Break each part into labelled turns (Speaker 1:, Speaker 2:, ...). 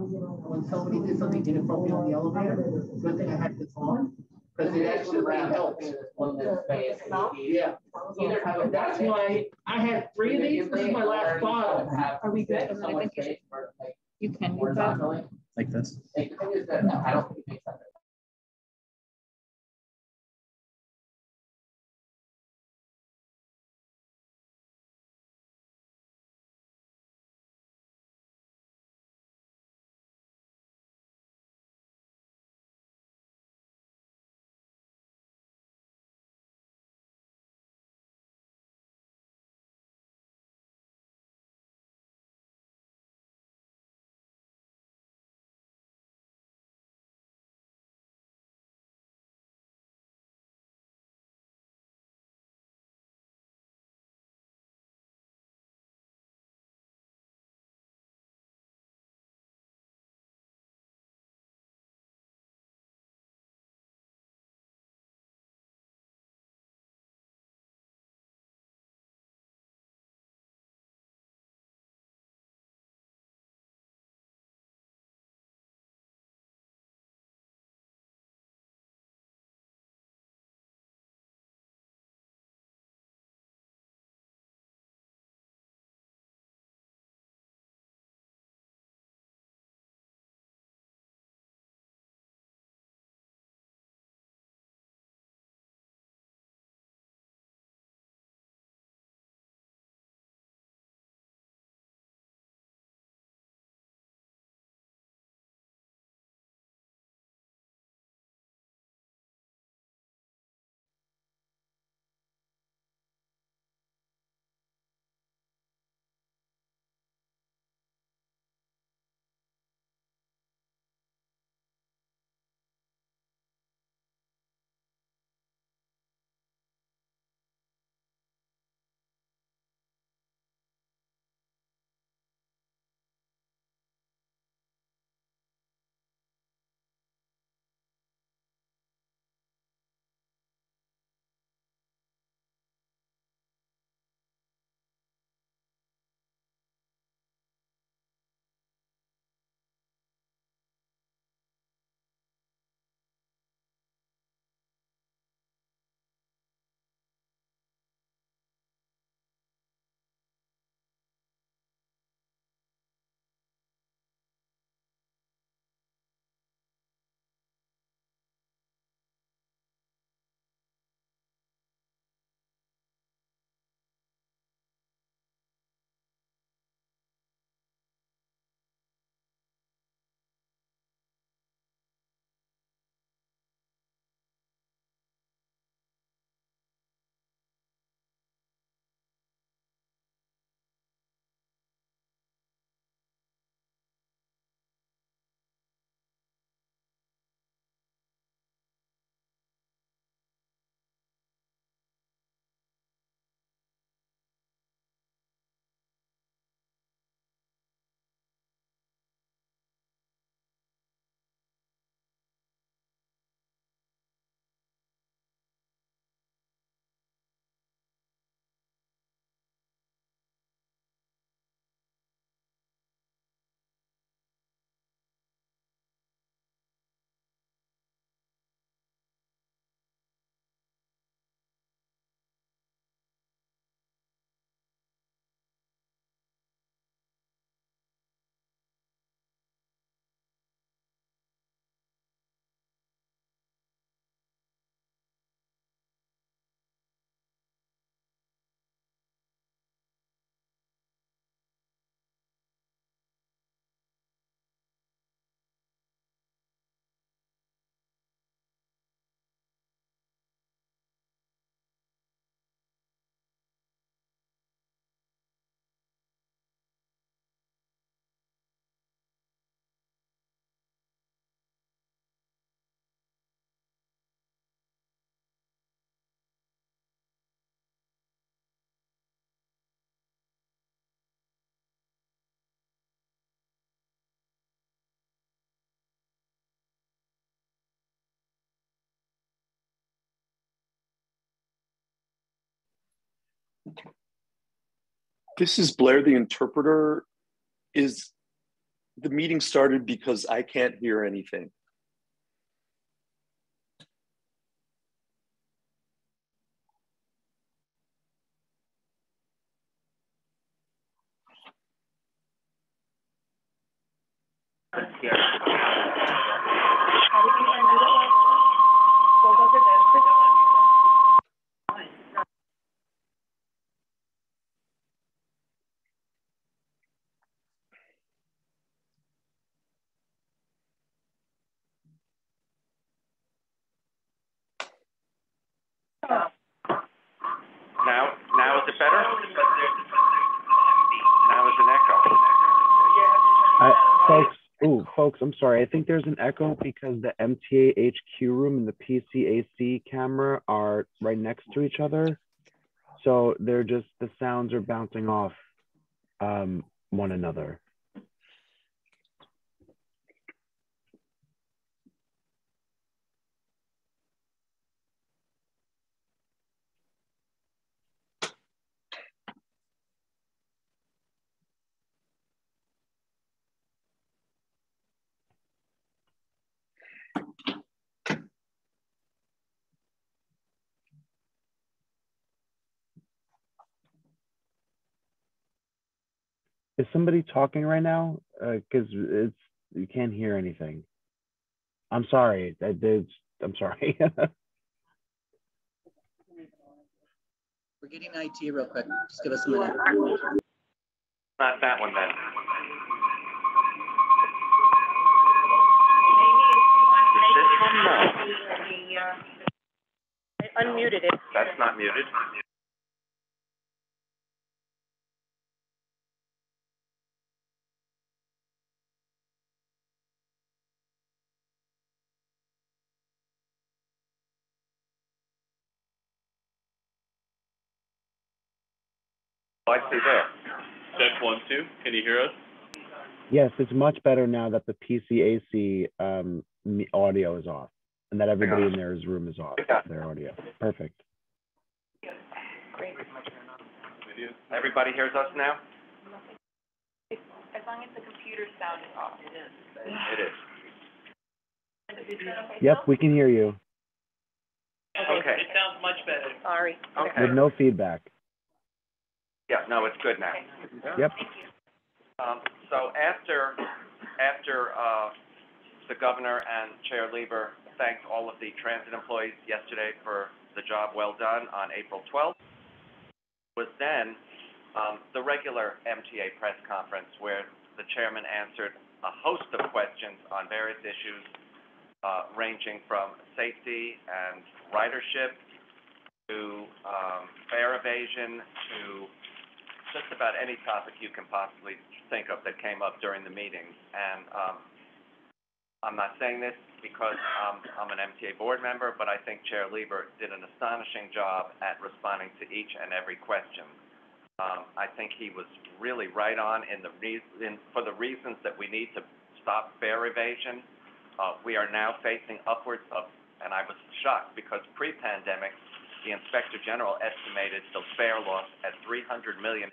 Speaker 1: when somebody did something inappropriate on the elevator, good thing I had this on, because it actually really helps. Yeah.
Speaker 2: Either have a-
Speaker 1: That's why I had three of these, this is my last bottle.
Speaker 2: Are
Speaker 3: we good? I you- You can use that.
Speaker 4: Like this?
Speaker 2: The thing is that I don't think it makes sense.
Speaker 5: This is Blair, the interpreter. Is the meeting started because I can't hear anything.
Speaker 6: Folks, I'm sorry. I think there's an echo because the MTA HQ room and the PCAC camera are right next to each other. So they're just, the sounds are bouncing off um, one another. Is somebody talking right now? Uh, because it's, you can't hear anything. I'm sorry. I did, I'm sorry.
Speaker 1: We're getting IT real quick. Just give us a minute.
Speaker 7: Not that one then. No,
Speaker 8: I unmuted it.
Speaker 7: that's not muted. I see there.
Speaker 9: Check one, two. Can you hear us?
Speaker 6: Yes, it's much better now that the PCAC um, audio is off and that everybody in their room is off, their audio. Perfect.
Speaker 8: Great.
Speaker 7: Everybody hears us now?
Speaker 8: As long as the computer sound is off. It is.
Speaker 7: It is.
Speaker 6: Yep, we can hear you
Speaker 7: Okay. It sounds much better.
Speaker 8: Sorry.
Speaker 7: Okay.
Speaker 6: with no feedback.
Speaker 7: Yeah, no, it's good now.
Speaker 6: Yep.
Speaker 7: Um, so after, after, uh, the governor and Chair Lieber thanked all of the transit employees yesterday for the job well done on April twelfth, was then, um, the regular MTA press conference where the chairman answered a host of questions on various issues, uh, ranging from safety and ridership to, um, fare evasion to just about any topic you can possibly think of that came up during the meetings. And, um, I'm not saying this because, um, I'm an MTA board member, but I think Chair Lieber did an astonishing job at responding to each and every question. Um, I think he was really right on in the reason, for the reasons that we need to stop fare evasion. Uh, we are now facing upwards of, and I was shocked because pre-pandemic, the Inspector General estimated the fare loss at three hundred million.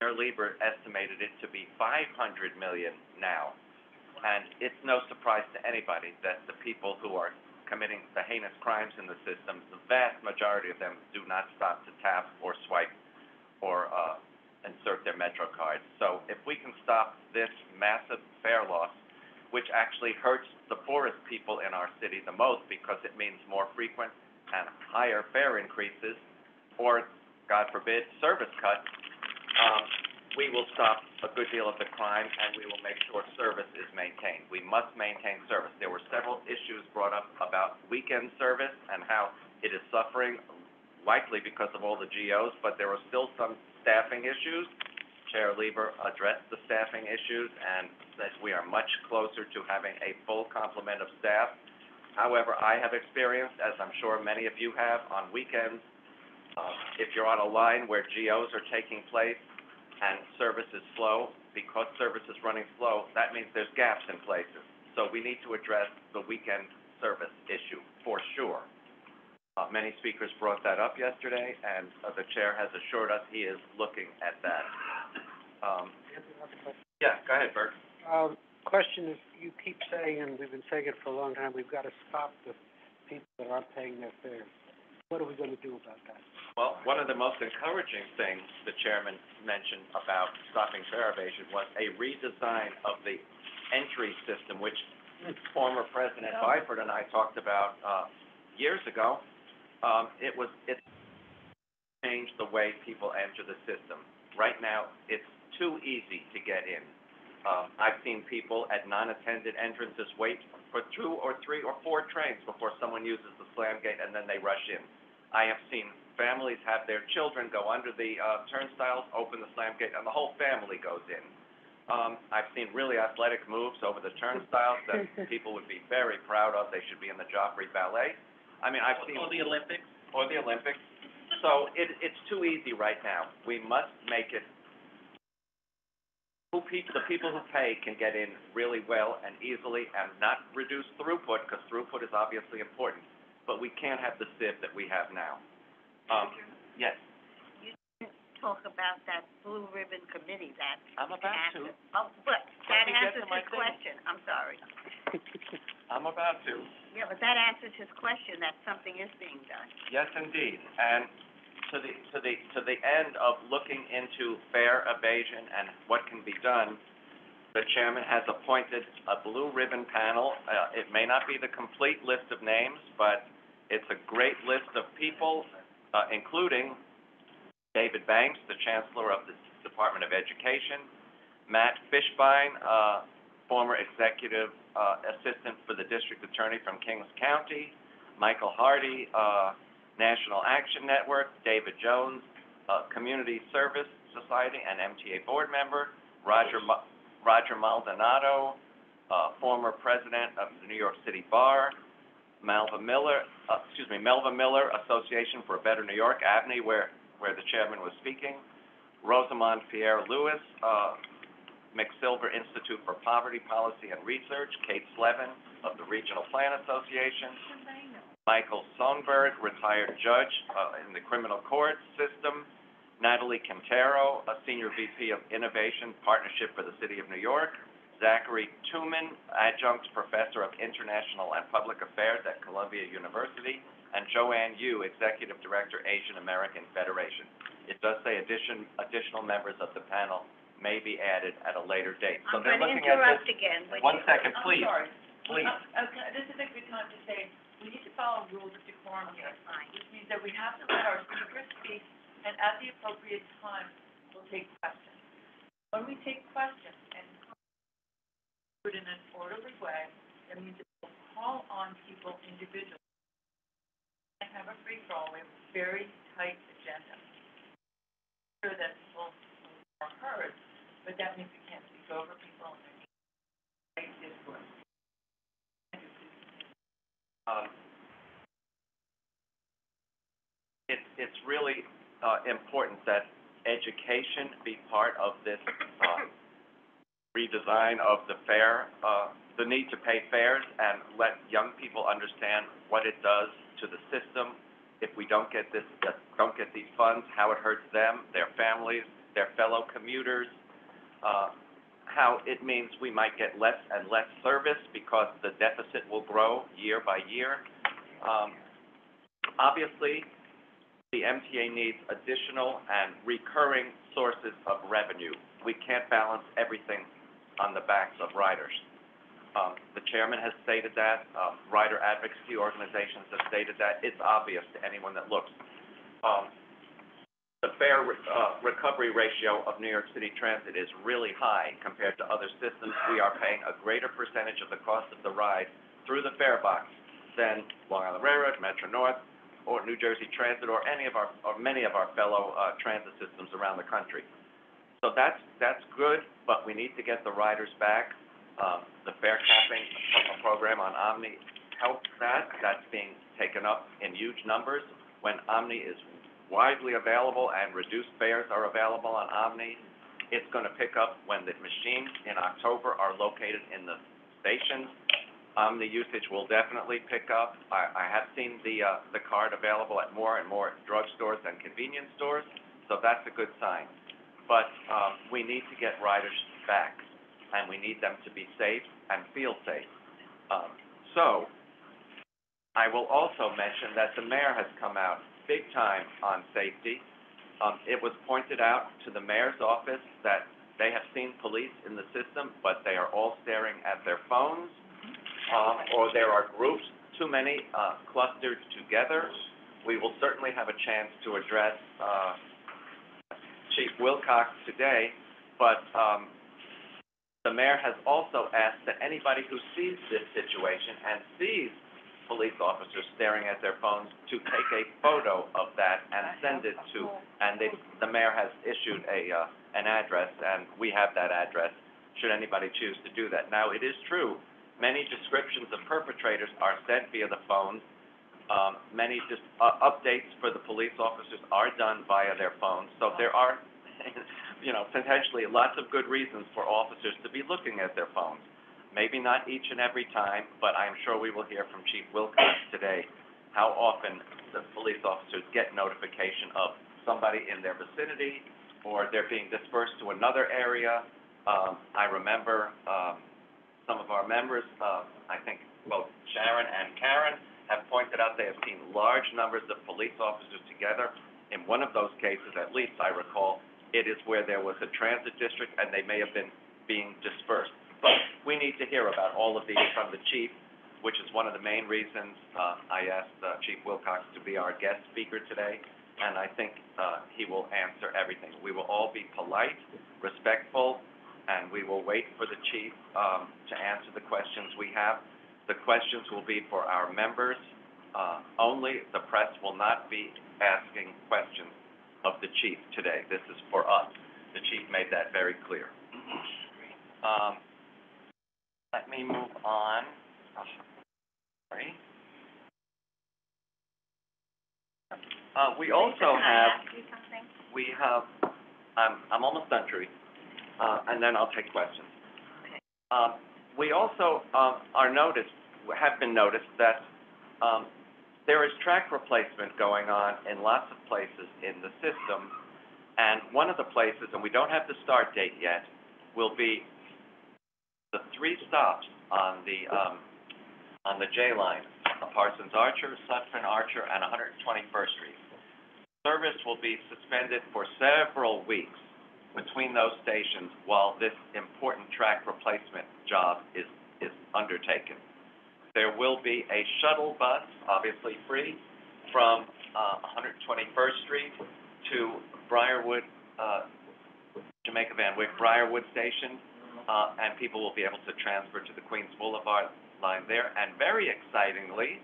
Speaker 7: Mayor Lieber estimated it to be five hundred million now. And it's no surprise to anybody that the people who are committing the heinous crimes in the system, the vast majority of them do not stop to tap or swipe or, uh, insert their Metro cards. So if we can stop this massive fare loss, which actually hurts the poorest people in our city the most because it means more frequent and higher fare increases, or, God forbid, service cuts, um, we will stop a good deal of the crime and we will make sure service is maintained. We must maintain service. There were several issues brought up about weekend service and how it is suffering, likely because of all the GOs, but there are still some staffing issues. Chair Lieber addressed the staffing issues and said we are much closer to having a full complement of staff. However, I have experienced, as I'm sure many of you have, on weekends, uh, if you're on a line where GOs are taking place and service is slow, because service is running slow, that means there's gaps in places. So we need to address the weekend service issue for sure. Uh, many speakers brought that up yesterday, and uh, the chair has assured us he is looking at that. Um, yeah, go ahead, Bert.
Speaker 10: Um, question is, you keep saying, and we've been saying it for a long time, we've got to stop the people that aren't paying their fares. What are we gonna do about that?
Speaker 7: Well, one of the most encouraging things the chairman mentioned about stopping fare evasion was a redesign of the entry system, which former President Byford and I talked about, uh, years ago. Um, it was, it changed the way people enter the system. Right now, it's too easy to get in. Um, I've seen people at non-attended entrances wait for two or three or four trains before someone uses the slam gate and then they rush in. I have seen families have their children go under the, uh, turnstiles, open the slam gate, and the whole family goes in. Um, I've seen really athletic moves over the turnstiles that people would be very proud of. They should be in the Joffrey Ballet. I mean, I've seen.
Speaker 11: Or the Olympics.
Speaker 7: Or the Olympics. So it, it's too easy right now. We must make it, who people, the people who pay can get in really well and easily and not reduce throughput, because throughput is obviously important. But we can't have the sieve that we have now. Um, yes, you
Speaker 12: talk about that blue ribbon committee, that
Speaker 7: I'm about to.
Speaker 12: Oh, but that
Speaker 7: me get
Speaker 12: answers
Speaker 7: to my
Speaker 12: his
Speaker 7: thing.
Speaker 12: question, I'm sorry.
Speaker 7: I'm about to.
Speaker 12: Yeah, but that answers his question, that something is being done.
Speaker 7: Yes, indeed. And to the, to the, to the end of looking into fare evasion and what can be done, the chairman has appointed a blue ribbon panel. Uh, it may not be the complete list of names, but it's a great list of people, uh, including David Banks, the Chancellor of the Department of Education, Matt Fishbein, uh, former Executive, uh, Assistant for the District Attorney from Kings County, Michael Hardy, uh, National Action Network, David Jones, uh, Community Service Society and MTA Board Member, Roger Ma- Roger Maldonado, uh, former President of the New York City Bar, Malva Miller, uh, excuse me, Melva Miller Association for a Better New York, ABNY, where, where the chairman was speaking, Rosemonde Pierre-Louis, uh, McSilver Institute for Poverty Policy and Research, Kate Slevin of the Regional Plan Association, Michael Sonberg, retired judge, uh, in the criminal court system, Natalie Quintero, a senior VP of Innovation Partnership for the City of New York, Zachary Tumin, adjunct professor of International and Public Affairs at Columbia University, and Jo-Ann Yoo, Executive Director, Asian American Federation. It does say addition, additional members of the panel may be added at a later date. So
Speaker 12: I'm
Speaker 7: they're looking at this.
Speaker 12: again,
Speaker 7: One
Speaker 12: you-
Speaker 7: please, please.
Speaker 8: Uh, Okay, this is a good time to say, we need to follow rules of decorum here, which means that we have to let our speakers speak, and at the appropriate time, we'll take questions. When we take questions and it in an orderly way, that means that we'll call on people individually. And have a free-for-all, we have a very tight agenda. Sure that people are heard, but that means we can't speak over people and there needs to be discourse.
Speaker 7: Um, it's, it's really, uh, important that education be part of this, uh, redesign of the fare, uh, the need to pay fares and let young people understand what it does to the system. If we don't get this, uh, don't get these funds, how it hurts them, their families, their fellow commuters, uh, how it means we might get less and less service because the deficit will grow year by year. Um, obviously, the MTA needs additional and recurring sources of revenue. We can't balance everything on the backs of riders. Um, the chairman has stated that, um, rider advocacy organizations have stated that, it's obvious to anyone that looks. Um, the fare, re- uh, recovery ratio of New York City Transit is really high compared to other systems. We are paying a greater percentage of the cost of the ride through the fare box than Long Island Railroad, Metro North, or New Jersey Transit, or any of our, or many of our fellow, uh, transit systems around the country. So that's, that's good, but we need to get the riders back. Um, the fare capping program on OMNY helps that. That's being taken up in huge numbers. When OMNY is widely available and reduced fares are available on OMNY, it's gonna pick up when the machines in October are located in the stations. OMNY usage will definitely pick up. I, I have seen the, uh, the card available at more and more drugstores and convenience stores, so that's a good sign. But, um, we need to get riders back. and we need them to be safe and feel safe. Um, so, I will also mention that the mayor has come out big time on safety. Um, it was pointed out to the mayor's office that they have seen police in the system, but they are all staring at their phones, um, or there are groups, too many, uh, clustered together. We will certainly have a chance to address, uh, Chief Wilcox today, but, um, the mayor has also asked that anybody who sees this situation and sees police officers staring at their phones to take a photo of that and send it to, and they, the mayor has issued a, uh, an address, and we have that address, should anybody choose to do that. Now, it is true, many descriptions of perpetrators are sent via the phone. Um, many just, uh, updates for the police officers are done via their phones, so there are, you know, potentially lots of good reasons for officers to be looking at their phones. Maybe not each and every time, but I'm sure we will hear from Chief Wilcox today how often the police officers get notification of somebody in their vicinity, or they're being dispersed to another area. Um, I remember, um, some of our members, uh, I think both Sharon and Karen have pointed out they have seen large numbers of police officers together. In one of those cases, at least I recall, it is where there was a transit district and they may have been being dispersed. But we need to hear about all of these from the chief, which is one of the main reasons, uh, I asked, uh, Chief Wilcox to be our guest speaker today. And I think, uh, he will answer everything. We will all be polite, respectful, and we will wait for the chief, um, to answer the questions we have. The questions will be for our members, uh, only. The press will not be asking questions of the chief today. This is for us. The chief made that very clear. Um, let me move on. Sorry. Uh, we also have, we have, I'm, I'm almost done, Trudy, uh, and then I'll take questions. Um, we also, um, are noticed, have been noticed that, um, there is track replacement going on in lots of places in the system. And one of the places, and we don't have the start date yet, will be the three stops on the, um, on the J line, Parsons Archer, Sutphin Archer, and 121st Street. Service will be suspended for several weeks between those stations while this important track replacement job is, is undertaken. There will be a shuttle bus, obviously free, from, uh, 121st Street to Briarwood, uh, Jamaica Van Wyck Briarwood Station, uh, and people will be able to transfer to the Queens Boulevard line there. And very excitingly,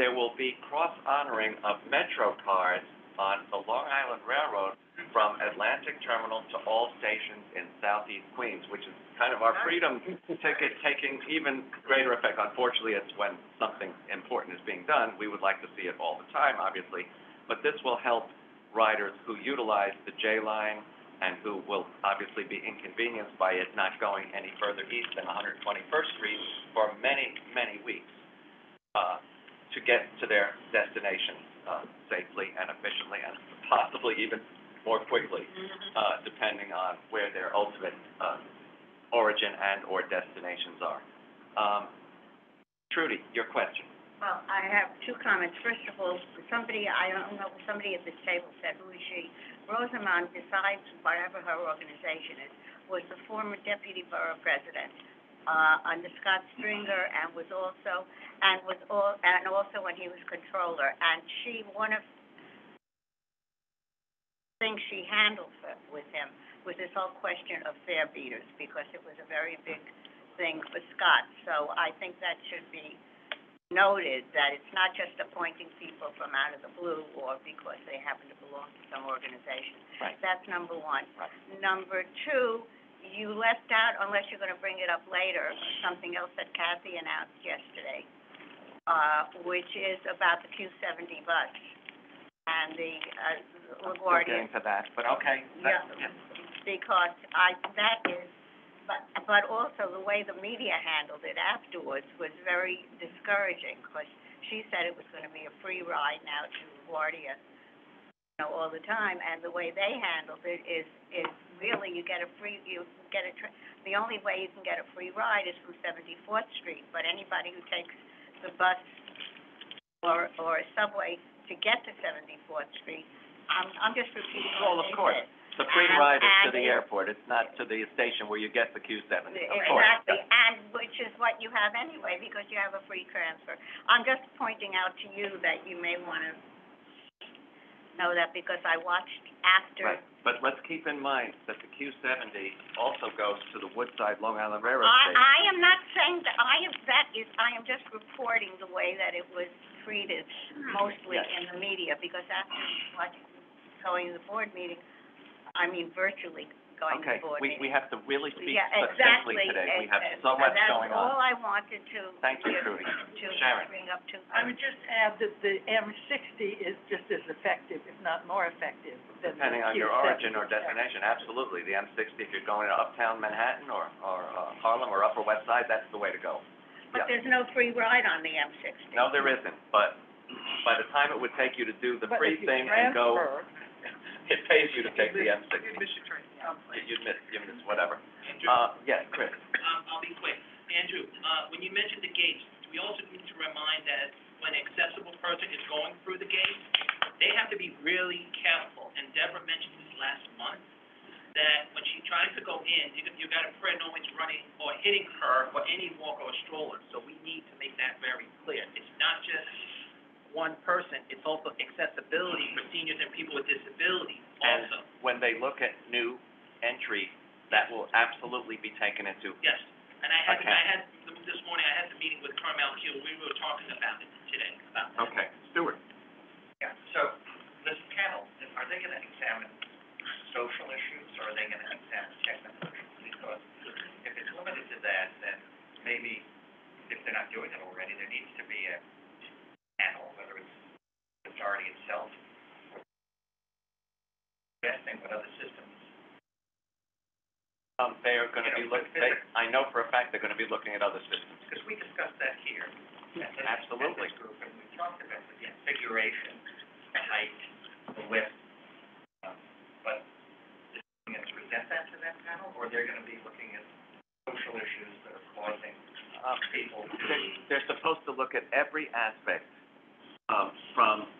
Speaker 7: there will be cross-honoring of Metro cards on the Long Island Railroad from Atlantic Terminal to all stations in southeast Queens, which is kind of our freedom ticket taking even greater effect. Unfortunately, it's when something important is being done. We would like to see it all the time, obviously. But this will help riders who utilize the J line and who will obviously be inconvenienced by it not going any further east than 121st Street for many, many weeks, uh, to get to their destination, uh, safely and efficiently and possibly even more quickly, uh, depending on where their ultimate, uh, origin and/or destinations are. Um, Trudy, your question.
Speaker 12: Have two comments. First of all, somebody, I don't know, somebody at this table said, who is she? Rosemonde, besides whatever her organization is, was the former deputy borough president, uh, under Scott Stringer and was also, and was all, and also when he was controller. And she, one of things she handled for- with him was this whole question of fare beaters, because it was a very big thing for Scott. So I think that should be noted, that it's not just appointing people from out of the blue or because they happen to belong to some organization.
Speaker 7: Right.
Speaker 12: That's number one.
Speaker 7: Right.
Speaker 12: Number two, you left out, unless you're gonna bring it up later, something else that Kathy announced yesterday, uh, which is about the Q seventy bus and the, uh, LaGuardia
Speaker 7: getting to that, but okay. that-
Speaker 12: Yeah. because I, that is, but, but also the way the media handled it afterwards was very discouraging, because she said it was gonna be a free ride now to LaGuardia, you know, all the time, and the way they handled it is, is really, you get a free, you get a, tra- the only way you can get a free ride is from Seventy-fourth Street, but anybody who takes the bus or, or a subway to get to Seventy-fourth Street, I'm, I'm just repeating
Speaker 7: Well, of
Speaker 12: they
Speaker 7: course.
Speaker 12: said.
Speaker 7: The free
Speaker 12: And-
Speaker 7: ride is to
Speaker 12: and
Speaker 7: the
Speaker 12: it-
Speaker 7: airport, it's not to the station where you get the Q seventy, of course.
Speaker 12: Exactly, and which is what you have anyway, because you have a free transfer. I'm just pointing out to you that you may wanna know that, because I watched after,
Speaker 7: Right, but let's keep in mind that the Q seventy also goes to the Woodside Long Island Railroad
Speaker 12: I,
Speaker 7: Station.
Speaker 12: I am not saying that, I am, that is, I am just reporting the way that it was treated mostly
Speaker 7: Yes.
Speaker 12: in the media, because after watching, going to the board meeting, I mean virtually going to
Speaker 7: Okay,
Speaker 12: the board
Speaker 7: we,
Speaker 12: meeting.
Speaker 7: we have to really speak
Speaker 12: Yeah,
Speaker 7: succinctly
Speaker 12: exactly,
Speaker 7: today, we have
Speaker 12: and-
Speaker 7: so much
Speaker 12: and
Speaker 7: going
Speaker 12: That's all
Speaker 7: on.
Speaker 12: I wanted to.
Speaker 7: Thank you,
Speaker 12: give-
Speaker 7: Trudy.
Speaker 12: To
Speaker 7: Sharon.
Speaker 12: bring up to.
Speaker 8: I would just add that the M sixty is just as effective, if not more effective, than the
Speaker 7: Depending on
Speaker 8: Q
Speaker 7: your origin or destination, absolutely, the M sixty, if you're going to uptown Manhattan or, or uh, Harlem or Upper West Side, that's the way to go.
Speaker 12: But
Speaker 7: Yeah.
Speaker 12: there's no free ride on the M sixty.
Speaker 7: No, there isn't, but by the time it would take you to do the
Speaker 8: But
Speaker 7: free
Speaker 8: if you
Speaker 7: thing and go,
Speaker 8: transfer,
Speaker 7: it pays you to take the M sixty.
Speaker 8: You'd miss your train.
Speaker 7: You'd miss, you miss whatever.
Speaker 11: Andrew,
Speaker 7: Uh, yes, Chris.
Speaker 11: um, I'll be quick. Andrew, uh, when you mentioned the gates, we also need to remind that when an accessible person is going through the gate, they have to be really careful, and Deborah mentioned this last month, that when she tries to go in, you, you got to pray no one's running or hitting her or any walker or stroller, so we need to make that very clear. It's not just one person, it's also accessibility for seniors and people with disabilities
Speaker 7: And
Speaker 11: also.
Speaker 7: when they look at new entry, that will absolutely be taken into,
Speaker 11: Yes, and I had,
Speaker 7: Okay.
Speaker 11: I had, this morning, I had the meeting with Carmel Q, we were talking about it today, about that.
Speaker 7: okay, Stuart.
Speaker 13: Yeah, so this panel, are they gonna examine social issues or are they gonna examine technical issues? Because if it's limited to that, then maybe if they're not doing it already, there needs to be a panel, whether it's the authority itself investing what other systems.
Speaker 7: Um, they are gonna be
Speaker 13: You know,
Speaker 7: look, they,
Speaker 13: physics-
Speaker 7: I know for a fact they're gonna be looking at other systems.
Speaker 13: Because we discussed that here. at this-
Speaker 7: Absolutely.
Speaker 13: At this group, and we talked about the configuration, the height, the width. um, But is going to present that to that panel, or they're gonna be looking at social issues that are causing
Speaker 7: Uh,
Speaker 13: people
Speaker 7: They're, they're supposed to look at every aspect, um, from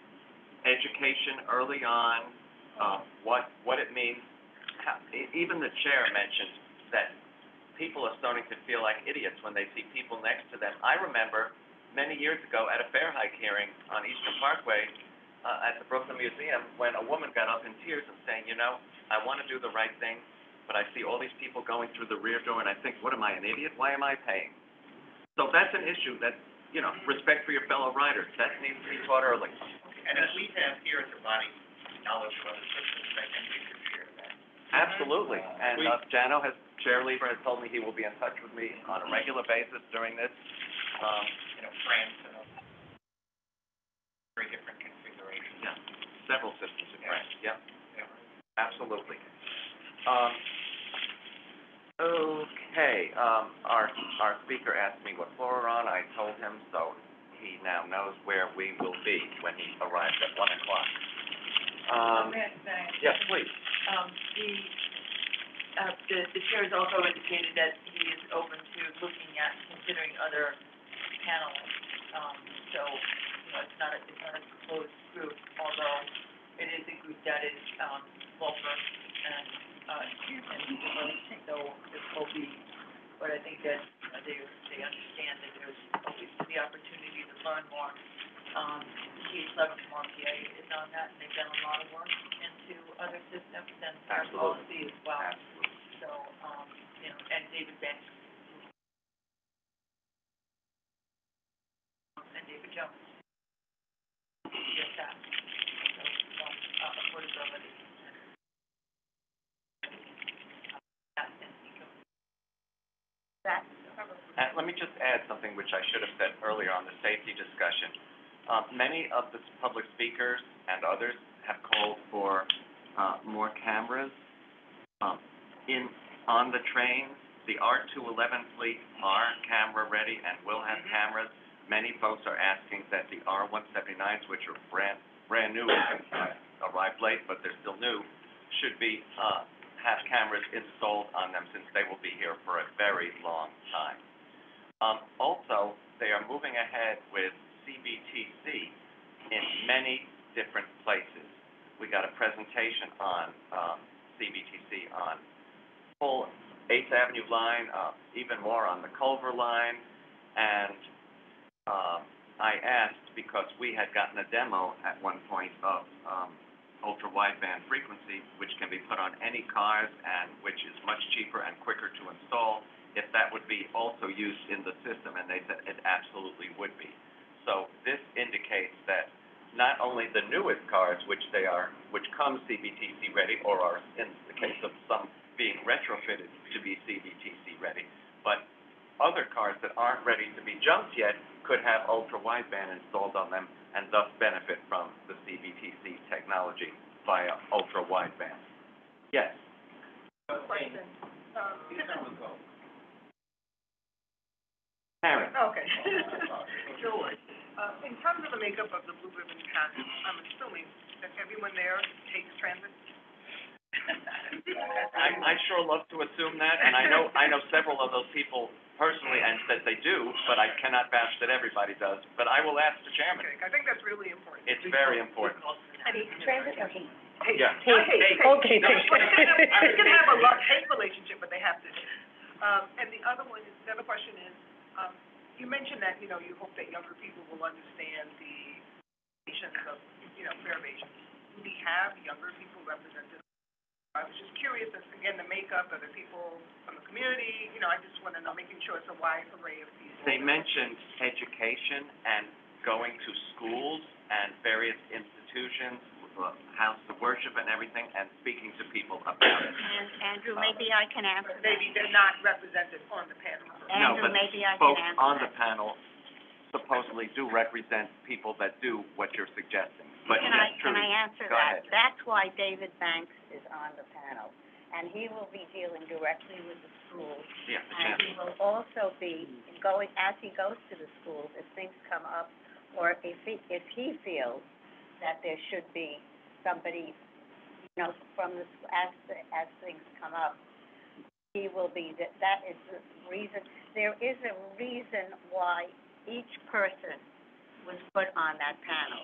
Speaker 7: education early on, uh, what, what it means. How- Even the chair mentioned that people are starting to feel like idiots when they see people next to them. I remember many years ago at a fare hike hearing on Eastern Parkway, uh, at the Brooklyn Museum, when a woman got up in tears and saying, you know, I wanna do the right thing, but I see all these people going through the rear door and I think, what am I, an idiot? Why am I paying? So that's an issue that, you know, respect for your fellow riders, that needs to be taught early.
Speaker 13: And as we have here at the body knowledge of other systems, I think we should share that.
Speaker 7: Absolutely, and, uh, Janno has, Chair Lieber has told me he will be in touch with me on a regular basis during this. Um,
Speaker 13: You know, France and uh, very different configurations.
Speaker 7: yeah, several systems in France, yeah,
Speaker 13: Yeah.
Speaker 7: absolutely. Um, okay, um, our, our speaker asked me what floor we're on, I told him, so he now knows where we will be when he arrives at one o'clock. Um,
Speaker 8: May I say?
Speaker 7: yes, please.
Speaker 8: Um, the, uh, the, the chair has also indicated that he is open to looking at considering other panels. Um, so, you know, it's not a, it's not a closed group, although it is a group that is, um, welcome and, uh, and, so it will be, but I think that, you they, they understand that there's always the opportunity to learn more. Um, Chief Levin from is on that, and they've done a lot of work into other systems and our
Speaker 7: Absolutely.
Speaker 8: policy as well.
Speaker 7: Absolutely.
Speaker 8: So, um, you know, and David Banks. And David Jones. Yes, that. So, um, uh, affordability. That, and eco.
Speaker 12: That,
Speaker 7: And let me just add something which I should have said earlier on the safety discussion. Uh, many of the public speakers and others have called for, uh, more cameras, um, in, on the trains. The R two eleven fleet are camera ready and will have cameras. Many folks are asking that the R one seventy-nines, which are brand, brand new, uh, arrived late, but they're still new, should be, uh, have cameras installed on them since they will be here for a very long time. Um, also, they are moving ahead with CBTC in many different places. We got a presentation on, um, CBTC on full Eighth Avenue line, uh, even more on the Culver line. And, um, I asked, because we had gotten a demo at one point of, um, ultra-wideband frequency, which can be put on any cars and which is much cheaper and quicker to install, if that would be also used in the system, and they said it absolutely would be. So this indicates that not only the newest cars, which they are, which come CBTC ready, or are, in the case of some being retrofitted to be CBTC ready, but other cars that aren't ready to be junked yet could have ultra-wideband installed on them and thus benefit from the CBTC technology via ultra-wideband. Yes?
Speaker 8: Question, um,
Speaker 7: Karen?
Speaker 8: Okay. Sure. Uh, in terms of the makeup of the Blue Ribbon Council, I'm assuming that everyone there takes transit?
Speaker 7: I, I sure love to assume that, and I know, I know several of those people personally and that they do, but I cannot vouch that everybody does. But I will ask the chairman.
Speaker 8: Okay, I think that's really important.
Speaker 7: It's very important.
Speaker 12: I mean, transit or heat?
Speaker 8: Hey,
Speaker 7: Yeah.
Speaker 8: I hate, hate.
Speaker 10: Okay,
Speaker 8: No,
Speaker 10: thank you.
Speaker 8: we can have- we can have a love, hate relationship, but they have to. Um, and the other one, is the other question is, um, you mentioned that, you know, you hope that younger people will understand the nations of, you know, fair nations. Do we have younger people represented? I was just curious, as again, the makeup of the people from the community, you know, I just wanna know, making sure it's a wide array of people.
Speaker 7: They mentioned education and going to schools and various institutions, uh, house of worship and everything, and speaking to people about it.
Speaker 12: And Andrew, maybe I can answer that.
Speaker 8: Maybe they're not represented on the panel.
Speaker 7: No,
Speaker 12: Andrew,
Speaker 7: but
Speaker 12: maybe I can
Speaker 7: folks
Speaker 12: answer
Speaker 7: on the
Speaker 12: that.
Speaker 7: panel supposedly do represent people that do what you're suggesting. But
Speaker 12: Can I,
Speaker 7: yes,
Speaker 12: can I answer
Speaker 7: go
Speaker 12: that?
Speaker 7: ahead.
Speaker 12: That's why David Banks is on the panel, and he will be dealing directly with the schools.
Speaker 7: Yeah, the
Speaker 12: And
Speaker 7: chairman.
Speaker 12: he will also be going, as he goes to the schools, if things come up, or if he, if he feels that there should be somebody, you know, from the, as, as things come up, he will be, that, that is the reason, there is a reason why each person was put on that panel.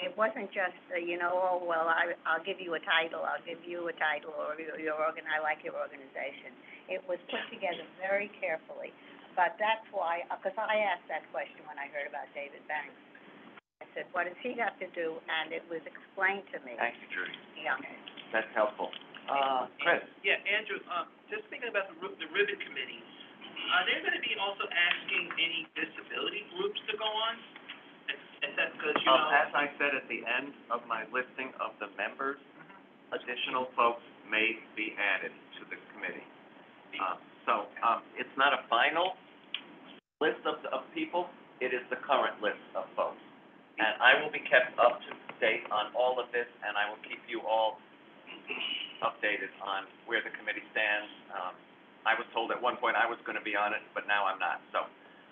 Speaker 12: It wasn't just, uh, you know, oh, well, I, I'll give you a title, I'll give you a title, or your, your organ, I like your organization. It was put together very carefully, but that's why, uh 'cause I asked that question when I heard about David Banks. I said, what does he have to do? And it was explained to me.
Speaker 7: Thank you, Judy.
Speaker 12: Yeah.
Speaker 7: That's helpful. Uh, Chris?
Speaker 11: Yeah, Andrew, um, just thinking about the, ri- the ribbon committee, are they gonna be also asking any disability groups to go on? Is, is that because, you
Speaker 7: Um,
Speaker 11: know?
Speaker 7: as I said at the end of my listing of the members, additional folks may be added to the committee. Uh, so, um, it's not a final list of, of people, it is the current list of folks. And I will be kept up to date on all of this, and I will keep you all updated on where the committee stands. Um, I was told at one point I was gonna be on it, but now I'm not, so,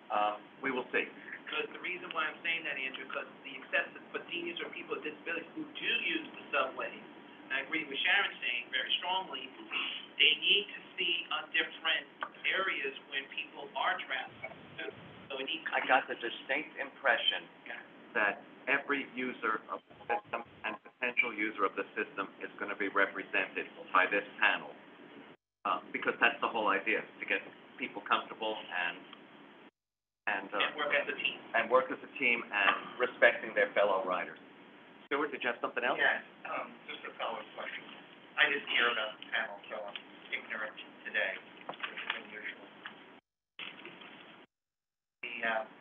Speaker 7: um, we will see.
Speaker 11: Because the reason why I'm saying that, Andrew, because the acceptance for seniors or people with disabilities who do use the subways, and I agree with Sharon saying very strongly, they need to see on different areas when people are traveling. So it needs.
Speaker 7: I got the distinct impression that every user of the system and potential user of the system is gonna be represented by this panel. Uh, because that's the whole idea, to get people comfortable and, and, uh,
Speaker 11: And work as a team.
Speaker 7: and work as a team and respecting their fellow riders. Stuart, did you have something else?
Speaker 13: Yes, um, just a follow-up question. I didn't hear about the panel, so I'm ignorant today, which is unusual. The, uh,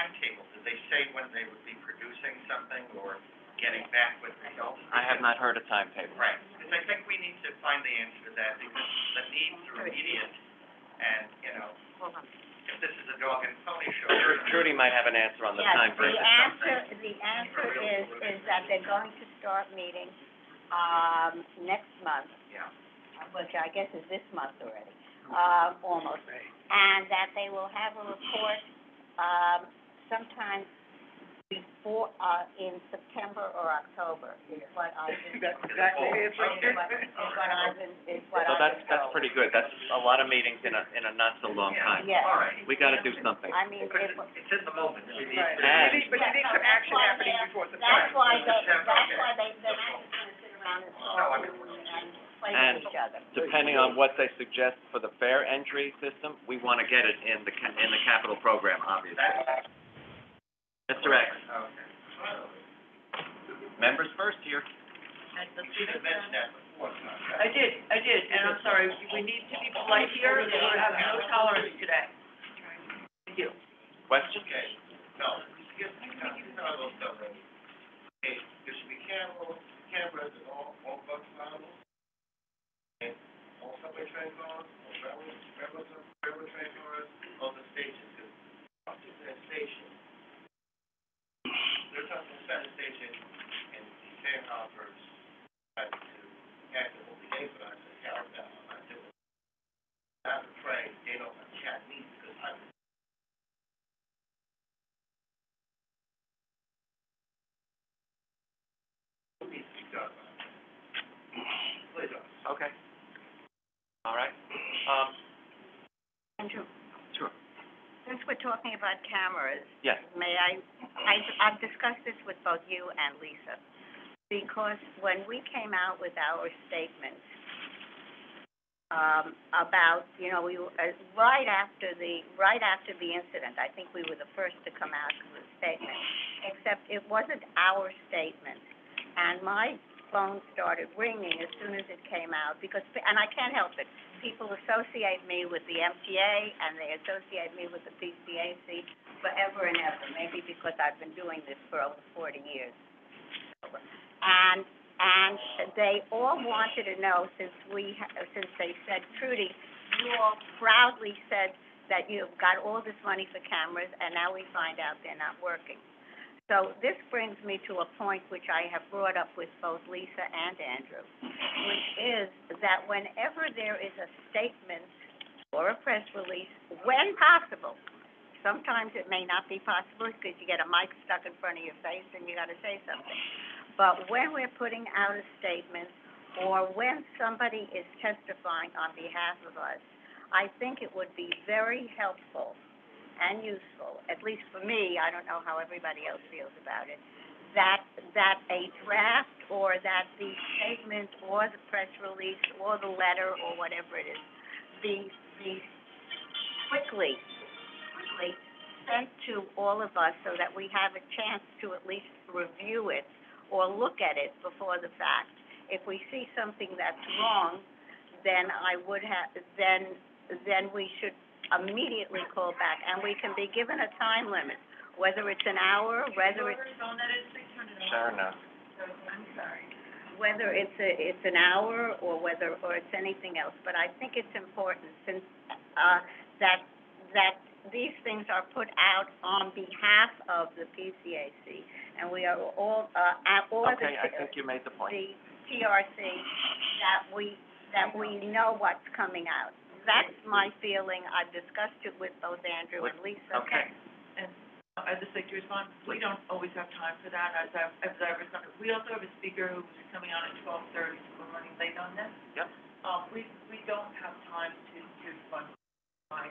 Speaker 13: timetable, did they say when they would be producing something or getting back with results?
Speaker 7: I have not heard a timetable.
Speaker 13: Right, because I think we need to find the answer to that, because the needs are immediate, and, you know,
Speaker 12: Hold on.
Speaker 13: if this is a dog and pony show.
Speaker 7: Tru- Trudy might have an answer on the
Speaker 12: Yes,
Speaker 7: time
Speaker 12: the answer, the answer is, is that they're going to start meeting, um, next month,
Speaker 13: Yeah.
Speaker 12: which I guess is this month already, uh, almost. And that they will have a report, um, sometime before, uh, in September or October, is what I've been,
Speaker 10: That's exactly it.
Speaker 12: is what, is what I've been, is what
Speaker 7: So
Speaker 12: I've
Speaker 7: that's,
Speaker 12: been
Speaker 7: that's
Speaker 12: told.
Speaker 7: pretty good. That's a lot of meetings in a, in a not so long time.
Speaker 12: Yes.
Speaker 13: All right.
Speaker 7: We gotta do something.
Speaker 12: I mean,
Speaker 13: Because
Speaker 12: it,
Speaker 13: it's in the moment, we need
Speaker 10: Right.
Speaker 13: to.
Speaker 7: And-
Speaker 10: You need- But you need some action happening before
Speaker 12: that's
Speaker 10: September.
Speaker 12: why they, that's why they, they're not just gonna sit around and talk and play with each other.
Speaker 7: Depending on what they suggest for the fare entry system, we wanna get it in the, ca- in the capital program, obviously. Mr. X, members first here.
Speaker 13: You should have mentioned that before, Tom.
Speaker 8: I did, I did, and I'm sorry, we need to be polite here, and we have no tolerance today. Thank you.
Speaker 7: Questions?
Speaker 13: Okay, no, here's, here's how those stuff are. Okay, there should be cameras, cameras in all, all bus models. And all subway train cars, all railroad, railroad, railroad train cars, all the stations, buses in a station. They're talking about a station and the train hoppers had to actively behave, but I said, hell no, I'm not doing it. I'm afraid they don't have me because I'm needs to be done. Please, uh,
Speaker 7: Okay. All right. Um,
Speaker 12: Andrew,
Speaker 7: sure.
Speaker 12: since we're talking about cameras,
Speaker 7: Yes.
Speaker 12: may I, I, I've discussed this with both you and Lisa, because when we came out with our statement um, about, you know, we, uh, right after the, right after the incident, I think we were the first to come out with a statement, except it wasn't our statement. And my phone started ringing as soon as it came out, because, and I can't help it, people associate me with the MTA, and they associate me with the PCAC forever and ever, maybe because I've been doing this for over forty years. And, and they all wanted to know, since we, since they said, Trudy, you all proudly said that you've got all this money for cameras, and now we find out they're not working. So this brings me to a point which I have brought up with both Lisa and Andrew, which is that whenever there is a statement or a press release, when possible, sometimes it may not be possible because you get a mic stuck in front of your face and you gotta say something. But when we're putting out a statement, or when somebody is testifying on behalf of us, I think it would be very helpful and useful, at least for me, I don't know how everybody else feels about it, that, that a draft or that the statement or the press release or the letter or whatever it is, be, be quickly, quickly sent to all of us so that we have a chance to at least review it or look at it before the fact. If we see something that's wrong, then I would have, then, then we should immediately call back, and we can be given a time limit, whether it's an hour, whether it's,
Speaker 8: Phone that is, please turn it.
Speaker 7: Sharon knows.
Speaker 8: I'm sorry.
Speaker 12: whether it's a, it's an hour, or whether, or it's anything else. But I think it's important, since, uh, that, that these things are put out on behalf of the PCAC, and we are all, uh, at, or the,
Speaker 7: Okay, I think you made the point.
Speaker 12: the TRC, that we, that we know what's coming out. That's my feeling. I've discussed it with both Andrew and Lisa.
Speaker 7: Okay.
Speaker 8: And I'd just like to respond, we don't always have time for that, as I, as I respond. We also have a speaker who's coming on at twelve thirty, so we're running late on this.
Speaker 7: Yep.
Speaker 8: Um, we, we don't have time to, to run by,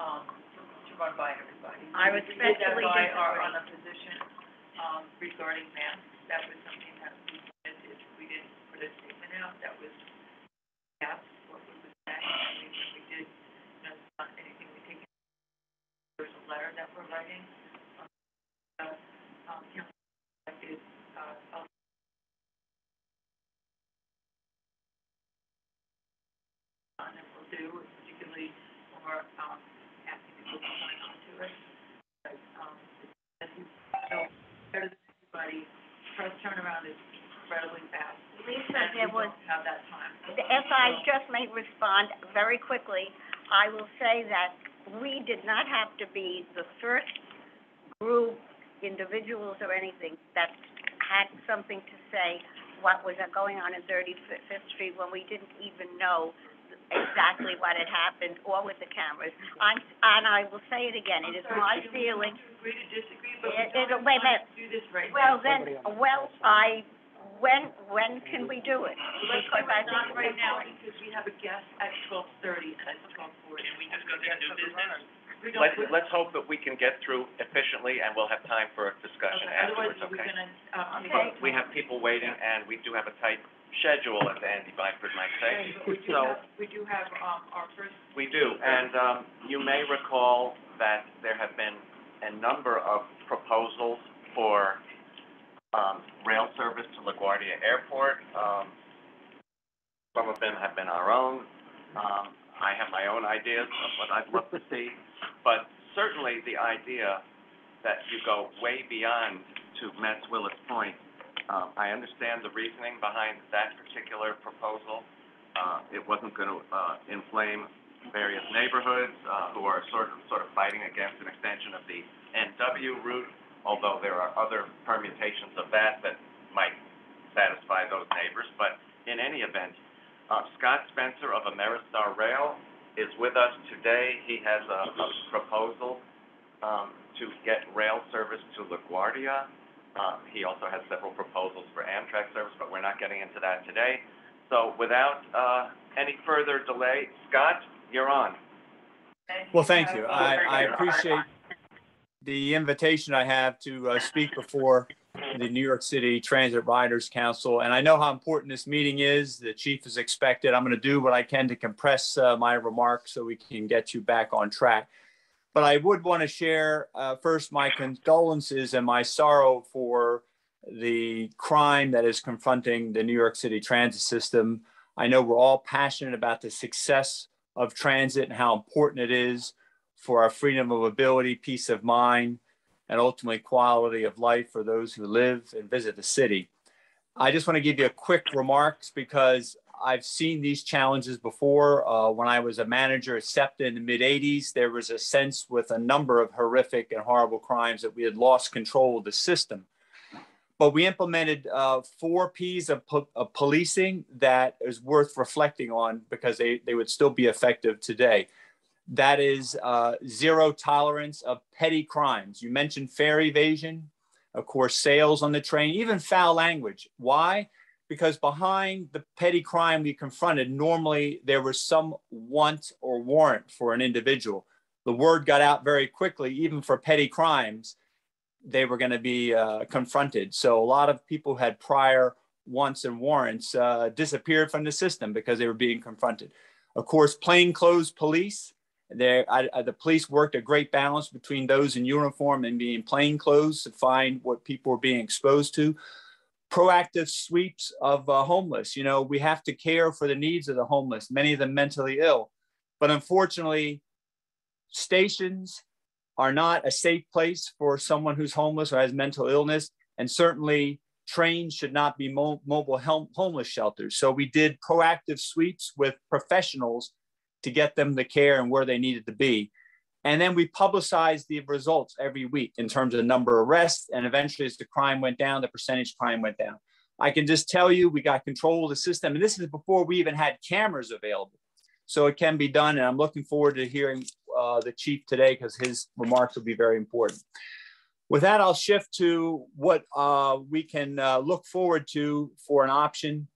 Speaker 8: um, to run by everybody.
Speaker 12: I
Speaker 8: We did that
Speaker 12: respectfully
Speaker 8: by our,
Speaker 12: disagree.
Speaker 8: on a position, um, regarding masks, that was something that we did, if we didn't put a statement out, that was, yes, what we would say, I mean, when we did, you know, anything we take, there's a letter that we're writing, uh, um, you know, that is, uh, of and it will do, particularly when we're, um, asking people to sign on to it. But, um, as you know, better than anybody, press turnaround is incredibly fast.
Speaker 12: Lisa,
Speaker 8: and
Speaker 12: there
Speaker 8: we
Speaker 12: was,
Speaker 8: don't have that time.
Speaker 12: if I just may respond very quickly, I will say that we did not have to be the first group, individuals or anything, that had something to say what was going on in Thirty-Fifth Street when we didn't even know exactly what had happened or with the cameras. I'm, and I will say it again, it is my feeling.
Speaker 8: Agree to disagree, but we
Speaker 12: It-
Speaker 8: don't
Speaker 12: wait a minute.
Speaker 8: to do this right now.
Speaker 12: Well, then, well, I, when, when can we do it?
Speaker 8: Let's
Speaker 12: Because
Speaker 8: do
Speaker 12: I
Speaker 8: it
Speaker 12: think
Speaker 8: not
Speaker 12: it's
Speaker 8: right now,
Speaker 12: important.
Speaker 8: because we have a guest at twelve thirty and it's twelve forty.
Speaker 11: Can we just go to new business?
Speaker 8: We don't,
Speaker 7: Let's, let's hope that we can get through efficiently and we'll have time for a discussion
Speaker 8: okay, otherwise
Speaker 7: afterwards,
Speaker 8: we're
Speaker 7: okay?
Speaker 8: gonna, uh,
Speaker 12: Okay.
Speaker 7: We have people waiting and we do have a tight schedule, as Andy Byford might say.
Speaker 8: Okay, but we do
Speaker 7: So,
Speaker 8: have, we do have, um, our first
Speaker 7: we do, and, um, you may recall that there have been a number of proposals for, um, rail service to LaGuardia Airport. Um, some of them have been our own. Um, I have my own ideas of what I'd love to see, but certainly the idea that you go way beyond, to Matt Willis' point, um, I understand the reasoning behind that particular proposal. Uh, it wasn't gonna, uh, inflame various neighborhoods, uh, who are sort of, sort of fighting against an extension of the NW route, although there are other permutations of that that might satisfy those neighbors, but in any event, uh, Scott Spencer of Ameristar Rail is with us today. He has a, a proposal, um, to get rail service to LaGuardia. Uh, he also has several proposals for Amtrak service, but we're not getting into that today. So without, uh, any further delay, Scott, you're on.
Speaker 14: Well, thank you. I, I appreciate the invitation I have to uh, speak before the New York City Transit Riders Council. And I know how important this meeting is. The chief is expected. I'm going to do what I can to compress uh, my remarks so we can get you back on track. But I would want to share uh, first my condolences and my sorrow for the crime that is confronting the New York City transit system. I know we're all passionate about the success of transit and how important it is for our freedom of ability, peace of mind, and ultimately quality of life for those who live and visit the city. I just want to give you a quick remarks because I've seen these challenges before. Uh, when I was a manager at SEPTA in the mid 80s, there was a sense with a number of horrific and horrible crimes that we had lost control of the system. But we implemented uh, four P's of, po- of policing that is worth reflecting on because they, they would still be effective today. That is uh, zero tolerance of petty crimes. You mentioned fare evasion, of course, sales on the train, even foul language. Why? Because behind the petty crime we confronted, normally there was some want or warrant for an individual. The word got out very quickly, even for petty crimes, they were going to be uh, confronted. So a lot of people had prior wants and warrants uh, disappeared from the system because they were being confronted. Of course, plainclothes police. There, I, I, the police worked a great balance between those in uniform and being plainclothes to find what people were being exposed to. Proactive sweeps of uh, homeless. You know, we have to care for the needs of the homeless, many of them mentally ill. But unfortunately, stations are not a safe place for someone who's homeless or has mental illness. And certainly, trains should not be mo- mobile hel- homeless shelters. So we did proactive sweeps with professionals to get them the care and where they needed to be. And then we publicized the results every week in terms of number of arrests. And eventually, as the crime went down, the percentage crime went down. I can just tell you, we got control of the system. And this is before we even had cameras available. So it can be done. And I'm looking forward to hearing uh, the chief today because his remarks will be very important. With that, I'll shift to what uh, we can uh, look forward to for an option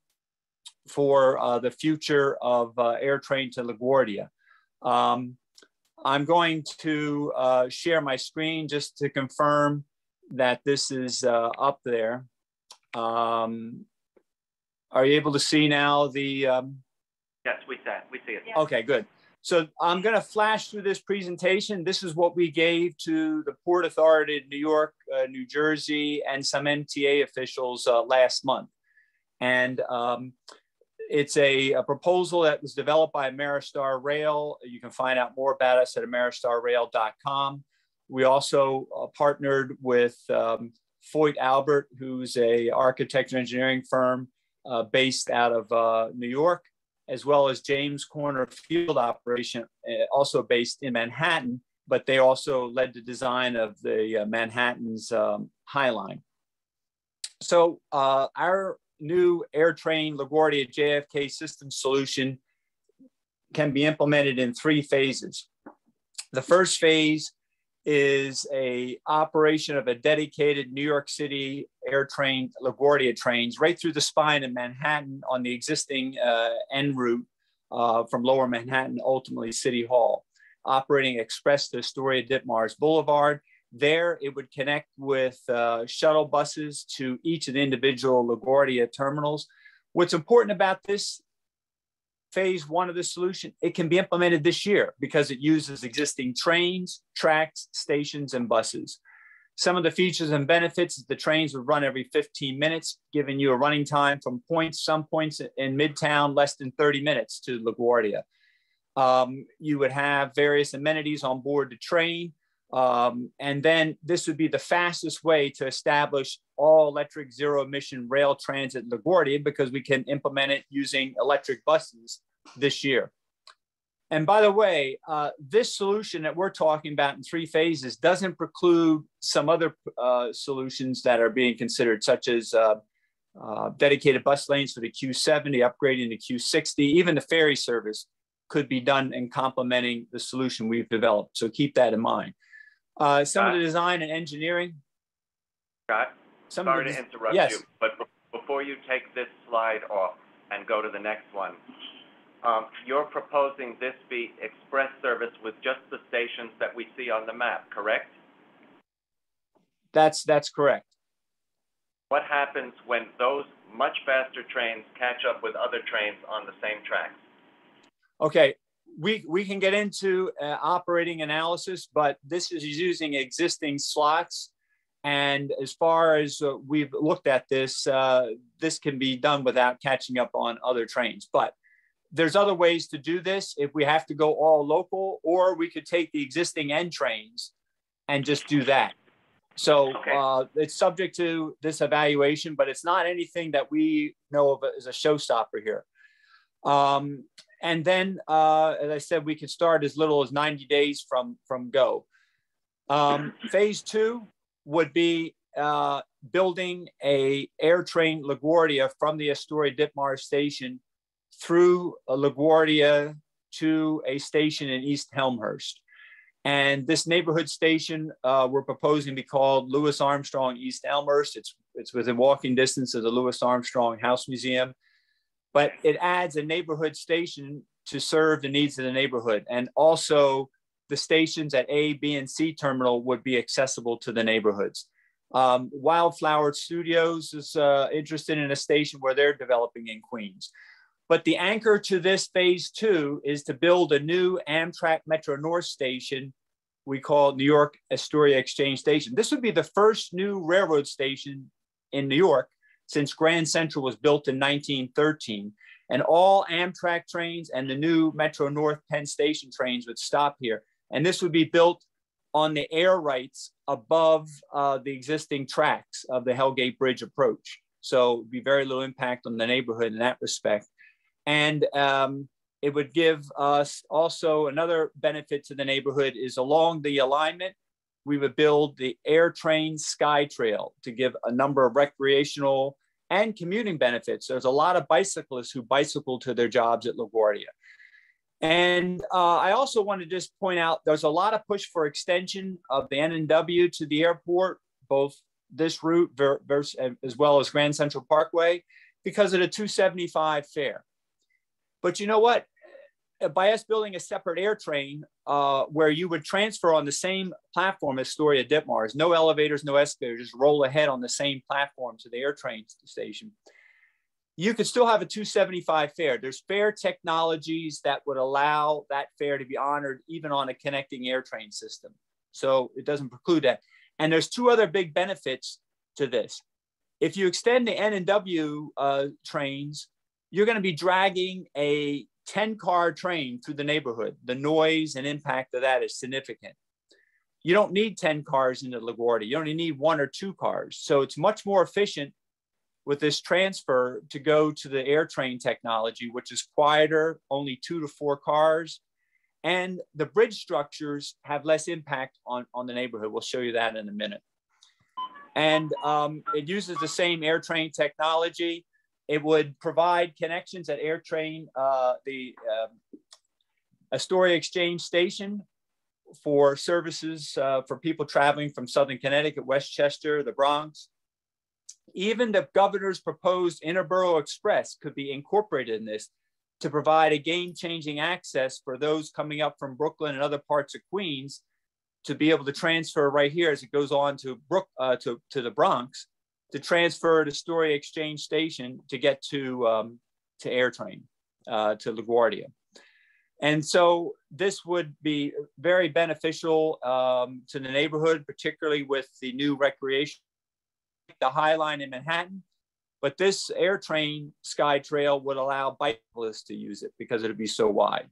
Speaker 14: for uh, the future of uh, AirTrain to LaGuardia. Um, I'm going to uh, share my screen just to confirm that this is uh, up there. Um, are you able to see now the? Um...
Speaker 7: Yes, we see, we see it.
Speaker 14: Okay, good. So I'm going to flash through this presentation. This is what we gave to the Port Authority of New York, uh, New Jersey, and some MTA officials uh, last month. And um, it's a, a, proposal that was developed by Ameristar Rail. You can find out more about us at ameristarrail.com. We also uh, partnered with um, Foit-Albert, who's a architecture engineering firm uh, based out of uh, New York as well as James Corner Field Operation, also based in Manhattan, but they also led the design of the uh, Manhattan's um, High Line. So uh, our new AirTrain LaGuardia JFK system solution can be implemented in three phases. The first phase is a operation of a dedicated New York City air train, LaGuardia trains, right through the spine of Manhattan on the existing uh, N route uh, from Lower Manhattan, ultimately City Hall, operating express to Astoria Ditmars Boulevard. There, it would connect with uh, shuttle buses to each of the individual LaGuardia terminals. What's important about this phase one of the solution, it can be implemented this year because it uses existing trains, tracks, stations, and buses. Some of the features and benefits is the trains would run every 15 minutes, giving you a running time from points, some points in Midtown, less than 30 minutes to LaGuardia. Um, you would have various amenities on board the train. Um, and then this would be the fastest way to establish all electric zero emission rail transit in LaGuardia because we can implement it using electric buses this year. And by the way, uh, this solution that we're talking about in three phases doesn't preclude some other uh, solutions that are being considered, such as uh, uh dedicated bus lanes for the Q70, upgrading the Q60, even the ferry service could be done in complementing the solution we've developed. So keep that in mind. Uh, some of the design and engineering.
Speaker 7: Scott,
Speaker 14: some
Speaker 7: sorry to interrupt
Speaker 14: yes.
Speaker 7: you, but be- before you take this slide off and go to the next one, um, you're proposing this be express service with just the stations that we see on the map, correct?
Speaker 14: That's that's correct.
Speaker 7: What happens when those much faster trains catch up with other trains on the same tracks?
Speaker 14: Okay, we we can get into uh, operating analysis, but this is using existing slots. And as far as uh, we've looked at this, uh, this can be done without catching up on other trains. But there's other ways to do this if we have to go all local, or we could take the existing N trains and just do that. So uh, it's subject to this evaluation, but it's not anything that we know of as a showstopper here. Um, and then, uh, as I said, we can start as little as 90 days from, from go. Um, phase two would be uh, building a air train LaGuardia from the Astoria Ditmars station through LaGuardia to a station in East Elmhurst. And this neighborhood station uh, we're proposing to be called Louis Armstrong East Elmhurst. It's, it's within walking distance of the Louis Armstrong House Museum, but it adds a neighborhood station to serve the needs of the neighborhood. And also the stations at A, B, and C terminal would be accessible to the neighborhoods. Um, Wildflower Studios is uh, interested in a station where they're developing in Queens. But the anchor to this phase two is to build a new Amtrak Metro North station we call New York Astoria Exchange Station. This would be the first new railroad station in New York since Grand Central was built in 1913. And all Amtrak trains and the new Metro North Penn Station trains would stop here. And this would be built on the air rights above uh, the existing tracks of the Hellgate Bridge approach. So it'd be very little impact on the neighborhood in that respect. And um, it would give us also another benefit to the neighborhood is along the alignment, we would build the air train sky trail to give a number of recreational and commuting benefits. There's a lot of bicyclists who bicycle to their jobs at LaGuardia. And uh, I also want to just point out there's a lot of push for extension of the N&W to the airport, both this route versus, as well as Grand Central Parkway, because of the 275 fare. But you know what? Uh, by us building a separate air train uh, where you would transfer on the same platform as Astoria Ditmars, no elevators, no escalators, just roll ahead on the same platform to the air train station. You could still have a 275 fare. There's fare technologies that would allow that fare to be honored even on a connecting air train system. So it doesn't preclude that. And there's two other big benefits to this. If you extend the N and W uh, trains, you're going to be dragging a 10 car train through the neighborhood. The noise and impact of that is significant. You don't need 10 cars into LaGuardia. You only need one or two cars. So it's much more efficient with this transfer to go to the air train technology, which is quieter, only two to four cars. And the bridge structures have less impact on, on the neighborhood. We'll show you that in a minute. And um, it uses the same air train technology. It would provide connections at AirTrain, uh, the um, Astoria Exchange Station for services uh, for people traveling from Southern Connecticut, Westchester, the Bronx. Even the governor's proposed Interborough Express could be incorporated in this to provide a game-changing access for those coming up from Brooklyn and other parts of Queens to be able to transfer right here as it goes on to Brook uh, to, to the Bronx to transfer to Astoria Exchange Station to get to um, to AirTrain uh, to LaGuardia. And so this would be very beneficial um, to the neighborhood, particularly with the new recreation, the High Line in Manhattan. But this AirTrain SkyTrail would allow bicyclists to use it because it would be so wide.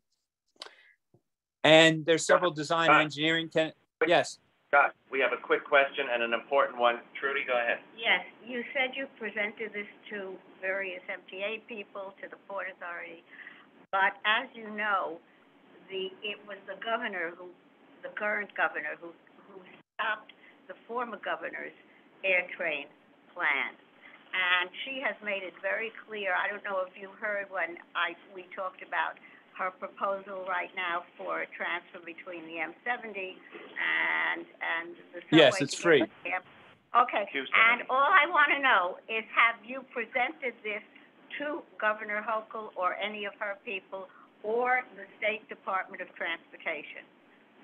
Speaker 14: And there's several design and engineering. Can, yes.
Speaker 7: Scott, we have a quick question and an important one. Trudy, go ahead.
Speaker 12: Yes, you said you presented this to various MTA people, to the Port Authority, but as you know, the, it was the governor who, the current governor who, who stopped the former governor's air train plan. And she has made it very clear, I don't know if you heard when I, we talked about her proposal right now for a transfer between the M seventy and, and the subway.
Speaker 14: Yes, it's
Speaker 12: to
Speaker 14: free.
Speaker 12: get the- Okay,
Speaker 7: Houston.
Speaker 12: and all I wanna know is have you presented this to Governor Hochul or any of her people or the State Department of Transportation?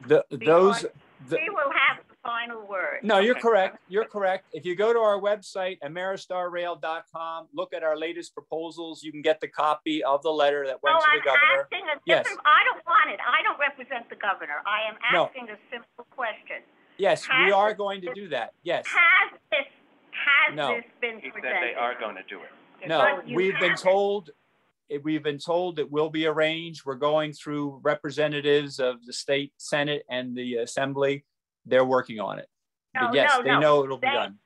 Speaker 14: The, those, the,
Speaker 12: We will have the final word.
Speaker 14: no, you're
Speaker 12: Okay.
Speaker 14: correct. You're correct. If you go to our website, ameristarrail.com, look at our latest proposals, you can get the copy of the letter that went
Speaker 12: No,
Speaker 14: to
Speaker 12: I'm
Speaker 14: the governor.
Speaker 12: asking a
Speaker 14: Yes.
Speaker 12: I don't want it. I don't represent the governor. I am
Speaker 14: No.
Speaker 12: asking a simple question.
Speaker 14: Yes, we are going to do that. Yes.
Speaker 12: Has this, has
Speaker 14: No.
Speaker 12: this been
Speaker 7: He
Speaker 12: presented?
Speaker 7: said they are going to do it.
Speaker 14: No, we've been told, eh, we've been told it will be arranged. We're going through representatives of the state senate and the assembly. They're working on it.
Speaker 12: No,
Speaker 14: But yes,
Speaker 12: no,
Speaker 14: they
Speaker 12: no.
Speaker 14: know it'll be done.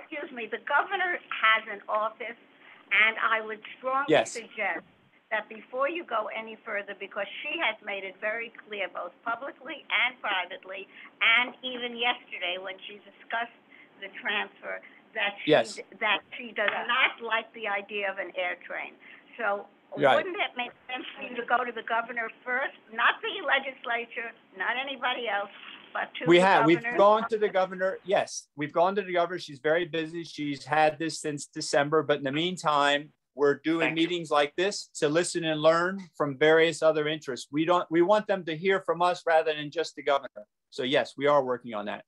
Speaker 12: excuse me, the governor has an office, and I would strongly
Speaker 14: Yes.
Speaker 12: suggest that before you go any further, because she has made it very clear, both publicly and privately, and even yesterday when she discussed the transfer, that she,
Speaker 14: Yes.
Speaker 12: that she does not like the idea of an air train. So
Speaker 14: Right.
Speaker 12: wouldn't it make sense for you to go to the governor first, not the legislature, not anybody else, but to
Speaker 14: We have, we've gone to the governor. Yes, we've gone to the governor. She's very busy. She's had this since December, but in the meantime, we're doing
Speaker 7: Thank you.
Speaker 14: meetings like this to listen and learn from various other interests. We don't, we want them to hear from us rather than just the governor. So yes, we are working on that.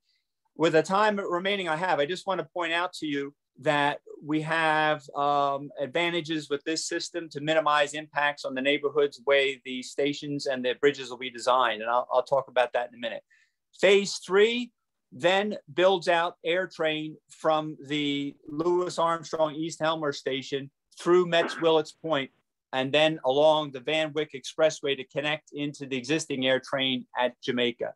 Speaker 14: With the time remaining I have, I just want to point out to you that we have um, advantages with this system to minimize impacts on the neighborhoods, way the stations and the bridges will be designed. And I'll, I'll talk about that in a minute. Phase three then builds out AirTrain from the Louis Armstrong East Elmhurst Station through Mets-Willets Point and then along the Van Wyck Expressway to connect into the existing AirTrain at Jamaica.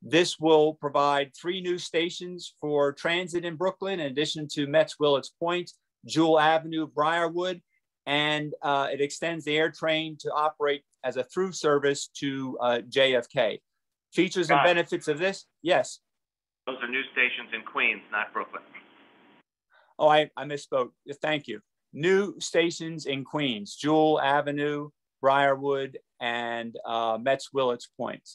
Speaker 14: This will provide three new stations for transit in Brooklyn, in addition to Mets-Willets Point, Jewel Avenue, Briarwood, and uh, it extends the AirTrain to operate as a through service to uh, JFK. Features and
Speaker 7: it.
Speaker 14: benefits of this? Yes.
Speaker 7: Those are new stations in Queens, not Brooklyn.
Speaker 14: Oh, I, I misspoke. Thank you. New stations in Queens, Jewel Avenue, Briarwood, and uh, Mets-Willets Point.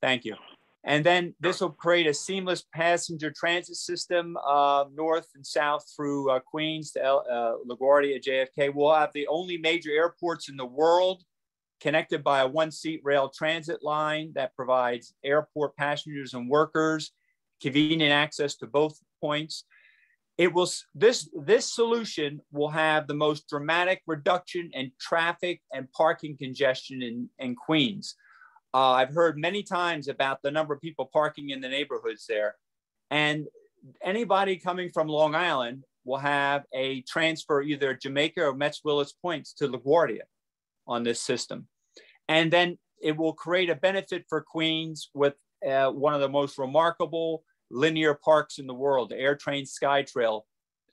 Speaker 14: Thank you. And then this will create a seamless passenger transit system uh, north and south through uh, Queens to L- uh, LaGuardia, JFK. We'll have the only major airports in the world connected by a one-seat rail transit line that provides airport passengers and workers convenient access to both points. It will this this solution will have the most dramatic reduction in traffic and parking congestion in, in Queens. Uh, I've heard many times about the number of people parking in the neighborhoods there. And anybody coming from Long Island will have a transfer either Jamaica or Mets-Willets Points to LaGuardia on this system. And then it will create a benefit for Queens with uh, one of the most remarkable linear parks in the world, the AirTrain SkyTrail,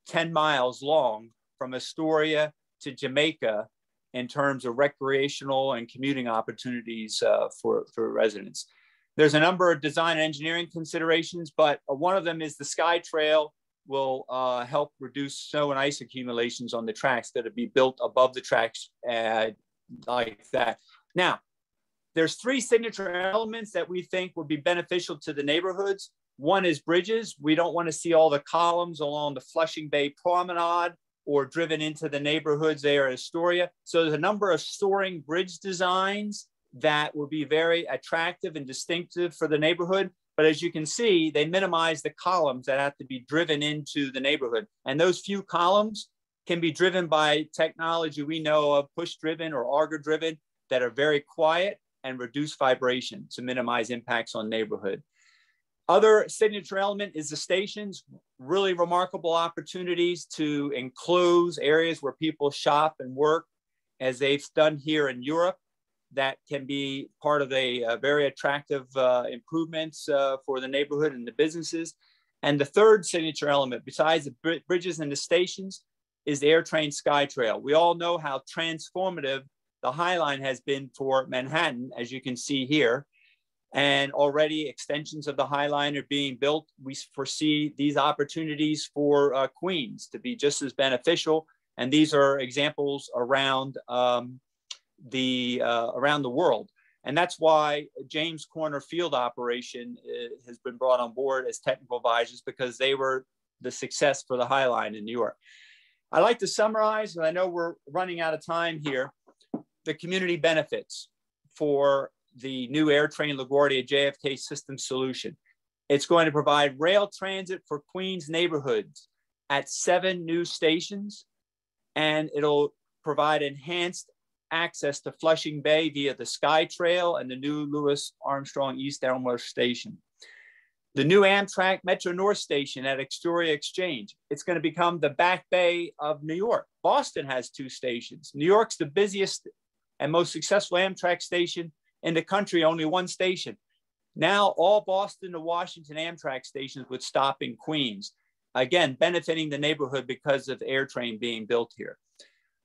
Speaker 14: 10 miles long from Astoria to Jamaica in terms of recreational and commuting opportunities uh, for, for residents. There's a number of design and engineering considerations, but one of them is the SkyTrail will uh, help reduce snow and ice accumulations on the tracks that will be built above the tracks uh, like that. Now, there's three signature elements that we think would be beneficial to the neighborhoods. One is bridges. We don't want to see all the columns along the Flushing Bay Promenade or driven into the neighborhoods there at Astoria. So there's a number of soaring bridge designs that will be very attractive and distinctive for the neighborhood. But as you can see, they minimize the columns that have to be driven into the neighborhood. And those few columns can be driven by technology we know of, push driven or auger driven, that are very quiet and reduce vibration to minimize impacts on neighborhood. Other signature element is the stations, really remarkable opportunities to enclose areas where people shop and work as they've done here in Europe. That can be part of a, a very attractive uh, improvements uh, for the neighborhood and the businesses. And the third signature element, besides the br bridges and the stations, is the AirTrain SkyTrail. We all know how transformative the High Line has been for Manhattan, as you can see here. And already extensions of the High Line are being built. We foresee these opportunities for uh, Queens to be just as beneficial. And these are examples around um, the uh, around the world. And that's why James Corner Field Operation uh, has been brought on board as technical advisors because they were the success for the High Line in New York. I like to summarize, and I know we're running out of time here, the community benefits for the new AirTrain LaGuardia JFK system solution. It's going to provide rail transit for Queens neighborhoods at seven new stations, and it'll provide enhanced access to Flushing Bay via the SkyTrail and the new Louis Armstrong East Elmhurst Station. The new Amtrak Metro North Station at Astoria Exchange. It's going to become the back bay of New York. Boston has two stations. New York's the busiest and most successful Amtrak station in the country, only one station. Now all Boston to Washington Amtrak stations would stop in Queens. Again, benefiting the neighborhood because of AirTrain being built here.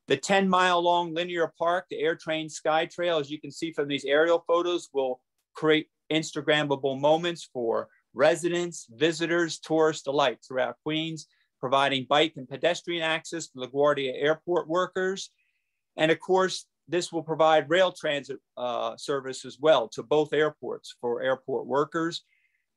Speaker 14: The 10 mile long linear park, the AirTrain SkyTrail, as you can see from these aerial photos, will create Instagrammable moments for residents, visitors, tourists alike throughout Queens, providing bike and pedestrian access to LaGuardia airport workers. And of course, this will provide rail transit uh, service as well to both airports for airport workers,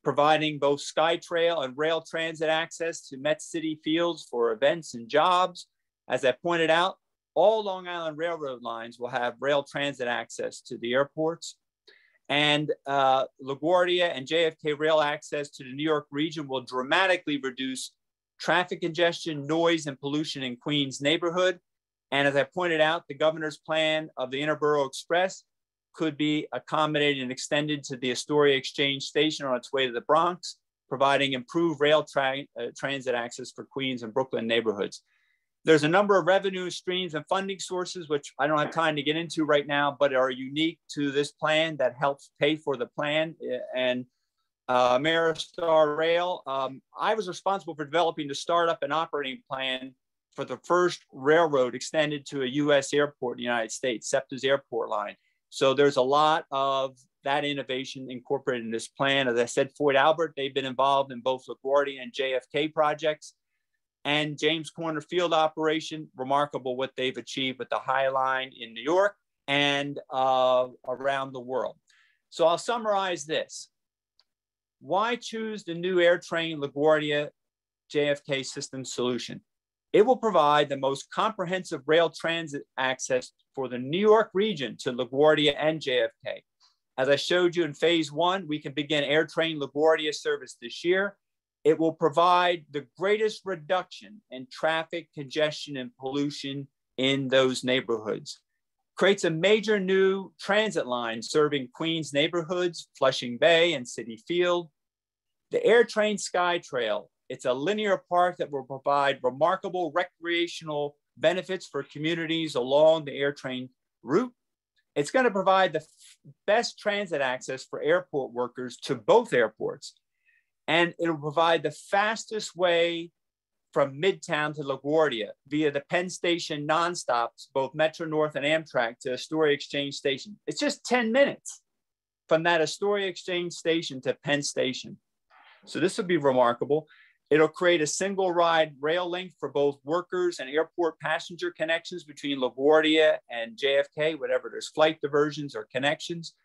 Speaker 14: providing both SkyTrail and rail transit access to Met City fields for events and jobs. As I pointed out, all Long Island Railroad lines will have rail transit access to the airports. And uh, LaGuardia and JFK rail access to the New York region will dramatically reduce traffic congestion, noise, and pollution in Queens neighborhood. And as I pointed out, the governor's plan of the Interborough Express could be accommodated and extended to the Astoria Exchange Station on its way to the Bronx, providing improved rail tra uh, transit access for Queens and Brooklyn neighborhoods. There's a number of revenue streams and funding sources, which I don't have time to get into right now, but are unique to this plan that helps pay for the plan. And uh, Ameristar Rail, um, I was responsible for developing the startup and operating plan for the first railroad extended to a US airport in the United States, SEPTA's airport line. So there's a lot of that innovation incorporated in this plan. As I said, Foit-Albert, they've been involved in both LaGuardia and JFK projects and James Corner Field Operation. Remarkable what they've achieved with the High Line in New York and uh, around the world. So I'll summarize this. Why choose the new AirTrain LaGuardia JFK system solution? It will provide the most comprehensive rail transit access for the New York region to LaGuardia and JFK. As I showed you in phase one, we can begin AirTrain LaGuardia service this year it will provide the greatest reduction in traffic congestion and pollution in those neighborhoods. Creates a major new transit line serving Queens neighborhoods, Flushing Bay and Citi Field. The AirTrain SkyTrail, it's a linear park that will provide remarkable recreational benefits for communities along the AirTrain route. It's going to provide the best transit access for airport workers to both airports and it'll provide the fastest way from Midtown to LaGuardia via the Penn Station nonstops, both Metro North and Amtrak to Astoria Exchange Station. It's just 10 minutes from that Astoria Exchange Station to Penn Station. So this would be remarkable. It'll create a single ride rail link for both workers and airport passenger connections between LaGuardia and JFK, whatever there's flight diversions or connections.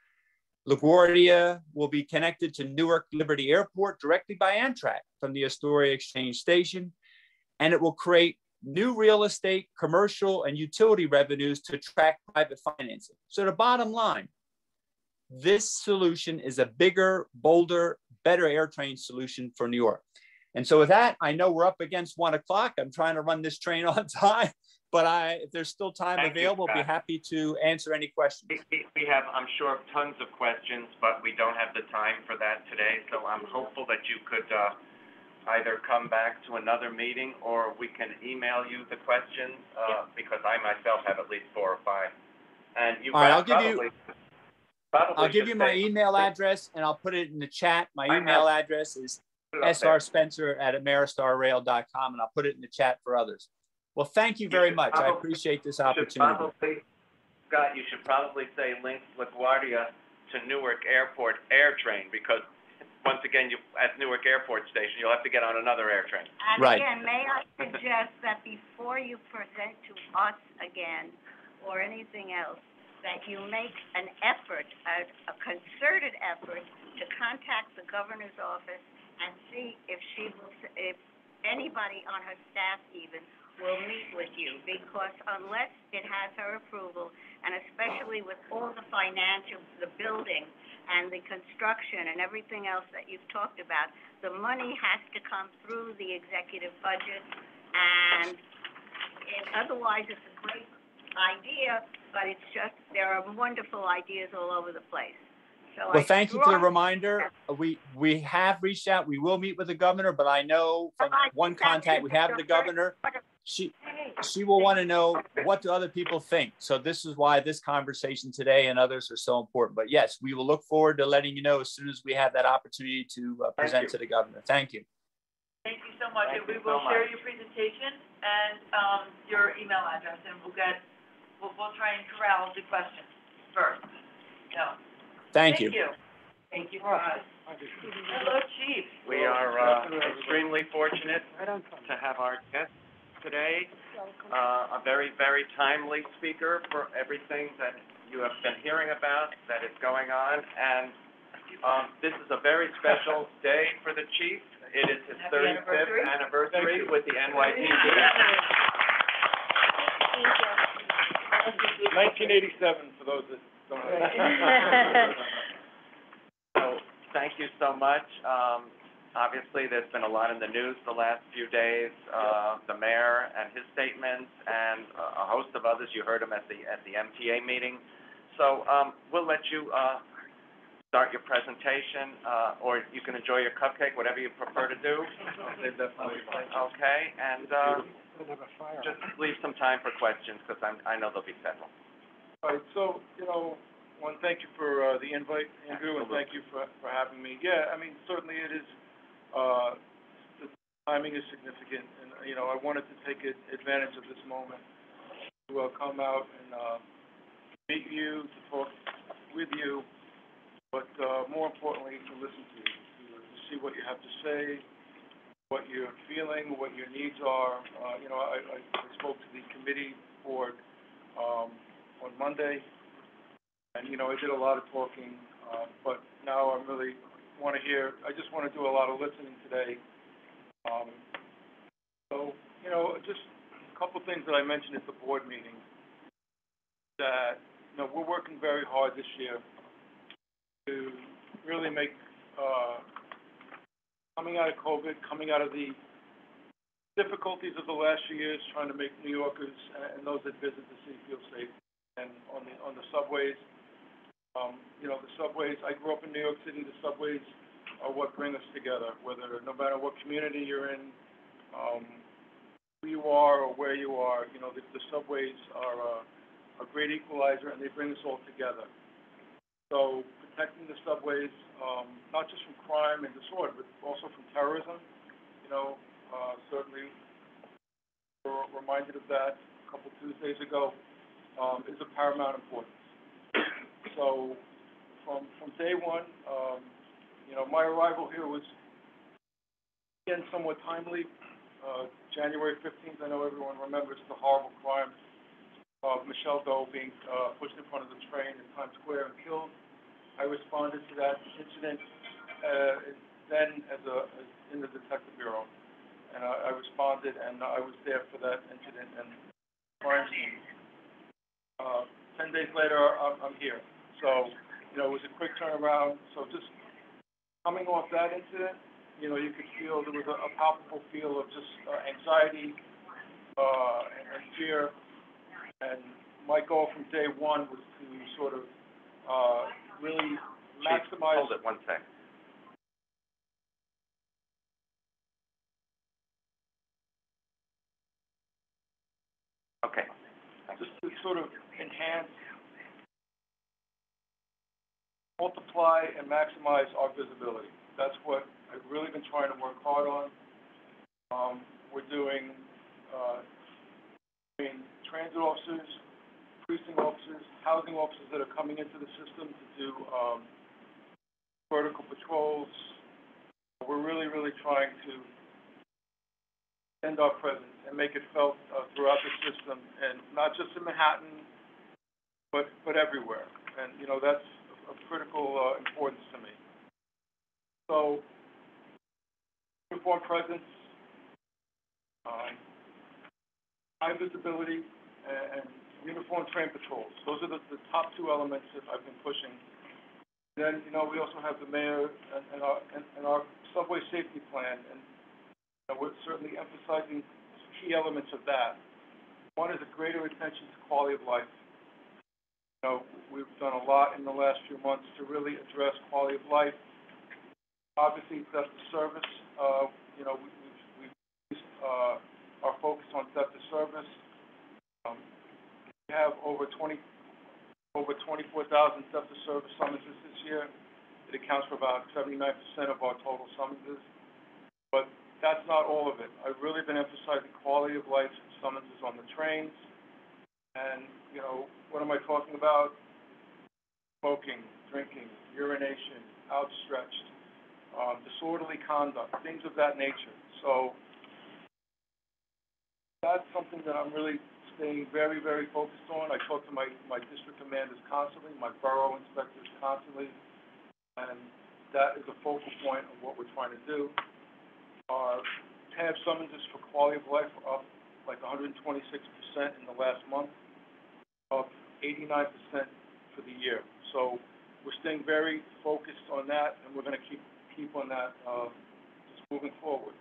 Speaker 14: LaGuardia will be connected to Newark Liberty Airport directly by Amtrak from the Astoria Exchange Station. And it will create new real estate, commercial, and utility revenues to attract private financing. So the bottom line, this solution is a bigger, bolder, better AirTrain solution for New York. And so with that, I know we're up against one o'clock. I'm trying to run this train on time, but I, if there's still time
Speaker 7: Thank you,
Speaker 14: available, be happy to answer any questions.
Speaker 7: We, we- we have, I'm sure, tons of questions, but we don't have the time for that today, so I'm hopeful that you could, uh, either come back to another meeting, or we can email you the questions, uh, because I myself have at least four or five. And you
Speaker 14: All right, I'll give you-
Speaker 7: probably, probably
Speaker 14: I'll give you my email address and I'll put it in the chat. My email address is
Speaker 7: put it up there.
Speaker 14: srspencer@ameristarrail.com and I'll put it in the chat for others. Well, thank you very
Speaker 7: should
Speaker 14: much. I appreciate this
Speaker 7: You
Speaker 14: opportunity.
Speaker 7: probably, Scott, you should probably say link LaGuardia to Newark Airport Air Train, because once again, you, at Newark Airport Station, you'll have to get on another air train.
Speaker 12: And
Speaker 14: Right.
Speaker 12: again, may I suggest that before you present to us again, or anything else, that you make an effort, a, a concerted effort to contact the governor's office and see if she will, if anybody on her staff even will meet with you, because unless it has her approval, and especially with all the financial, the building and the construction and everything else that you've talked about, the money has to come through the executive budget, and it, otherwise, it's a great idea, but it's just, there are wonderful ideas all over the place. So
Speaker 14: Well,
Speaker 12: I
Speaker 14: thank you for the
Speaker 12: strongly-
Speaker 14: reminder. We, we have reached out. We will meet with the governor, but I know from one contact we have with the governor, she, she will want to know what do other people think. So this is why this conversation today and others are so important. But yes, we will look forward to letting you know as soon as we have that opportunity to uh, present to the governor. Thank you.
Speaker 8: Thank you so much,
Speaker 7: Thank
Speaker 8: and we will
Speaker 7: so
Speaker 8: share
Speaker 7: much.
Speaker 8: your presentation and, um, your email address, and we'll get, we'll, we'll try and corral the questions first. So,
Speaker 14: Thank you.
Speaker 8: Thank you, Rod. Hello, chief.
Speaker 7: We are, uh, extremely fortunate
Speaker 10: Right on time.
Speaker 7: to have our guest today, uh, a very, very timely speaker for everything that you have been hearing about that is going on. And, um, this is a very special day for the chief. It is his
Speaker 8: Happy
Speaker 7: thirty-fifth
Speaker 8: anniversary.
Speaker 7: anniversary with the NYPD.
Speaker 9: Nineteen eighty-seven, for those that don't know.
Speaker 7: So, thank you so much. Um, obviously, there's been a lot in the news the last few days. Uh, the mayor and his statements and a host of others. You heard him at the, at the MTA meeting. So, um, we'll let you, uh, start your presentation, uh, or you can enjoy your cupcake, whatever you prefer to do. Okay, and, uh,
Speaker 10: Don't have a fire.
Speaker 7: just leave some time for questions, because I'm, I know there'll be several.
Speaker 9: All right, so, you know, one, thank you for, uh, the invite, Andrew, and thank you for, for having me. Yeah, I mean, certainly it is, uh, the timing is significant, and, you know, I wanted to take ad- advantage of this moment to, uh, come out and, uh, meet you, to talk with you, but, uh, more importantly, to listen to you, to, to see what you have to say, what you're feeling, what your needs are. Uh, you know, I, I I spoke to the committee board, um, on Monday, and, you know, I did a lot of talking, uh, but now I'm really wanna hear, I just wanna do a lot of listening today. Um, so, you know, just a couple things that I mentioned at the board meeting, that, you know, we're working very hard this year to really make, uh, coming out of COVID, coming out of the difficulties of the last few years, trying to make New Yorkers and those that visit the city feel safe. And on the, on the subways, um, you know, the subways, I grew up in New York City, the subways are what bring us together, whether, no matter what community you're in, um, who you are or where you are, you know, the, the subways are a, a great equalizer and they bring us all together. So protecting the subways, um, not just from crime and disorder, but also from terrorism, you know, uh, certainly we're reminded of that a couple Tuesdays ago, um, is of paramount importance. So from, from day one, um, you know, my arrival here was, again, somewhat timely. Uh, January fifteenth, I know everyone remembers the horrible crime of Michelle Go being, uh, pushed in front of the train in Times Square and killed. I responded to that incident, uh, then as a, as in the detective bureau. And I, I responded and I was there for that incident and crime scene. Uh, ten days later, I'm, I'm here. So, you know, it was a quick turnaround, so just coming off that incident, you know, you could feel, there was a, a palpable feel of just uh, anxiety, uh, and, and fear. And my goal from day one was to sort of, uh, really
Speaker 7: Chief,
Speaker 9: maximize.
Speaker 7: Hold it one sec. Okay.
Speaker 9: just to sort of enhance, multiply and maximize our visibility. That's what I've really been trying to work hard on. Um, we're doing, uh, transit officers, precinct officers, housing officers that are coming into the system to do, um, vertical patrols. We're really, really trying to extend our presence and make it felt uh, throughout the system, and not just in Manhattan, but, but everywhere. And, you know, that's of critical uh, importance to me. So, uniform presence, um, high visibility, and, and uniform train patrols. Those are the, the top two elements that I've been pushing. Then, you know, we also have the mayor and, and our, and, and our subway safety plan, and uh, we're certainly emphasizing key elements of that. One is a greater attention to quality of life. You know, we've done a lot in the last few months to really address quality of life. Obviously, theft of service, uh, you know, we, we've, we've, uh, our focus on theft of service. Um, we have over twenty, over twenty-four thousand theft of service summonses this year. It accounts for about seventy-nine percent of our total summonses. But that's not all of it. I've really been emphasizing quality of life summonses on the trains. And, you know, what am I talking about? Smoking, drinking, urination, outstretched, um, disorderly conduct, things of that nature. So that's something that I'm really staying very, very focused on. I talk to my, my district commanders constantly, my borough inspectors constantly, and that is a focal point of what we're trying to do. Our tab summonses for quality of life are up like hundred and twenty-six percent in the last month, up eighty-nine percent for the year. So we're staying very focused on that, and we're gonna keep, keep on that, uh, just moving forward.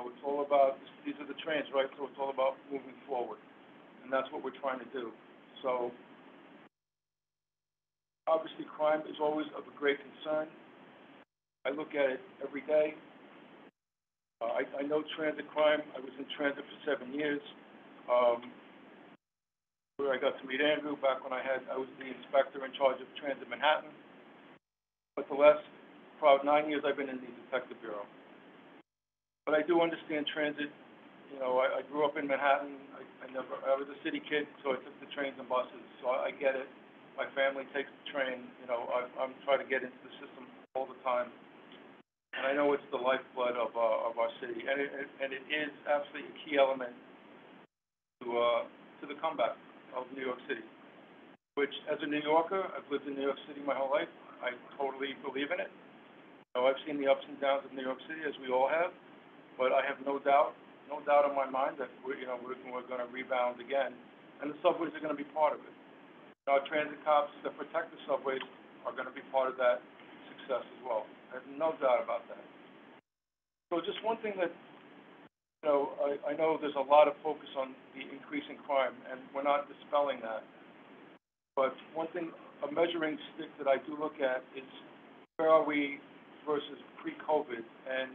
Speaker 9: So it's all about, these are the trends, right? So it's all about moving forward, and that's what we're trying to do. So obviously, crime is always of a great concern. I look at it every day. Uh, I, I know transit crime. I was in transit for seven years. Um, where I got to meet Andrew back when I had, I was the inspector in charge of Transit Manhattan. But the last, probably nine years, I've been in the detective bureau. But I do understand transit. You know, I, I grew up in Manhattan. I, I never, I was a city kid, so I took the trains and buses. So I, I get it. My family takes the train. You know, I, I'm trying to get into the system all the time. And I know it's the lifeblood of, uh, of our city, and it, it- and it is absolutely a key element to, uh, to the comeback of New York City. Which, as a New Yorker, I've lived in New York City my whole life, I totally believe in it. You I've seen the ups and downs of New York City, as we all have, but I have no doubt, no doubt in my mind that we're, you know, we're, we're gonna rebound again, and the subways are gonna be part of it. Our transit cops that protect the subways are gonna be part of that success as well. I have no doubt about that. So just one thing that, know, I, I know there's a lot of focus on the increase in crime, and we're not dispelling that. But one thing, a measuring stick that I do look at is where are we versus pre-COVID? And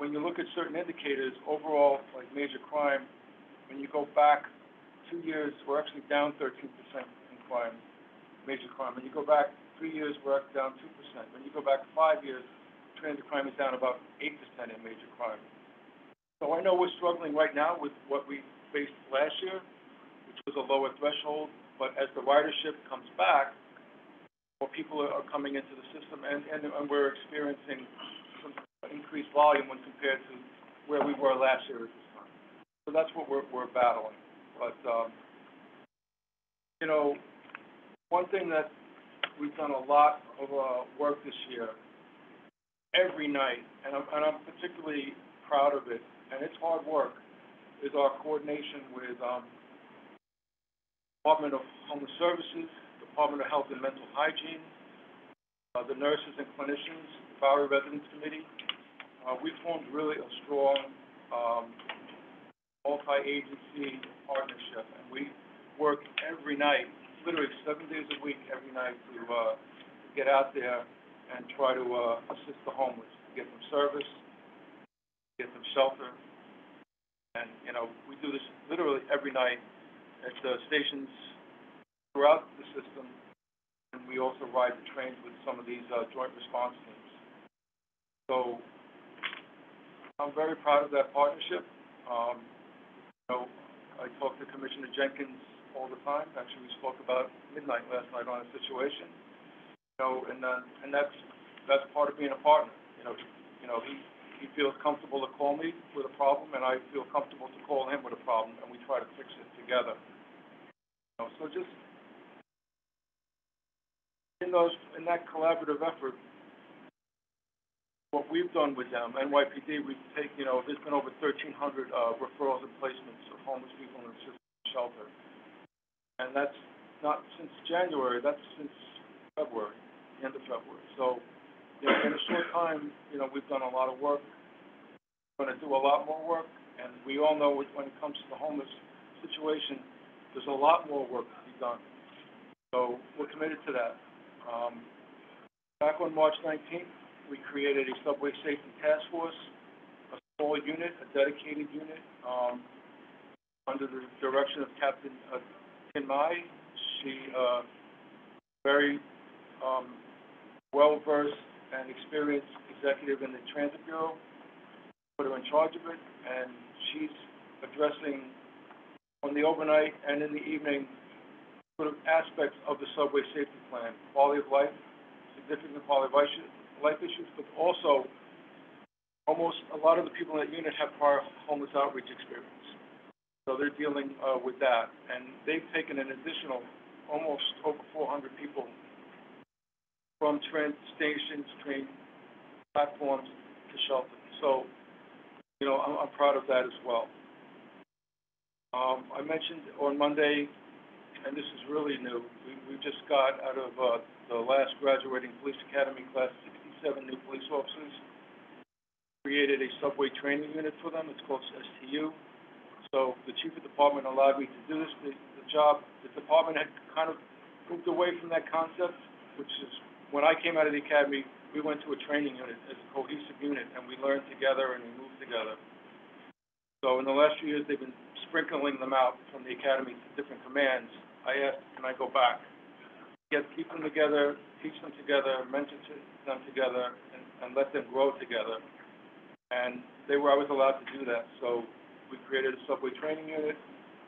Speaker 9: when you look at certain indicators, overall, like major crime, when you go back two years, we're actually down thirteen percent in crime, major crime. When you go back three years, we're down two percent. When you go back five years, transit crime is down about eight percent in major crime. So I know we're struggling right now with what we faced last year, which was a lower threshold, but as the ridership comes back, more people are, coming into the system, and, and, and we're experiencing some increased volume when compared to where we were last year at this time. So that's what we're, we're battling. But, um, you know, one thing that we've done a lot of, uh, work this year, every night, and I'm, and I'm particularly proud of it, and it's hard work, is our coordination with, um, Department of Homeless Services, Department of Health and Mental Hygiene, uh, the nurses and clinicians, Bowery Residents Committee. Uh, we formed really a strong, um, multi-agency partnership, and we work every night, literally seven days a week, every night to, uh, get out there and try to, uh, assist the homeless, get them service, get them shelter. And, you know, we do this literally every night at the stations throughout the system. And we also ride the trains with some of these, uh, joint response teams. So, I'm very proud of that partnership. Um, you know, I talk to Commissioner Jenkins all the time. Actually, we spoke about midnight last night on a situation. You know, and, uh, and that's, that's part of being a partner. You know, you know, he, he feels comfortable to call me with a problem, and I feel comfortable to call him with a problem, and we try to fix it together. You know, so just in those, in that collaborative effort, what we've done with them, NYPD, we've taken, you know, there's been over thirteen hundred, uh, referrals and placements of homeless people in the shelter. And that's not since January, that's since February, the end of February. So, you know, in a short time, you know, we've done a lot of work. We're gonna do a lot more work, and we all know when it comes to the homeless situation, there's a lot more work to be done. So, we're committed to that. Um, back on March nineteenth, we created a subway safety task force, a small unit, a dedicated unit, um, under the direction of Captain, uh, Tin Mai. She, uh, very, um, well-versed and experienced executive in the Transit Bureau. Put her in charge of it, and she's addressing on the overnight and in the evening sort of aspects of the subway safety plan, quality of life, significant quality of life issues, but also almost a lot of the people in that unit have prior homeless outreach experience. So they're dealing, uh, with that, and they've taken an additional, almost over four hundred people from train stations, train platforms to shelter. So, you know, I'm, I'm proud of that as well. Um, I mentioned on Monday, and this is really new, we, we just got out of, uh, the last graduating police academy class, sixty-seven new police officers. Created a subway training unit for them, it's called STU. So the chief of department allowed me to do this, the, the job, the department had kind of moved away from that concept, which is, when I came out of the academy, we went to a training unit as a cohesive unit, and we learned together and we moved together. So in the last few years, they've been sprinkling them out from the academy to different commands. I asked, can I go back? Get, keep them together, teach them together, mentor them together, and, and let them grow together. And they were, I was allowed to do that, so we created a subway training unit.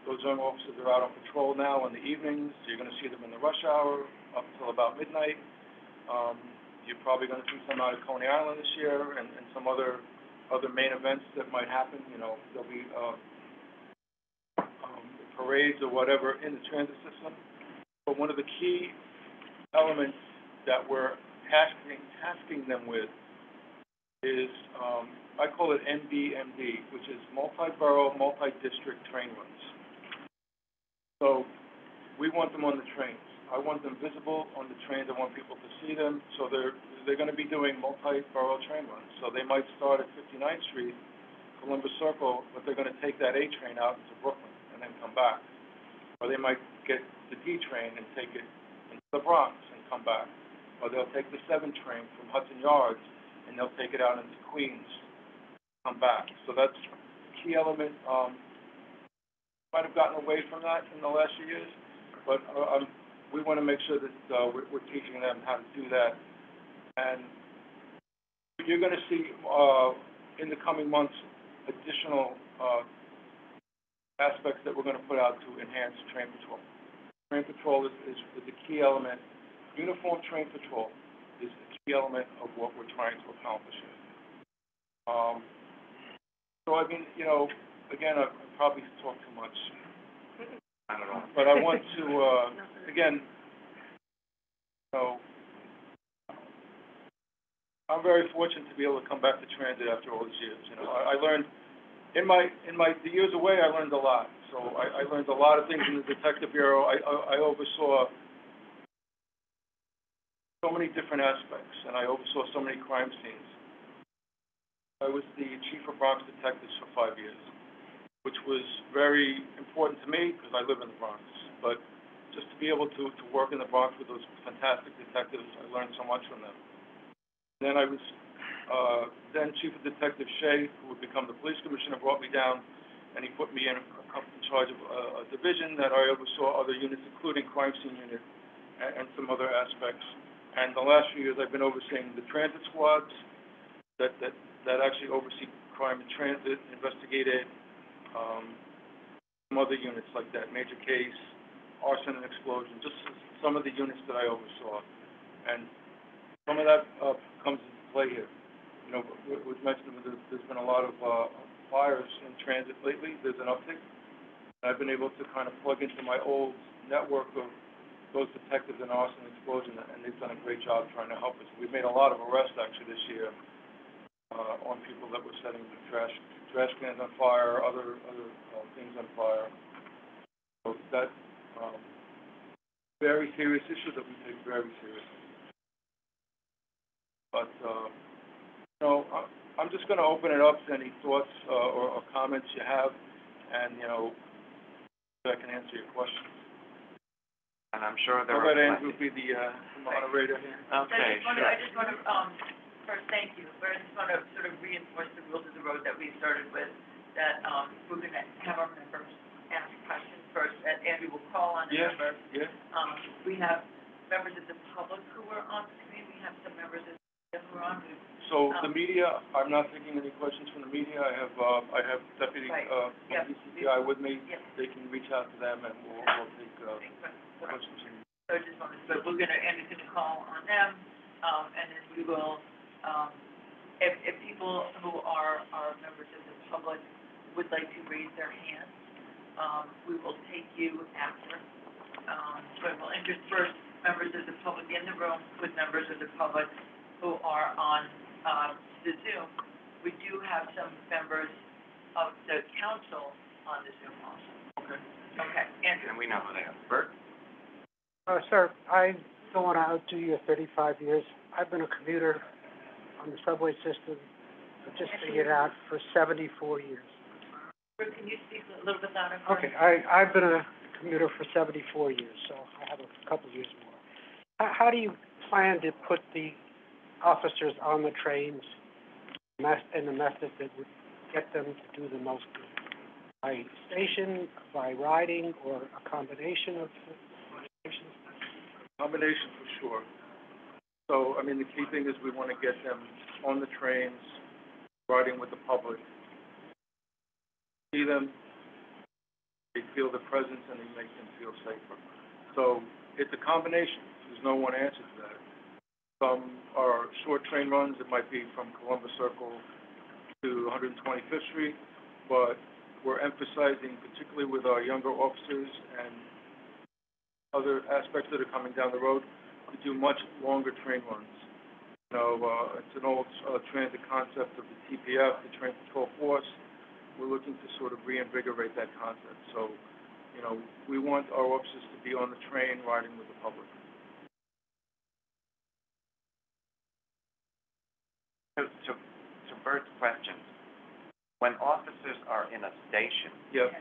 Speaker 9: Those young officers are out on patrol now in the evenings, you're gonna see them in the rush hour up until about midnight. Um, you're probably gonna see some out at Coney Island this year and, and some other, other main events that might happen, you know, there'll be, uh, um, parades or whatever in the transit system. But one of the key elements that we're tasking, tasking them with is, um, I call it MBMD, which is multi-borough, multi-district train runs. So, we want them on the trains. I want them visible on the trains, I want people to see them, so they're, they're gonna be doing multi-borough train runs. So they might start at 59th Street, Columbus Circle, but they're gonna take that A train out into Brooklyn and then come back. Or they might get the D train and take it into the Bronx and come back. Or they'll take the seven train from Hudson Yards and they'll take it out into Queens, come back. So that's a key element. Um, might have gotten away from that in the last few years, but, uh, we wanna make sure that, uh, we're, we're teaching them how to do that. And you're gonna see, uh, in the coming months, additional, uh, aspects that we're gonna put out to enhance train patrol. Train patrol is, is, is key element. Uniform train patrol is a key element of what we're trying to accomplish. Um, so I mean, you know, again, I I probably talked too much.
Speaker 13: Know.
Speaker 9: But I want to, uh, again, So, I'm very fortunate to be able to come back to transit after all these years, you know, I, I learned, in my, in my, the years away, I learned a lot. So I, I learned a lot of things in the Detective Bureau, I, I, I oversaw so many different aspects, and I oversaw so many crime scenes. I was the chief of Bronx detectives for five years, which was very important to me, because I live in the Bronx. But just to be able to, to work in the Bronx with those fantastic detectives, I learned so much from them. Then I was, uh, then Chief of Detective Shea, who would become the police commissioner, brought me down, and he put me in, in charge of a, a division that I oversaw other units, including crime scene unit and, and some other aspects. And the last few years, I've been overseeing the transit squads that, that, that actually oversee crime in transit, investigated, um, some other units like that, major case, arson and explosion, just some of the units that I oversaw. And some of that, uh, comes into play here. You know, what was mentioned, there's, there's been a lot of, uh, fires in transit lately, there's an uptick. I've been able to kind of plug into my old network of those detectives in arson and explosion, and they've done a great job trying to help us. We've made a lot of arrests actually this year, uh, on people that were setting the trash, trash cans on fire, other, other, uh, things on fire. So that, um, very serious issue that we take very seriously. But, uh, you know, I, I'm just gonna open it up to any thoughts, uh, or, or comments you have, and, you know, I can answer your questions.
Speaker 7: And I'm sure there
Speaker 9: I'll
Speaker 7: are
Speaker 9: let
Speaker 7: plenty.
Speaker 9: Andrew be the, uh, moderator here.
Speaker 7: Okay,
Speaker 8: I just wanna,
Speaker 7: sure.
Speaker 8: I just wanna, um, first, thank you, but I just wanna sort of reinforce the rules of the road that we started with, that, um, we're gonna have our members ask questions first, that Andrew will call on the
Speaker 9: Yeah.
Speaker 8: members.
Speaker 9: Yeah,
Speaker 8: Um, we have members of the public who are on the screen, we have some members of the who are on,
Speaker 9: so the media, I'm not taking any questions from the media, I have, uh, I have Deputy,
Speaker 8: Right.
Speaker 9: uh,
Speaker 8: Yep.
Speaker 9: from DCPI with me.
Speaker 8: Yep.
Speaker 9: They can reach out to them and we'll, we'll take, uh,
Speaker 8: so
Speaker 9: questions.
Speaker 8: I just wanted, so we're gonna, Andrew's gonna call on them, um, and then we will, um, if, if people who are, are members of the public would like to raise their hands, um, we will take you after. Um, but we'll intersperse members of the public in the room with members of the public who are on, uh, the Zoom. We do have some members of the council on the Zoom also.
Speaker 9: Okay.
Speaker 8: Okay, Andrew?
Speaker 7: And we know who they are. Bert?
Speaker 10: Uh, sir, I don't want to outdo your thirty-five years. I've been a commuter on the subway system, I just figured out, for seventy-four years.
Speaker 8: Bert, Can you speak a little bit louder? for us?
Speaker 10: Okay, I, I've been a commuter for seventy-four years, so I have a couple of years more. How, how do you plan to put the officers on the trains mes- in the method that would get them to do the most good? By station, by riding, or a combination of stations?
Speaker 9: Combination for sure. So, I mean, the key thing is we want to get them on the trains, riding with the public. See them, they feel the presence and they make them feel safer. So, it's a combination, there's no one answer to that. Some are short train runs, it might be from Columbus Circle to 125th Street, but we're emphasizing, particularly with our younger officers and other aspects that are coming down the road, to do much longer train runs. You know, uh, it's an old, uh, transit concept of the TPF, the Train Patrol Force. We're looking to sort of reinvigorate that concept. So, you know, we want our officers to be on the train riding with the public.
Speaker 7: To, to, to Bert's question, when officers are in a station
Speaker 9: Yep.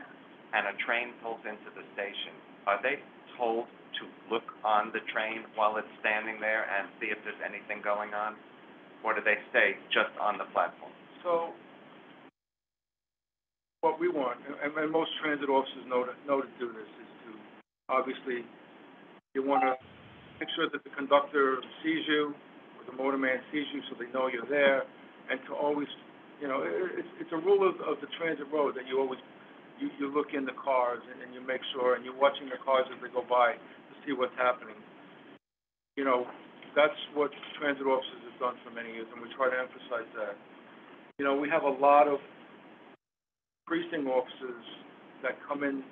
Speaker 7: and a train pulls into the station, are they told to look on the train while it's standing there and see if there's anything going on? Or do they stay just on the platform?
Speaker 9: So, what we want, and, and most transit officers know to, know to do this, is to, obviously, you wanna make sure that the conductor sees you, or the motorman sees you, so they know you're there, and to always, you know, it, it's, it's a rule of, of the transit road, that you always, you, you look in the cars, and, and you make sure, and you're watching the cars as they go by, to see what's happening. You know, that's what transit officers have done for many years, and we try to emphasize that. You know, we have a lot of precinct officers that come in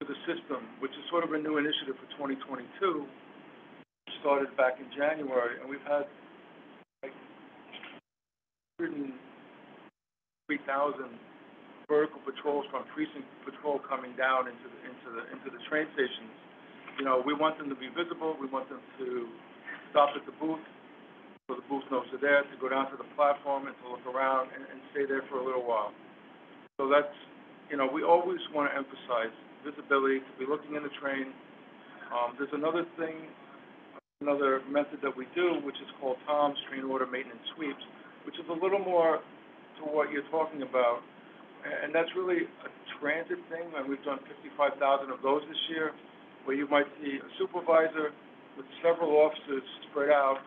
Speaker 9: to the system, which is sort of a new initiative for twenty twenty-two, started back in January, and we've had like hundred and three thousand vertical patrols from precinct patrol coming down into the, into the, into the train stations. You know, we want them to be visible, we want them to stop at the booth, so the booth knows they're there, to go down to the platform and to look around and, and stay there for a little while. So that's, you know, we always want to emphasize visibility, to be looking in the train. Um, there's another thing, another method that we do, which is called TOMS Train Order Maintenance Sweeps, which is a little more to what you're talking about. And that's really a transit thing, and we've done fifty-five thousand of those this year, where you might see a supervisor with several officers spread out.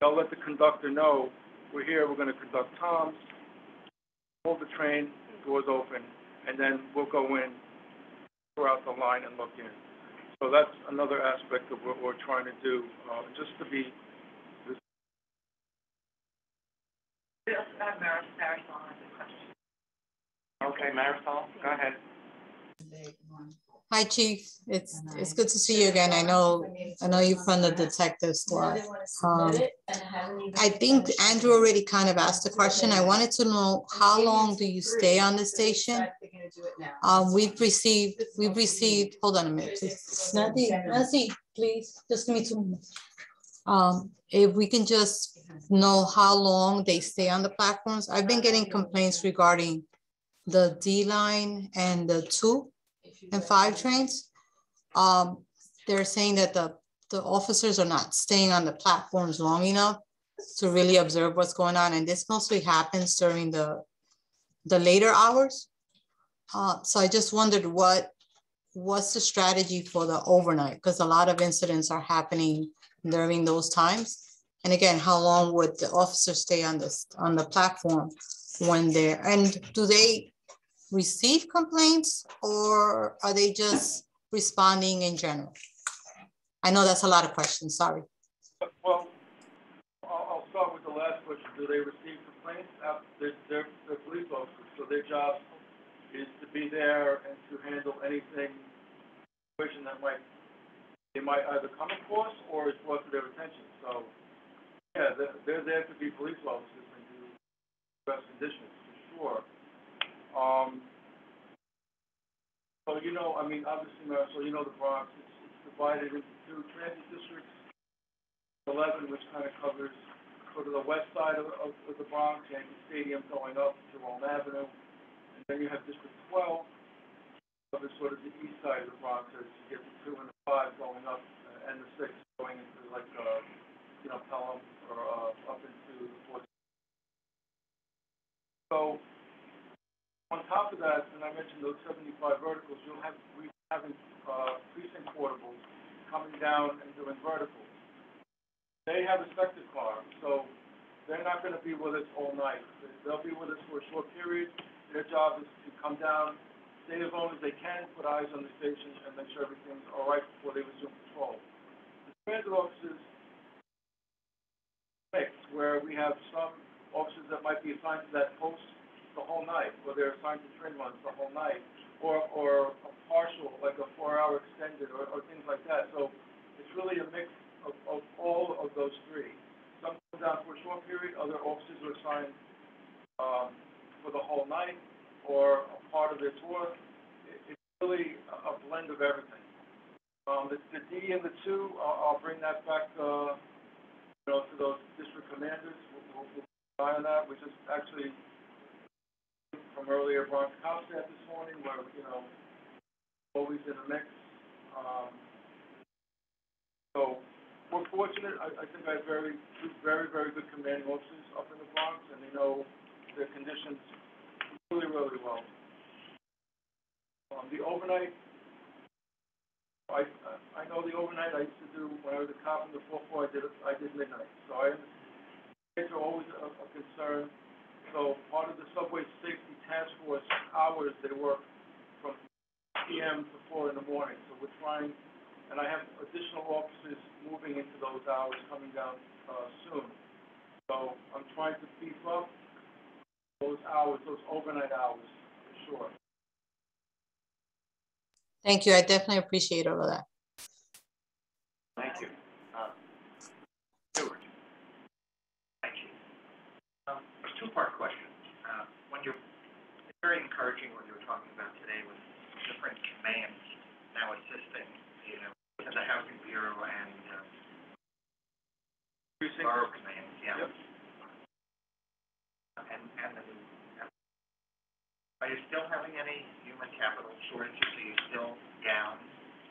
Speaker 9: They'll let the conductor know, we're here, we're gonna conduct TOMS, hold the train, doors open, and then we'll go in, throughout the line and look in. So that's another aspect of what we're trying to do, uh, just to be
Speaker 8: We also have Maris, Marisol has a question.
Speaker 7: Okay, Marisol, go ahead.
Speaker 15: Hi, Chief. It's, it's good to see you again. I know, I know you're from the detective squad. Um, I think Andrew already kind of asked the question. I wanted to know, how long do you stay on the station? Um, we've received, we've received, hold on a minute, please. Nancy, Nancy, please, just give me two minutes. Um, if we can just know how long they stay on the platforms. I've been getting complaints regarding the D line and the two and five trains. Um, they're saying that the, the officers are not staying on the platforms long enough to really observe what's going on. And this mostly happens during the, the later hours. Uh, so I just wondered what, what's the strategy for the overnight? Because a lot of incidents are happening during those times. And again, how long would the officers stay on this, on the platform when they're, and do they receive complaints or are they just responding in general? I know that's a lot of questions, sorry.
Speaker 9: Well, I'll, start with the last question. Do they receive complaints? They're, they're, they're police officers, so their job is to be there and to handle anything, situation that might, they might either come across or is brought to their attention. So, yeah, they're, they're there to be police officers and to address conditions, for sure. Um, so, you know, I mean, obviously, Marisol, you know the Bronx, it's, it's divided into two transit districts. Eleven, which kind of covers sort of the west side of, of, of the Bronx, Yankee Stadium going up to Jerome Avenue. And then you have District twelve, covers sort of the east side of the Bronx, as you get the two and the five going up, uh, and the six going into like, uh, you know, Pelham or, uh, up into the fourth. So, on top of that, and I mentioned those seventy-five verticals, you'll have, having, uh, precinct portables coming down and doing verticals. They have a sector car, so they're not gonna be with us all night. They'll be with us for a short period. Their job is to come down, stay as long as they can, put eyes on the station, and make sure everything's all right before they resume patrol. The transit officers mix, where we have some officers that might be assigned to that post the whole night, or they're assigned to train runs the whole night, or, or a partial, like a four-hour extended, or, or things like that. So it's really a mix of, of all of those three. Some come down for a short period, other officers are assigned, um, for the whole night, or a part of their tour. It, it's really a, blend of everything. Um, the, the D and the two, I'll, I'll bring that back, uh, you know, to those district commanders. We'll, we'll, we'll on that. We just actually from earlier Bronx CompStat this morning, where, you know, always in the mix. Um, so, we're fortunate, I, I think I have very, very, very good commanding officers up in the Bronx, and they know their conditions really, really well. Um, the overnight, I, I know the overnight I used to do, when I was a cop in the four four, I did, I did midnight, so I, it's always a, a concern. So part of the subway safety task force hours, they work from PM to four in the morning. So we're trying, and I have additional officers moving into those hours coming down, uh, soon. So I'm trying to beef up those hours, those overnight hours, for sure.
Speaker 15: Thank you. I definitely appreciate all of that.
Speaker 7: Thank you. Uh,
Speaker 13: Um, a two-part question. Uh, when you're, very encouraging what you were talking about today with different commands now assisting, you know, the Housing Bureau and, uh, borough commands, yeah.
Speaker 9: Yep.
Speaker 13: And, and the new, are you still having any human capital shortages? Are you still down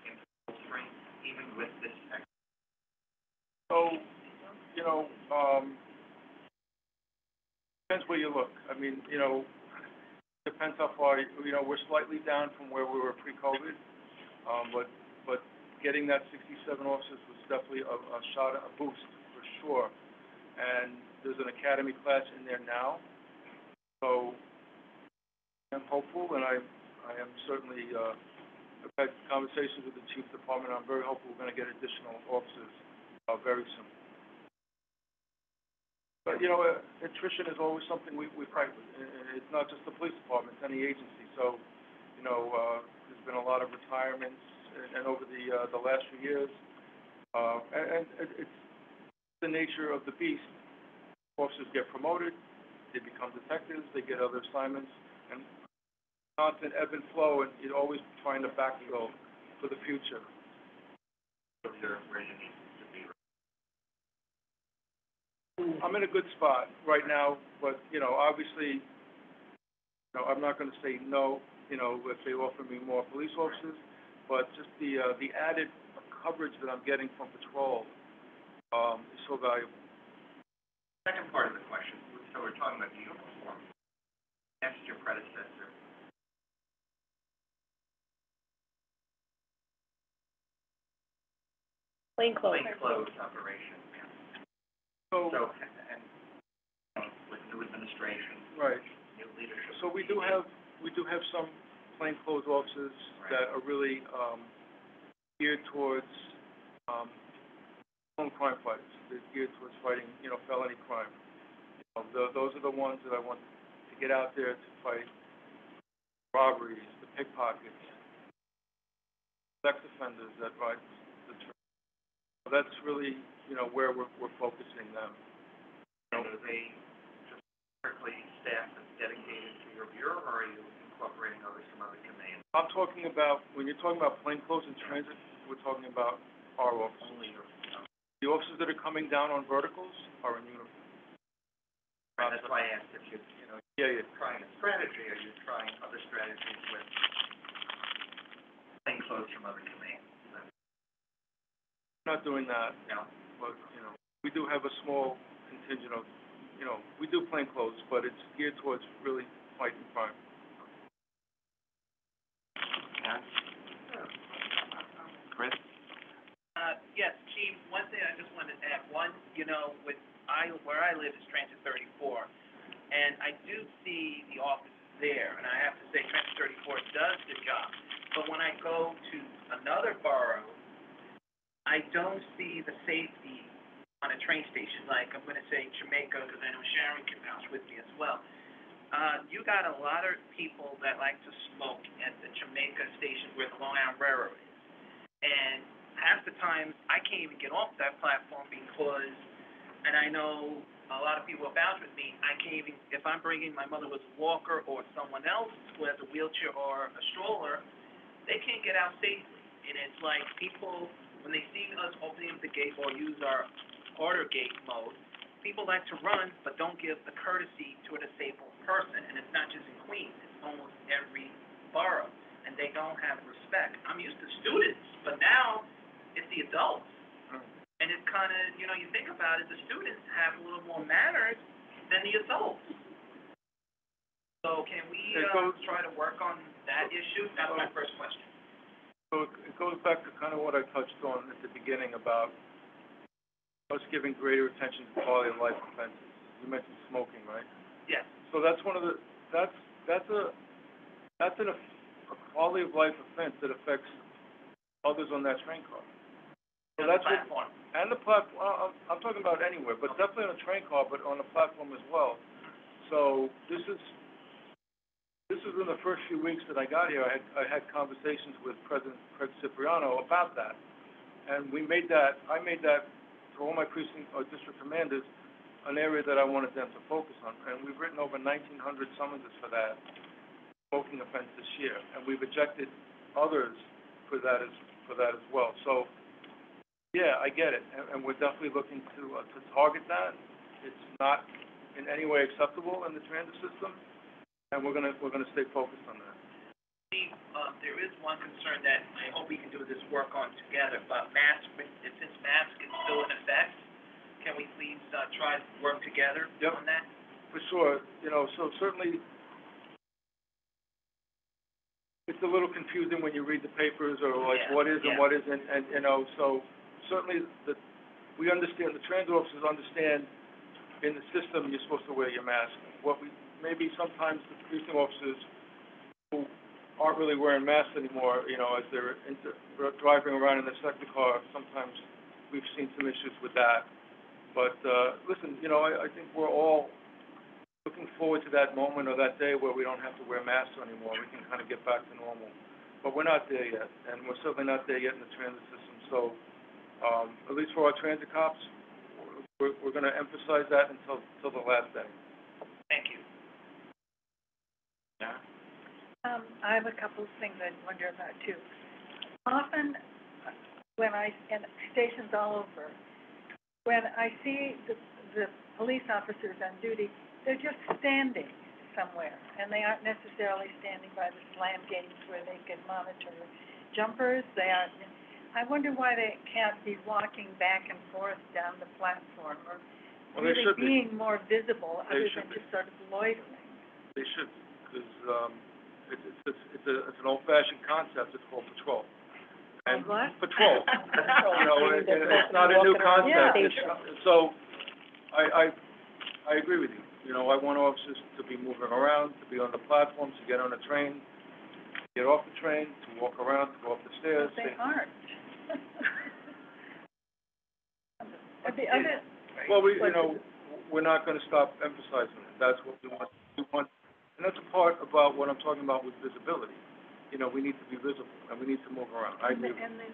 Speaker 13: in full stream, even with this
Speaker 9: So, you know, um, depends where you look. I mean, you know, depends how far, you know, we're slightly down from where we were pre-COVID. Um, but, but getting that sixty-seven officers was definitely a, a shot, a boost for sure. And there's an academy class in there now. So I'm hopeful and I, I am certainly, uh, I've had conversations with the chief department. I'm very hopeful we're gonna get additional officers, uh, very soon. But, you know, uh, attrition is always something we, we fight with. It's not just the police department, it's any agency. So, you know, uh, there's been a lot of retirements and, and over the, uh, the last few years. Uh, and, and it- it's the nature of the beast. Officers get promoted, they become detectives, they get other assignments, and constant ebb and flow, and you're always trying to backfill for the future.
Speaker 13: where you need?
Speaker 9: I'm in a good spot right now, but, you know, obviously, you know, I'm not gonna say no, you know, if they offer me more police officers, but just the, uh, the added coverage that I'm getting from patrol, um, is so valuable.
Speaker 13: Second part of the question, so we're talking about the uniform. Asked your predecessor,
Speaker 16: Plain clothes.
Speaker 13: plainclothes operation.
Speaker 9: So,
Speaker 13: So, and, uh, with new administration,
Speaker 9: right,
Speaker 13: new leadership.
Speaker 9: so we do have, we do have some plainclothes officers that are really, um, geared towards, um, home crime fighters. They're geared towards fighting, you know, felony crime. You know, tho- those are the ones that I want to get out there to fight robberies, the pickpockets, sex offenders that ride the train. So that's really, you know, where we're, we're focusing them.
Speaker 13: And are they just strictly staffed and dedicated to your bureau, or are you incorporating other, some other commands?
Speaker 9: I'm talking about, when you're talking about plainclothes in transit, we're talking about our officers.
Speaker 13: Only your,
Speaker 9: The officers that are coming down on verticals are in uniform.
Speaker 13: right, that's why I asked if you, you know,
Speaker 9: Yeah, yeah.
Speaker 13: trying a strategy, are you trying other strategies with plainclothes from other commands?
Speaker 9: Not doing that,
Speaker 13: No?
Speaker 9: But, you know, we do have a small contingent of, you know, we do plainclothes, but it's geared towards really fighting crime.
Speaker 7: Chris?
Speaker 11: Uh, yes, Chief, one thing I just wanted to add, one, you know, with, I, where I live is Transit thirty-four, and I do see the offices there, and I have to say Transit thirty-four does the job. But when I go to another borough, I don't see the safety on a train station, like, I'm gonna say Jamaica, because I know Sharon can vouch with me as well. Uh, you got a lot of people that like to smoke at the Jamaica station where the Long Island Railroad is. And half the times, I can't even get off that platform because, and I know a lot of people vouch with me, I can't even, if I'm bringing my mother with a walker or someone else who has a wheelchair or a stroller, they can't get out safely. And it's like people, when they see us opening the gate or use our order gate mode, people like to run, but don't give the courtesy to a disabled person. And it's not just in Queens, it's almost every borough. And they don't have respect. I'm used to students, but now it's the adults. And it's kind of, you know, you think about it, the students have a little more manners than the adults. So can we,
Speaker 9: It
Speaker 11: uh,
Speaker 9: goes-
Speaker 11: try to work on that issue? That's my first question.
Speaker 9: So it- it goes back to kind of what I touched on at the beginning about us giving greater attention to quality of life offenses. You mentioned smoking, right?
Speaker 11: Yes.
Speaker 9: So that's one of the, that's, that's a, that's an, a quality of life offense that affects others on that train car. So that's what,
Speaker 11: platform.
Speaker 9: and the platform, I'm, uh, uh, I'm talking about anywhere, but definitely on a train car, but on the platform as well. So this is, this is in the first few weeks that I got here, I had, I had conversations with President Craig Cipriano about that. And we made that, I made that to all my precinct or district commanders, an area that I wanted them to focus on, and we've written over nineteen hundred summonses for that smoking offense this year, and we've ejected others for that as, for that as well. So, yeah, I get it, and, and we're definitely looking to, uh, to target that. It's not in any way acceptable in the transit system, and we're gonna, we're gonna stay focused on that.
Speaker 11: Um, there is one concern that I hope we can do this work on together, but mask, since mask is still in effect, can we please, uh, try to work together
Speaker 9: Yep.
Speaker 11: on that?
Speaker 9: For sure, you know, so certainly, it's a little confusing when you read the papers, or like,
Speaker 11: Yeah,
Speaker 9: what is and
Speaker 11: yeah.
Speaker 9: what isn't, and, you know, so certainly, the, we understand, the transit officers understand in the system, you're supposed to wear your mask. What we, maybe sometimes the policing officers who aren't really wearing masks anymore, you know, as they're into, driving around in their sector car, sometimes we've seen some issues with that. But, uh, listen, you know, I, I think we're all looking forward to that moment or that day where we don't have to wear masks anymore. We can kind of get back to normal. But we're not there yet, and we're certainly not there yet in the transit system. So, um, at least for our transit cops, we're, we're gonna emphasize that until, until the last day.
Speaker 11: Thank you.
Speaker 7: Yeah?
Speaker 17: Um, I have a couple of things I wonder about too. Often, when I, and stations all over, when I see the, the police officers on duty, they're just standing somewhere, and they aren't necessarily standing by the slam gates where they can monitor jumpers, they aren't, I wonder why they can't be walking back and forth down the platform, or
Speaker 9: Well, they
Speaker 17: really
Speaker 9: should be.
Speaker 17: being more visible,
Speaker 9: They
Speaker 17: other
Speaker 9: should
Speaker 17: than
Speaker 9: be.
Speaker 17: just sort of loitering.
Speaker 9: They should, because, um, it's, it's, it's, it's a, it's an old-fashioned concept, it's called patrol. And
Speaker 17: What?
Speaker 9: Patrol. You know, and, and it's not a new
Speaker 17: Yeah.
Speaker 9: concept, it's, so, I, I, I agree with you. You know, I want officers to be moving around, to be on the platforms, to get on the train, get off the train, to walk around, to go up the stairs.
Speaker 17: They aren't. But the other,
Speaker 9: Well, we, you know, we're not gonna stop emphasizing it, that's what we want, we want, and that's a part about what I'm talking about with visibility. You know, we need to be visible, and we need to move around, I agree
Speaker 17: the, and the,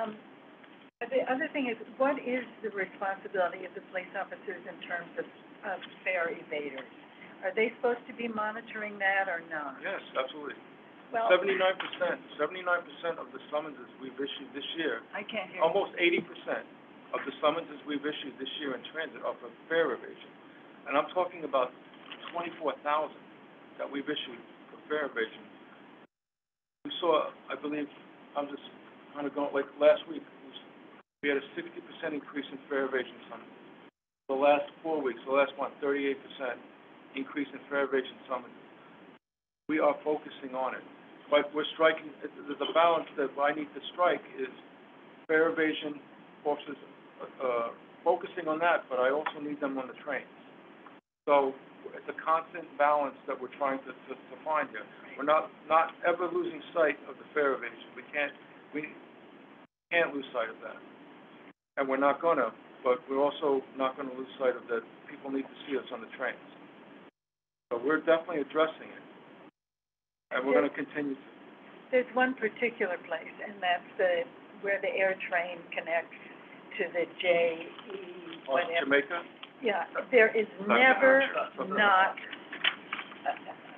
Speaker 17: um, the other thing is, what is the responsibility of the police officers in terms of, of fare evaders? Are they supposed to be monitoring that or not?
Speaker 9: Yes, absolutely.
Speaker 17: Well,
Speaker 9: Seventy-nine percent, seventy-nine percent of the summonses we've issued this year,
Speaker 17: I can't hear you.
Speaker 9: almost eighty percent of the summonses we've issued this year in transit are for fare evasion. And I'm talking about twenty-four thousand that we've issued for fare evasion. We saw, I believe, I'm just kind of going, like, last week, we had a sixty percent increase in fare evasion summonses. The last four weeks, the last thirty-eight percent increase in fare evasion summonses. We are focusing on it, but we're striking, the, balance that I need to strike is fare evasion officers, uh, focusing on that, but I also need them on the trains. So it's a constant balance that we're trying to, to, to find here. We're not, not ever losing sight of the fare evasion. We can't, we can't lose sight of that. And we're not gonna, but we're also not gonna lose sight of that people need to see us on the trains. So we're definitely addressing it. And we're gonna continue to.
Speaker 17: There's one particular place, and that's the, where the air train connects to the J E,
Speaker 9: Oh,
Speaker 17: whatever.
Speaker 9: Jamaica?
Speaker 17: Yeah, there is never not a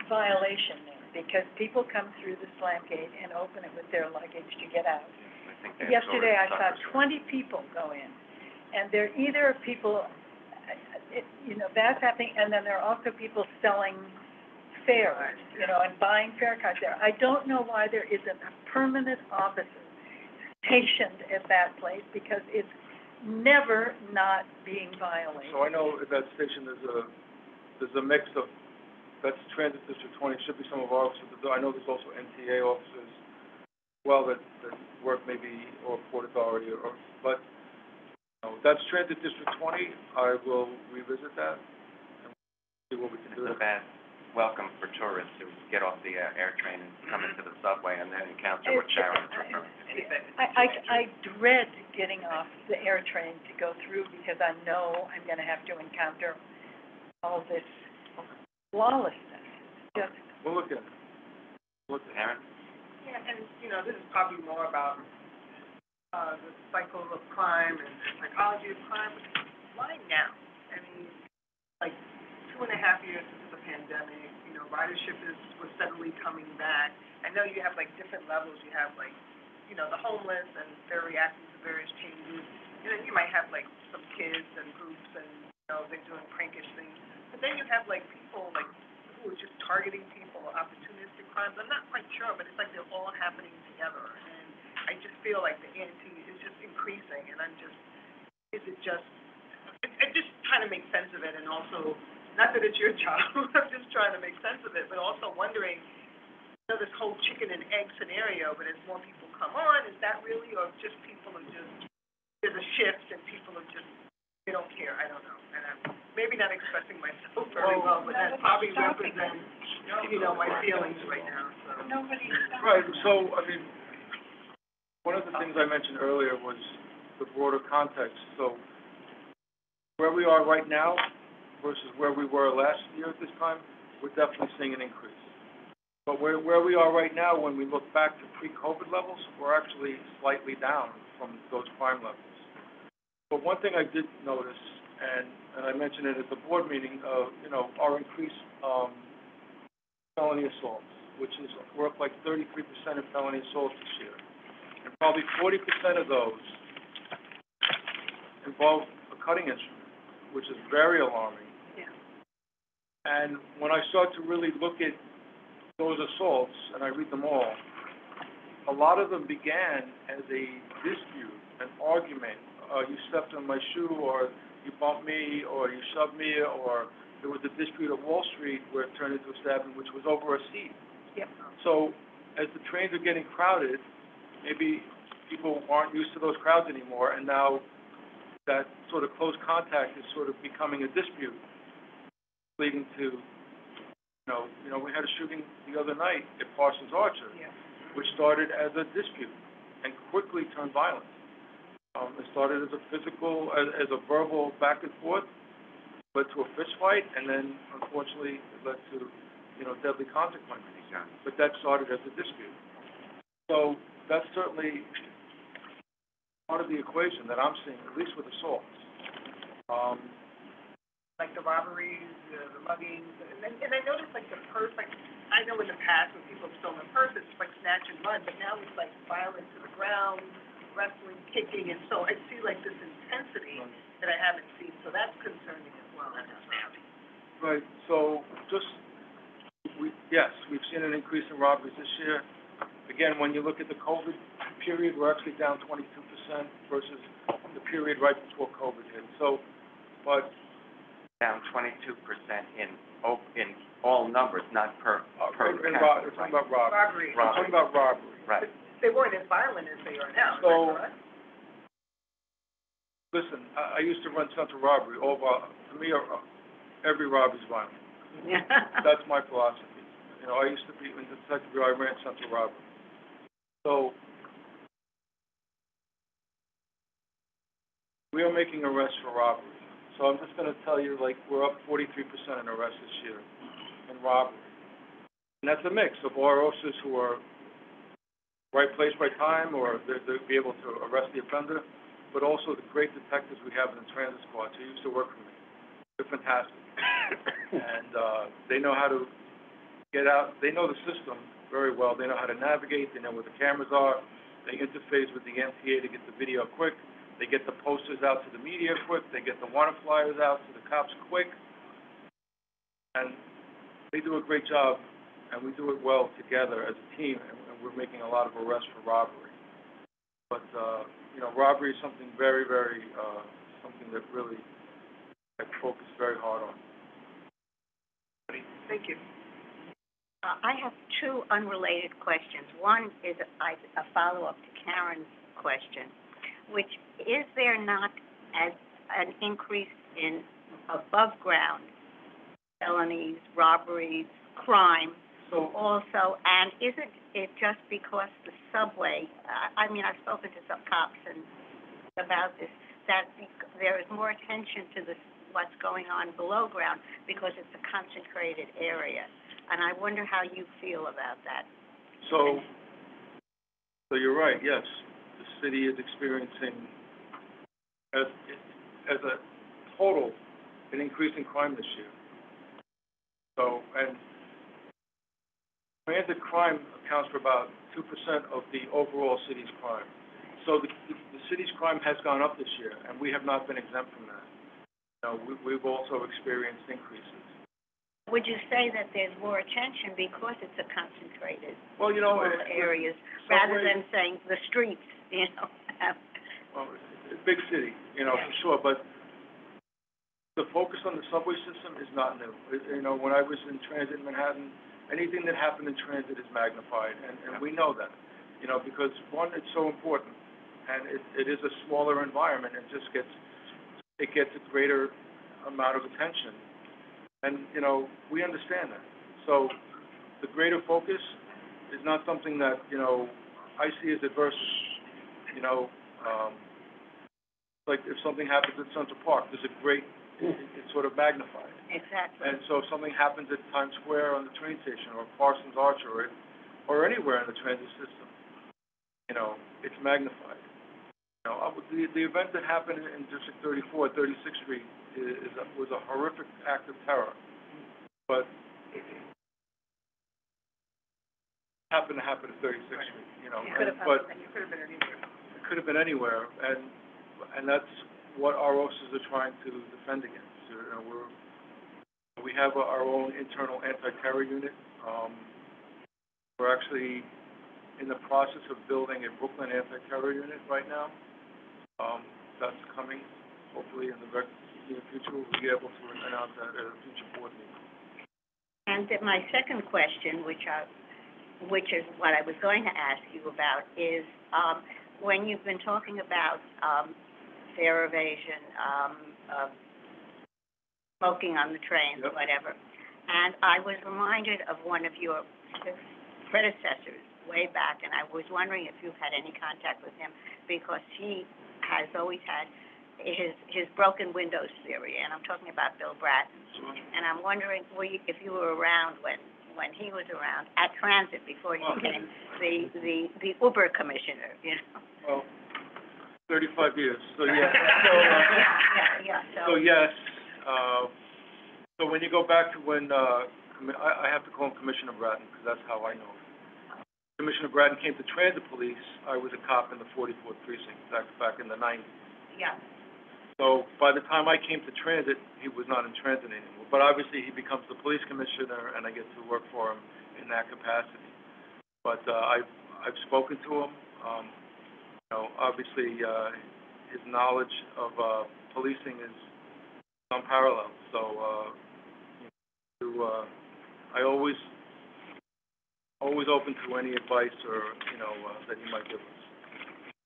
Speaker 17: violation there, because people come through the slam gate and open it with their luggage to get out.
Speaker 7: I think that's
Speaker 17: Yesterday, I saw twenty people go in, and they're either people, uh, it, you know, that's happening, and then there are also people selling fares, you know, and buying fare cards there. I don't know why there isn't a permanent officer stationed at that place, because it's never not being violated.
Speaker 9: So I know at that station, there's a, there's a mix of, that's Transit District twenty, should be some of our officers, but I know there's also MTA officers, well, that, that work maybe, or Port Authority, or, but, you know, that's Transit District twenty, I will revisit that, and see what we can do.
Speaker 7: It's a bad welcome for tourists who get off the uh, air train and come into the subway and then encounter what Sharon's referring to.
Speaker 17: I, I, I dread getting off the air train to go through because I know I'm gonna have to encounter all this lawlessness. Just,
Speaker 9: We'll look at it. Look at it.
Speaker 7: Karen?
Speaker 18: Yeah, and, you know, this is probably more about, uh, the cycle of crime and the psychology of crime. Why now? I mean, like, two and a half years since the pandemic, you know, ridership is, was steadily coming back. I know you have like different levels, you have like, you know, the homeless and they're reacting to various changes. And then you might have like some kids and groups and, you know, they're doing prankish things. But then you have like people like, who are just targeting people, opportunistic crimes. I'm not quite sure, but it's like they're all happening together. And I just feel like the ante is just increasing and I'm just, is it just, I, I'm just trying to make sense of it and also, not that it's your job, I'm just trying to make sense of it, but also wondering, you know, this whole chicken and egg scenario, but as more people come on, is that really, or just people are just, there's a shift and people are just, they don't care, I don't know. And I'm maybe not expressing myself very well, but that probably represents, you know, my feelings right now, so.
Speaker 8: Nobody.
Speaker 9: Right, so, I mean, one of the things I mentioned earlier was the broader context, so where we are right now versus where we were last year at this time, we're definitely seeing an increase. But where, where we are right now, when we look back to pre-COVID levels, we're actually slightly down from those crime levels. But one thing I did notice, and, and I mentioned it at the board meeting, uh, you know, our increased, um, felony assaults, which is, we're up like thirty-three percent of felony assaults this year. And probably forty percent of those involve a cutting instrument, which is very alarming. And when I start to really look at those assaults, and I read them all, a lot of them began as a dispute, an argument. Uh, you stepped on my shoe, or you bumped me, or you shoved me, or there was a dispute at Wall Street where it turned into a stabbing, which was over a seat.
Speaker 18: Yep.
Speaker 9: So as the trains are getting crowded, maybe people aren't used to those crowds anymore, and now that sort of close contact is sort of becoming a dispute, leading to, you know, you know, we had a shooting the other night at Parsons Archer,
Speaker 18: Yeah.
Speaker 9: which started as a dispute and quickly turned violent. Um, it started as a physical, as, as a verbal back and forth, led to a fist fight, and then unfortunately it led to, you know, deadly consequences. But that started as a dispute. So that's certainly part of the equation that I'm seeing, at least with assaults. Um,
Speaker 18: like the robberies, the, the muggings, and then, and I noticed like the purse, like, I know in the past when people have stolen purses, it's like snatch and run, but now it's like violence to the ground, wrestling, kicking, and so I see like this intensity that I haven't seen, so that's concerning as well.
Speaker 9: Right, so just, we, yes, we've seen an increase in robberies this year. Again, when you look at the COVID period, we're actually down twenty-two percent versus the period right before COVID hit. So, but,
Speaker 7: Down twenty-two percent in, op- in all numbers, not per,
Speaker 9: uh,
Speaker 7: per
Speaker 9: in, in
Speaker 7: capita,
Speaker 9: we're talking about robbery.
Speaker 18: Robbery.
Speaker 9: We're talking about robbery.
Speaker 7: Right.
Speaker 18: They weren't as violent as they are now,
Speaker 9: So-
Speaker 18: correct?
Speaker 9: Listen, I, I used to run central robbery, all, ro- to me, uh, every robbery's violent. That's my philosophy. You know, I used to be, in Detective Bureau, I ran central robbery. So, we are making arrests for robbery. So I'm just gonna tell you, like, we're up forty-three percent in arrests this year in robbery. And that's a mix of OROSs who are right place, right time, or they, they'll be able to arrest the offender, but also the great detectives we have in the transit squad who used to work for me. They're fantastic. And, uh, they know how to get out, they know the system very well. They know how to navigate, they know where the cameras are. They interface with the MTA to get the video quick. They get the posters out to the media quick. They get the wanted flyers out to the cops quick. And they do a great job, and we do it well together as a team, and, we're making a lot of arrests for robbery. But, uh, you know, robbery is something very, very, uh, something that really, I focus very hard on.
Speaker 18: Thank you.
Speaker 12: Uh, I have two unrelated questions. One is a, a follow-up to Karen's question, which is there not as an increase in above-ground felonies, robberies, crime
Speaker 9: So,
Speaker 12: also? And isn't it just because the subway, I, mean, I've spoken to some cops and about this, that there is more attention to this, what's going on below ground because it's a concentrated area. And I wonder how you feel about that.
Speaker 9: So, so you're right, yes. The city is experiencing, as, as a total, an increase in crime this year. So, and transit crime accounts for about two percent of the overall city's crime. So the, the city's crime has gone up this year, and we have not been exempt from that. You know, we, we've also experienced increases.
Speaker 12: Would you say that there's more attention because it's a concentrated
Speaker 9: Well, you know,
Speaker 12: rural
Speaker 9: it-
Speaker 12: areas, rather than saying the streets, you know?
Speaker 9: Well, it's a big city, you know, for sure, but the focus on the subway system is not new. It- You know, when I was in transit in Manhattan, anything that happened in transit is magnified, and, and we know that. You know, because one, it's so important, and it, it is a smaller environment, it just gets, it gets a greater amount of attention. And, you know, we understand that. So the greater focus is not something that, you know, I see as adversity. You know, um, like if something happens at Central Park, there's a great, it, it's sort of magnified.
Speaker 12: Exactly.
Speaker 9: And so if something happens at Times Square on the train station, or Parsons Arch, or, or anywhere in the transit system, you know, it's magnified. You know, the, the event that happened in District 34, 36th Street, is, is a- was a horrific act of terror. But happened to happen at 36th Street, you know,
Speaker 18: It could
Speaker 9: and-
Speaker 18: have
Speaker 9: but
Speaker 18: it could have been
Speaker 9: could have been anywhere, and, and that's what our officers are trying to defend against. You know, we're, we have our own internal anti-terror unit. Um, we're actually in the process of building a Brooklyn anti-terror unit right now. Um, that's coming, hopefully in the very near future, we'll be able to announce that at a future board meeting.
Speaker 12: And my second question, which I, which is what I was going to ask you about, is, um, when you've been talking about, um, fare evasion, um, uh, smoking on the trains,
Speaker 9: Yep.
Speaker 12: whatever. And I was reminded of one of your predecessors way back, and I was wondering if you've had any contact with him, because he has always had his, his broken windows theory, and I'm talking about Bill Bratton. And I'm wondering, were you, if you were around when, when he was around at Transit before he
Speaker 9: Oh.
Speaker 12: became the, the, the Uber commissioner, you know?
Speaker 9: Well, thirty-five years, so yeah. So, uh,
Speaker 12: Yeah, yeah,
Speaker 9: So yes, uh, so when you go back to when, uh, commi- I, I have to call him Commissioner Bratton, because that's how I know him. Commissioner Bratton came to transit police, I was a cop in the forty-fourth precinct, back, back in the nineties.
Speaker 12: Yeah,
Speaker 9: So by the time I came to transit, he was not in transit anymore. But obviously, he becomes the police commissioner, and I get to work for him in that capacity. But, uh, I've, I've spoken to him, um, know, obviously, uh, his knowledge of, uh, policing is unparalleled, so, uh, you know, to, uh, I always, always open to any advice or, you know, uh, that you might give us.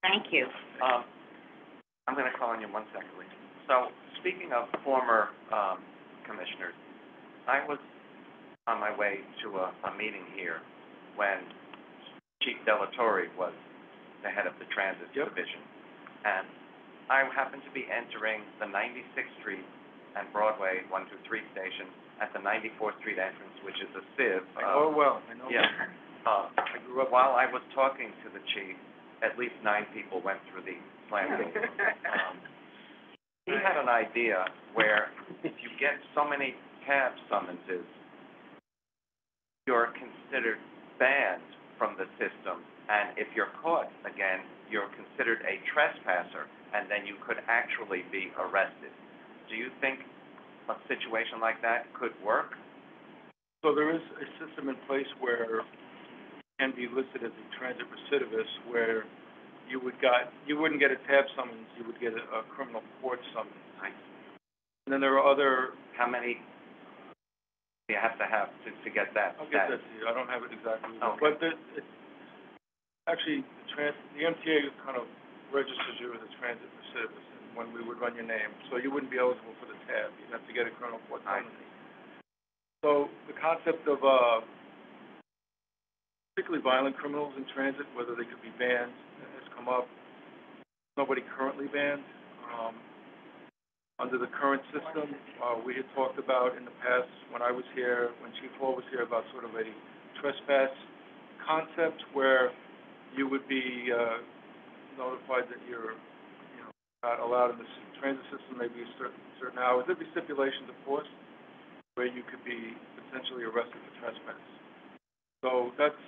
Speaker 12: thank you.
Speaker 7: Um, I'm gonna call on you one second. So, speaking of former, um, commissioners, I was on my way to a, a meeting here when Chief Delatorre was the head of the transit division. And I happened to be entering the Ninety-Sixth Street and Broadway, one, two, three station at the Ninety-Fourth Street entrance, which is a sieve.
Speaker 9: I know it well, I know. it
Speaker 7: Yeah. Uh,
Speaker 9: I grew up.
Speaker 7: while I was talking to the chief, at least nine people went through the slam door. Um, he had an idea where if you get so many tab summonses, you're considered banned from the system, and if you're caught again, you're considered a trespasser, and then you could actually be arrested. Do you think a situation like that could work?
Speaker 9: So there is a system in place where you can be listed as a transit recidivist, where you would got, you wouldn't get a tab summons, you would get a, a criminal court summons. And then there are other,
Speaker 7: How many do you have to have to, to get that
Speaker 9: I'll get that to you, I don't have it exactly,
Speaker 7: Okay.
Speaker 9: but the, it, actually, the trans, the MTA kind of registers you as a transit recidivist, and when we would run your name, so you wouldn't be eligible for the tab, you'd have to get a criminal court
Speaker 7: I
Speaker 9: summons. So the concept of, uh, particularly violent criminals in transit, whether they could be banned, has come up. Nobody currently banned. Um, under the current system, uh, we had talked about in the past, when I was here, when Chief Hall was here, about sort of a trespass concept where you would be, uh, notified that you're, you know, not allowed in the transit system, maybe a certain, certain hours. There'd be stipulations, of course, where you could be potentially arrested for trespass. So that's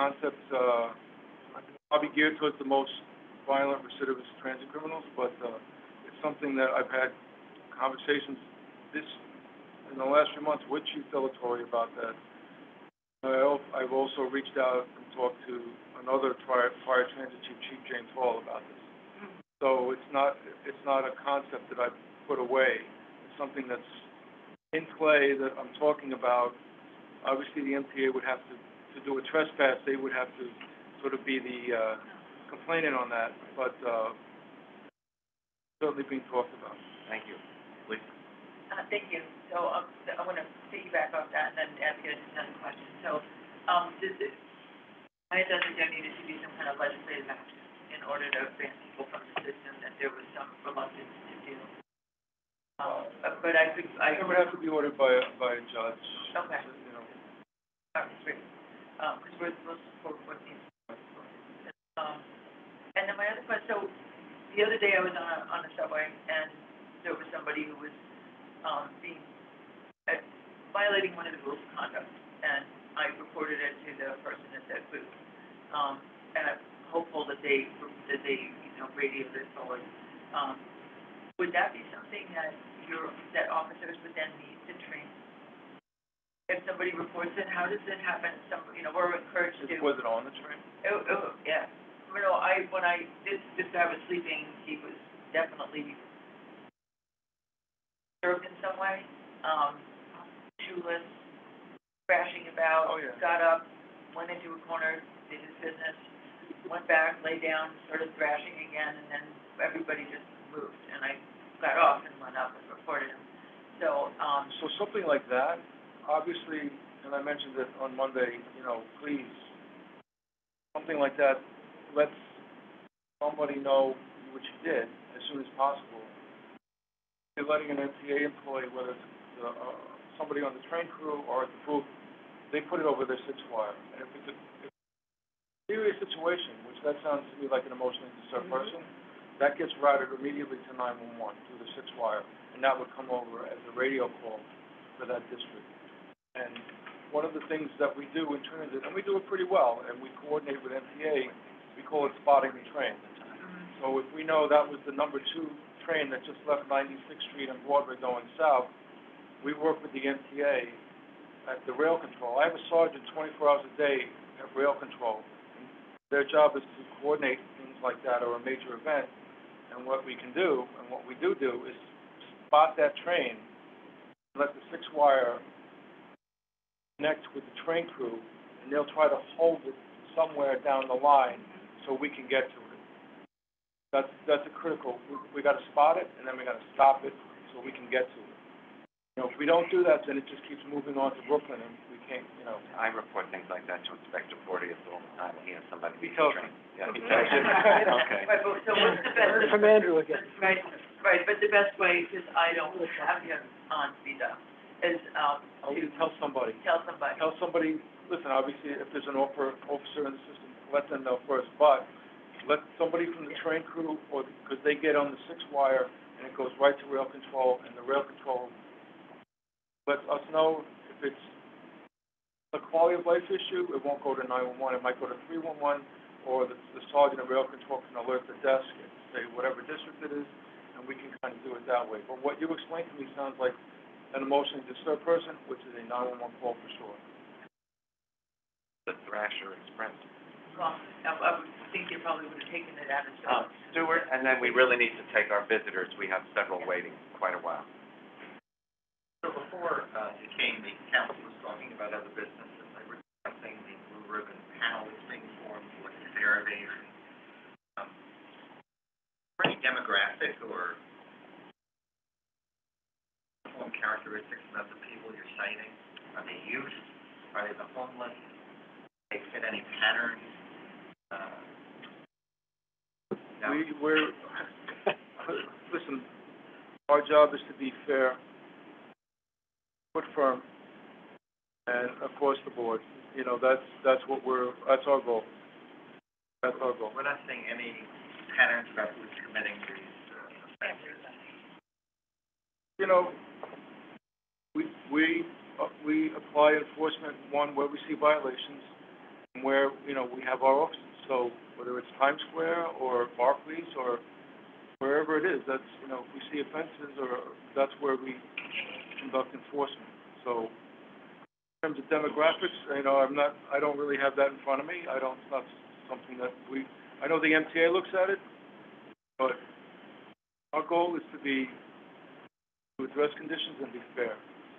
Speaker 9: concept, uh, probably geared towards the most violent recidivist transit criminals, but, uh, it's something that I've had conversations this, in the last few months with Chief Delatorre about that. I've also reached out and talked to another fire, transit chief, Chief James Hall, about this. So it's not, it's not a concept that I've put away. It's something that's in play that I'm talking about. Obviously, the MTA would have to, to do a trespass, they would have to sort of be the, uh, complainant on that, but, uh, certainly being talked about.
Speaker 7: Thank you.
Speaker 8: Uh, thank you. So, um, I want to piggyback off that and then ask you another question. So, um, does it, I thought that there needed to be some kind of legislative action in order to ban people from the system, that there was some reluctance to do. Um, but I could, I.
Speaker 9: It would have to be ordered by, a- by a judge.
Speaker 8: Okay.
Speaker 9: You know,
Speaker 8: great. Um, because we're, we'll support what needs. Um, and then my other question, so, the other day I was on a, on a subway, and there was somebody who was, um, being, uh, violating one of the rules of conduct, and I reported it to the person at that booth. Um, and I'm hopeful that they, that they, you know, radioed it forward. Um, would that be something that your, that officers would then need to train? If somebody reports it, how does it happen? Some, you know, we're encouraged to.
Speaker 9: was it on the train?
Speaker 8: Oh, oh, yeah. You know, I, when I, this, this guy was sleeping, he was definitely disturbed in some way, um, shoeless, crashing about.
Speaker 9: Oh, yeah.
Speaker 8: Got up, went into a corner, did his business, went back, lay down, started thrashing again, and then everybody just moved. And I got off and went up and reported him. So, um,
Speaker 9: So something like that, obviously, and I mentioned it on Monday, you know, please, something like that, let somebody know what you did as soon as possible. You're letting an MTA employee, whether it's, uh, uh, somebody on the train crew or at the booth, they put it over their six wire. And if it's a, if it's a serious situation, which that sounds to me like an emotionally disturbed person, that gets routed immediately to nine-one-one through the six wire, and that would come over as a radio call for that district. And one of the things that we do in transit, and we do it pretty well, and we coordinate with MTA, we call it spotting the train. So if we know that was the number two train that just left Ninety-Sixth Street and Broadway going south, we work with the MTA at the rail control. I have a sergeant twenty-four hours a day at rail control. Their job is to coordinate things like that or a major event. And what we can do, and what we do do, is spot that train, let the six wire connect with the train crew, and they'll try to hold it somewhere down the line so we can get to it. That's, that's a critical, we, we gotta spot it, and then we gotta stop it so we can get to it. You know, if we don't do that, then it just keeps moving on to Brooklyn, and we can't, you know.
Speaker 7: I report things like that to Inspector Porteous all the time, when he has somebody
Speaker 9: He
Speaker 7: beat
Speaker 9: tells
Speaker 7: the train. Yeah, he tells you, okay.
Speaker 8: Right, but, so what's the best?
Speaker 10: From Andrew again.
Speaker 8: Right, right, but the best way, because I don't have him on speed dial, is, um,
Speaker 9: I'll
Speaker 8: to
Speaker 9: tell somebody.
Speaker 8: tell somebody.
Speaker 9: Tell somebody, listen, obviously, if there's an offer, officer in the system, let them know first, but let somebody from the train crew, or, because they get on the six wire, and it goes right to rail control, and the rail control lets us know if it's a quality of life issue, it won't go to nine-one-one, it might go to three-one-one, or the, the sergeant of rail control can alert the desk and say whatever district it is, and we can kind of do it that way. But what you explained to me sounds like an emotionally disturbed person, which is a nine-one-one call for sure.
Speaker 7: The Thrasher Express.
Speaker 8: Well, I, I would think you probably would have taken it out of
Speaker 7: Um, Stewart, and then we really need to take our visitors, we have several waiting quite a while.
Speaker 13: So before, uh, it came, the council was talking about other businesses, they were discussing the Blue Ribbon panel that's being formed for the derivation. Um, are any demographic or home characteristics about the people you're citing? Are they youth? Are they the homeless? They fit any patterns?
Speaker 9: We, we're, listen, our job is to be fair, put firm, and across the board. You know, that's, that's what we're, that's our goal. That's our goal.
Speaker 13: We're not seeing any patterns about who's committing these uh, offenses.
Speaker 9: you know, we, we, uh, we apply enforcement, one, where we see violations, and where, you know, we have our offices. So whether it's Times Square or Barclays or wherever it is, that's, you know, if we see offenses or that's where we conduct enforcement. So in terms of demographics, you know, I'm not, I don't really have that in front of me. I don't, it's not something that we, I know the MTA looks at it, but our goal is to be, to address conditions and be fair.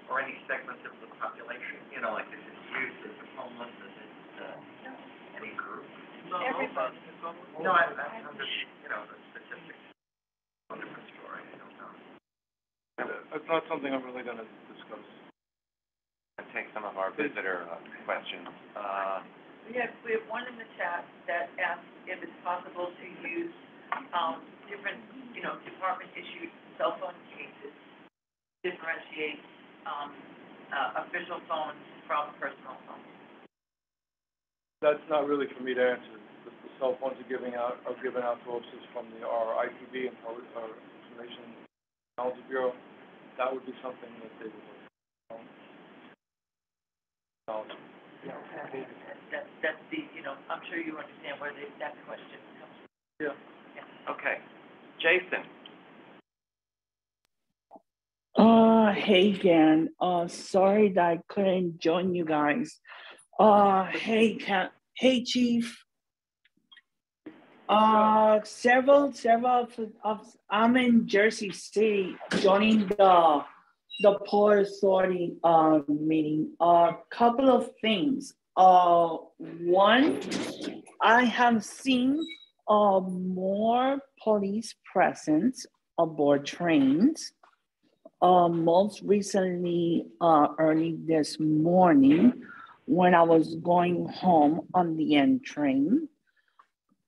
Speaker 13: Or any segment of the population, you know, like is it youth, is it homeless, is it, uh, any group?
Speaker 8: Everybody.
Speaker 13: No, I, I- I'm just, you know, the statistics, a different story, I don't know.
Speaker 9: That's not something I'm really gonna discuss.
Speaker 7: And take some of our visitor uh, questions. Uh,
Speaker 8: We have, we have one in the chat that asks if it's possible to use, um, different, you know, department-issued cell phone cases, to differentiate, um, uh, official phones from personal phones.
Speaker 9: That's not really for me to answer. The, the cell phones are giving out, are given out to officers from the, our ITB and Poli- our Information Technology Bureau. That would be something that they would, um, acknowledge.
Speaker 8: That, that's the, you know, I'm sure you understand where the, that question comes from.
Speaker 9: Yeah.
Speaker 7: okay. Jason?
Speaker 19: Uh, hey again. Uh, sorry that I couldn't join you guys. Uh, hey, Ca- hey, Chief. Uh, several, several of, of, I'm in Jersey City joining the, the Port Authority, uh, meeting. A couple of things. Uh, one, I have seen, uh, more police presence aboard trains. Uh, most recently, uh, early this morning, when I was going home on the N train.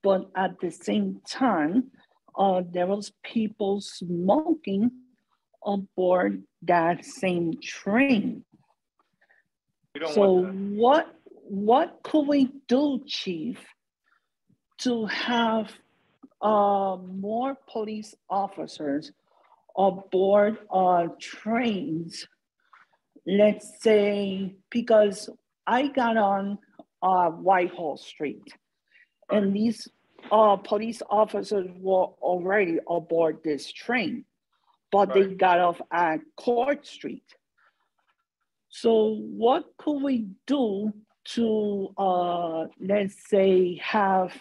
Speaker 19: But at the same time, uh, there was people smoking aboard that same train. So what what could we do, Chief, to have uh, more police officers aboard uh, trains? Let's say because I got on uh, Whitehall Street, and these uh, police officers were already aboard this train, but they got off at Court Street. So what could we do to, uh, let's say, have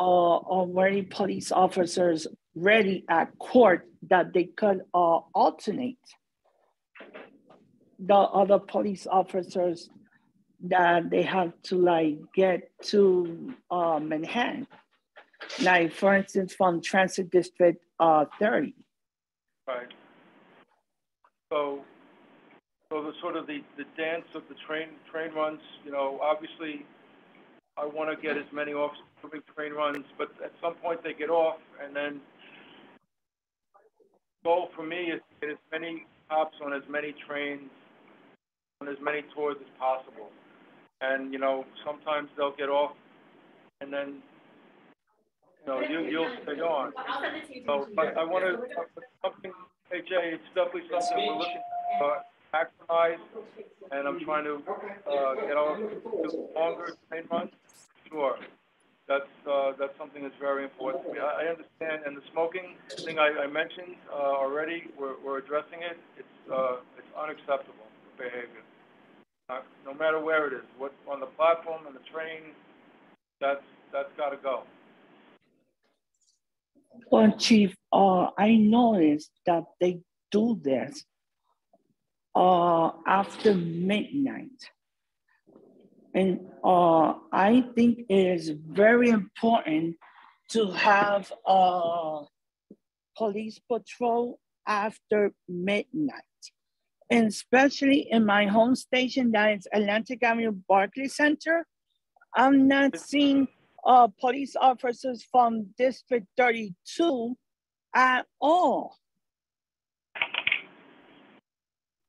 Speaker 19: uh, already police officers ready at court that they could uh, alternate? The other police officers that they have to like get to uh, Manhattan? Like for instance, from Transit District uh, 30.
Speaker 9: Right. So, so the sort of the, the dance of the train, train runs, you know, obviously, I want to get as many off train runs, but at some point they get off, and then goal for me is to get as many cops on as many trains, on as many tours as possible. And, you know, sometimes they'll get off, and then, you know, you, you'll stay on. So, but I want to, something, hey Jay, it's definitely something we're looking, uh, maximize, and I'm trying to, uh, get on, do longer train runs, sure. That's, uh, that's something that's very important to me. I, I understand, and the smoking thing I, I mentioned, uh, already, we're, we're addressing it. It's, uh, it's unacceptable behavior. Uh, no matter where it is, what, on the platform, on the train, that's, that's gotta go.
Speaker 19: Well, Chief, uh, I noticed that they do this uh, after midnight. And uh, I think it is very important to have a police patrol after midnight. And especially in my home station, that is Atlantic Avenue Barclays Center, I'm not seeing uh, police officers from District 32 at all.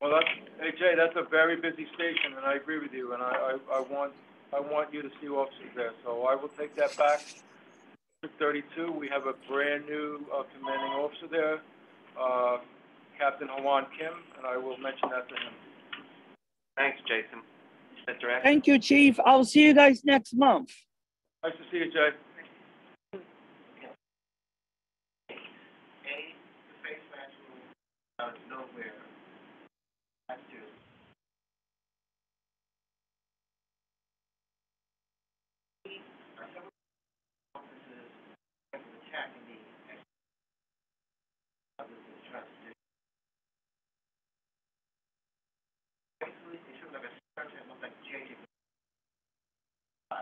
Speaker 9: Well, that's, hey Jay, that's a very busy station, and I agree with you, and I, I, I want, I want you to see officers there, so I will take that back. District thirty-two, we have a brand-new, uh, commanding officer there. Uh, Captain Hawan Kim, and I will mention that to him.
Speaker 7: Thanks, Jason. Mr.
Speaker 19: Thank you, Chief. I'll see you guys next month.
Speaker 9: Nice to see you, Jay.
Speaker 13: A, the face mask rule out of nowhere has to are some officers attacking me and others are trying to do. Basically, they should have a search and look like JJ. I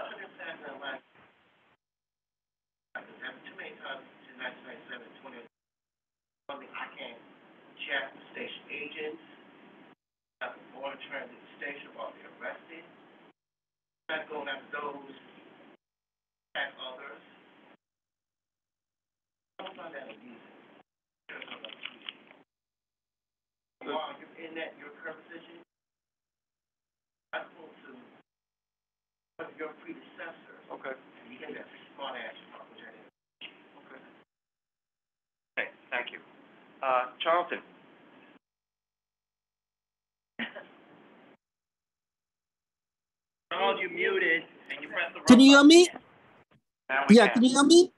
Speaker 13: understand that like because there too many times in nineteen ninety-seven, twenty, something I can't check the station agents, have the border transit station while they're arrested. Not going after those, attack others. I don't find that amusing. While you're in that, your current position, I'm supposed to, one of your predecessors,
Speaker 9: Okay.
Speaker 13: and you get that smart ass from which I didn't.
Speaker 7: Okay, thank you. Uh, Charlton?
Speaker 11: Charles, you muted and you pressed the wrong.
Speaker 20: Can you hear me? Yeah,
Speaker 7: can.
Speaker 20: can you hear me?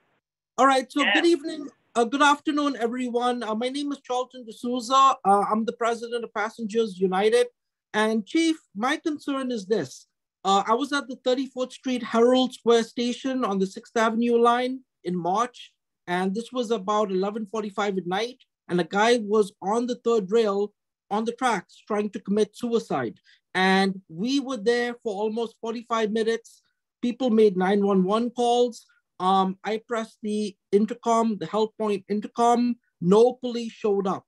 Speaker 20: All right, so
Speaker 11: Yes.
Speaker 20: good evening, uh, good afternoon, everyone. Uh, my name is Charlton D'Souza. Uh, I'm the president of Passengers United. And Chief, my concern is this. Uh, I was at the 34th Street Herald Square Station on the 6th Avenue line in March, and this was about 11:45 at night, and a guy was on the third rail on the tracks trying to commit suicide. And we were there for almost 45 minutes. People made 911 calls. Um, I pressed the intercom, the help point intercom. No police showed up.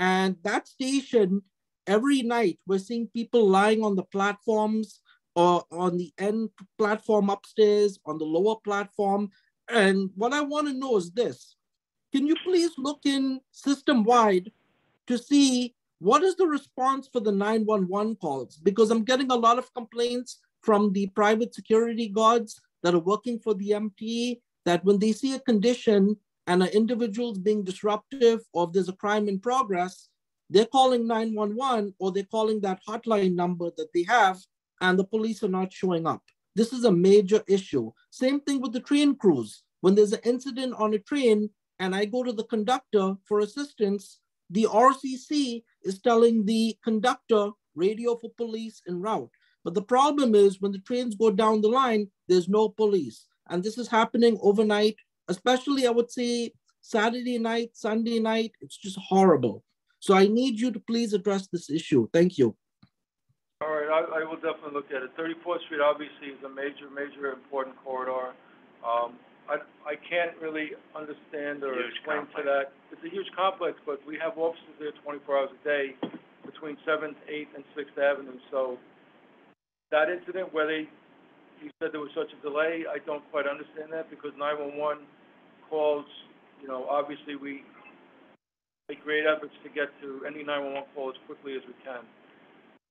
Speaker 20: And that station, every night, we're seeing people lying on the platforms or on the end platform upstairs, on the lower platform. And what I want to know is this can you please look in system wide to see what is the response for the 911 calls? Because I'm getting a lot of complaints from the private security guards that are working for the MTA that when they see a condition and an individual's being disruptive or there's a crime in progress, they're calling 911 or they're calling that hotline number that they have and the police are not showing up. This is a major issue. Same thing with the train crews. When there's an incident on a train and I go to the conductor for assistance, the RCC is telling the conductor radio for police en route. But the problem is when the trains go down the line, there's no police. And this is happening overnight, especially I would say Saturday night, Sunday night. It's just horrible. So I need you to please address this issue. Thank you.
Speaker 9: All right, I, I will definitely look at it. Thirty-fourth Street obviously is a major, major important corridor. Um, I, I can't really understand or
Speaker 7: Huge
Speaker 9: explain to that. It's a huge complex, but we have officers there twenty-four hours a day between Seventh, Eighth, and Sixth Avenue, so that incident where they, you said there was such a delay, I don't quite understand that because nine-one-one calls, you know, obviously we make great efforts to get to any nine-one-one call as quickly as we can.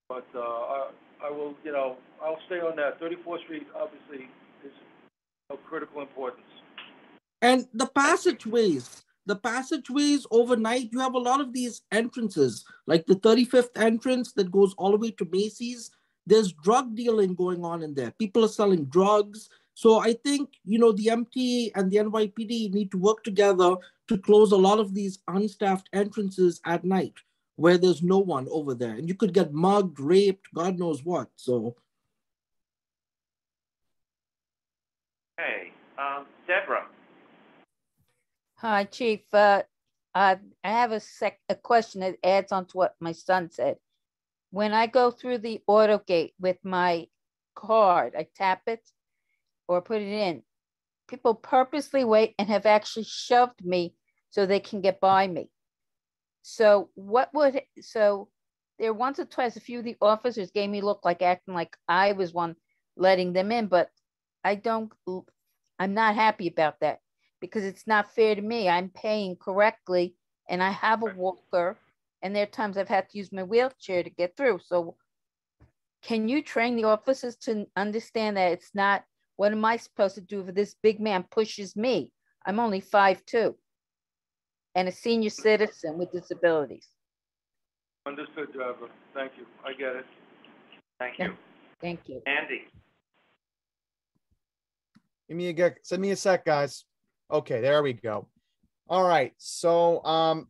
Speaker 9: But, uh, I, I will, you know, I'll stay on that. Thirty-fourth Street obviously is of critical importance.
Speaker 20: And the passageways, the passageways overnight, you have a lot of these entrances, like the 35th entrance that goes all the way to Macy's. There's drug dealing going on in there. People are selling drugs. So I think, you know, the MT and the NYPD need to work together to close a lot of these unstaffed entrances at night where there's no one over there. And you could get mugged, raped, God knows what. So
Speaker 7: Okay, um, Deborah?
Speaker 16: Hi, Chief. Uh, I, I have a sec, a question that adds on to what my son said. When I go through the auto gate with my card, I tap it or put it in. People purposely wait and have actually shoved me so they can get by me. So what would, so there once or twice, a few of the officers gave me look like acting like I was one letting them in, but I don't, I'm not happy about that because it's not fair to me. I'm paying correctly and I have a walker and there are times I've had to use my wheelchair to get through. So can you train the officers to understand that it's not, what am I supposed to do if this big man pushes me? I'm only five two. and a senior citizen with disabilities.
Speaker 9: Understood, driver. Thank you. I get it.
Speaker 7: Thank you.
Speaker 16: Thank you.
Speaker 7: Andy?
Speaker 21: Give me a gec- send me a sec, guys. Okay, there we go. All right, so um,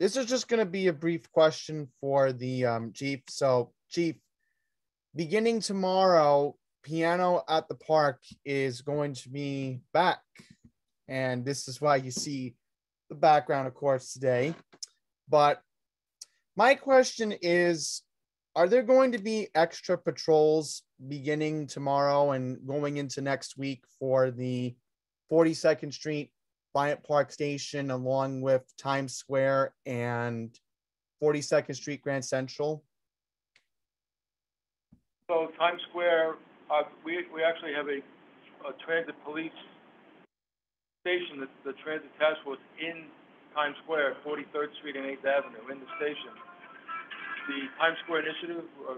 Speaker 21: this is just gonna be a brief question for the um chief. So, chief, beginning tomorrow, piano at the park is going to be back, and this is why you see the background, of course, today. But my question is, are there going to be extra patrols beginning tomorrow and going into next week for the 42nd Street Bryant Park Station along with Times Square and 42nd Street Grand Central?
Speaker 9: So Times Square, uh, we, we actually have a, a transit police station, the, the transit task force in Times Square, Forty-third Street and Eighth Avenue, in the station. The Times Square Initiative, or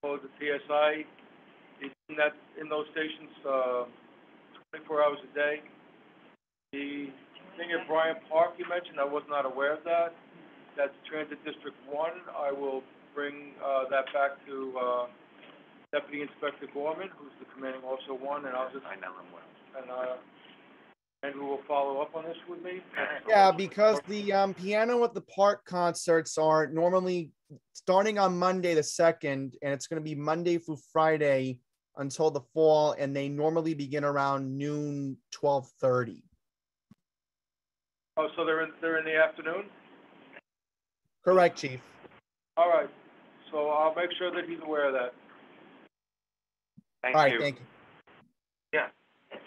Speaker 9: called the TSI, is in that, in those stations, uh, twenty-four hours a day. The thing at Bryant Park you mentioned, I was not aware of that. That's Transit District One. I will bring, uh, that back to, uh, Deputy Inspector Gorman, who's the commanding officer one, and I'll just. I know him well. And, uh, Andrew will follow up on this with me.
Speaker 21: Yeah, because the um, piano at the park concerts are normally starting on Monday the second, and it's going to be Monday through Friday until the fall, and they normally begin around noon, twelve thirty.
Speaker 9: Oh, so they're in, they're in the afternoon?
Speaker 21: Correct, Chief.
Speaker 9: All right, so I'll make sure that he's aware of that.
Speaker 7: Thank
Speaker 21: All right,
Speaker 7: you.
Speaker 21: thank you. Yeah.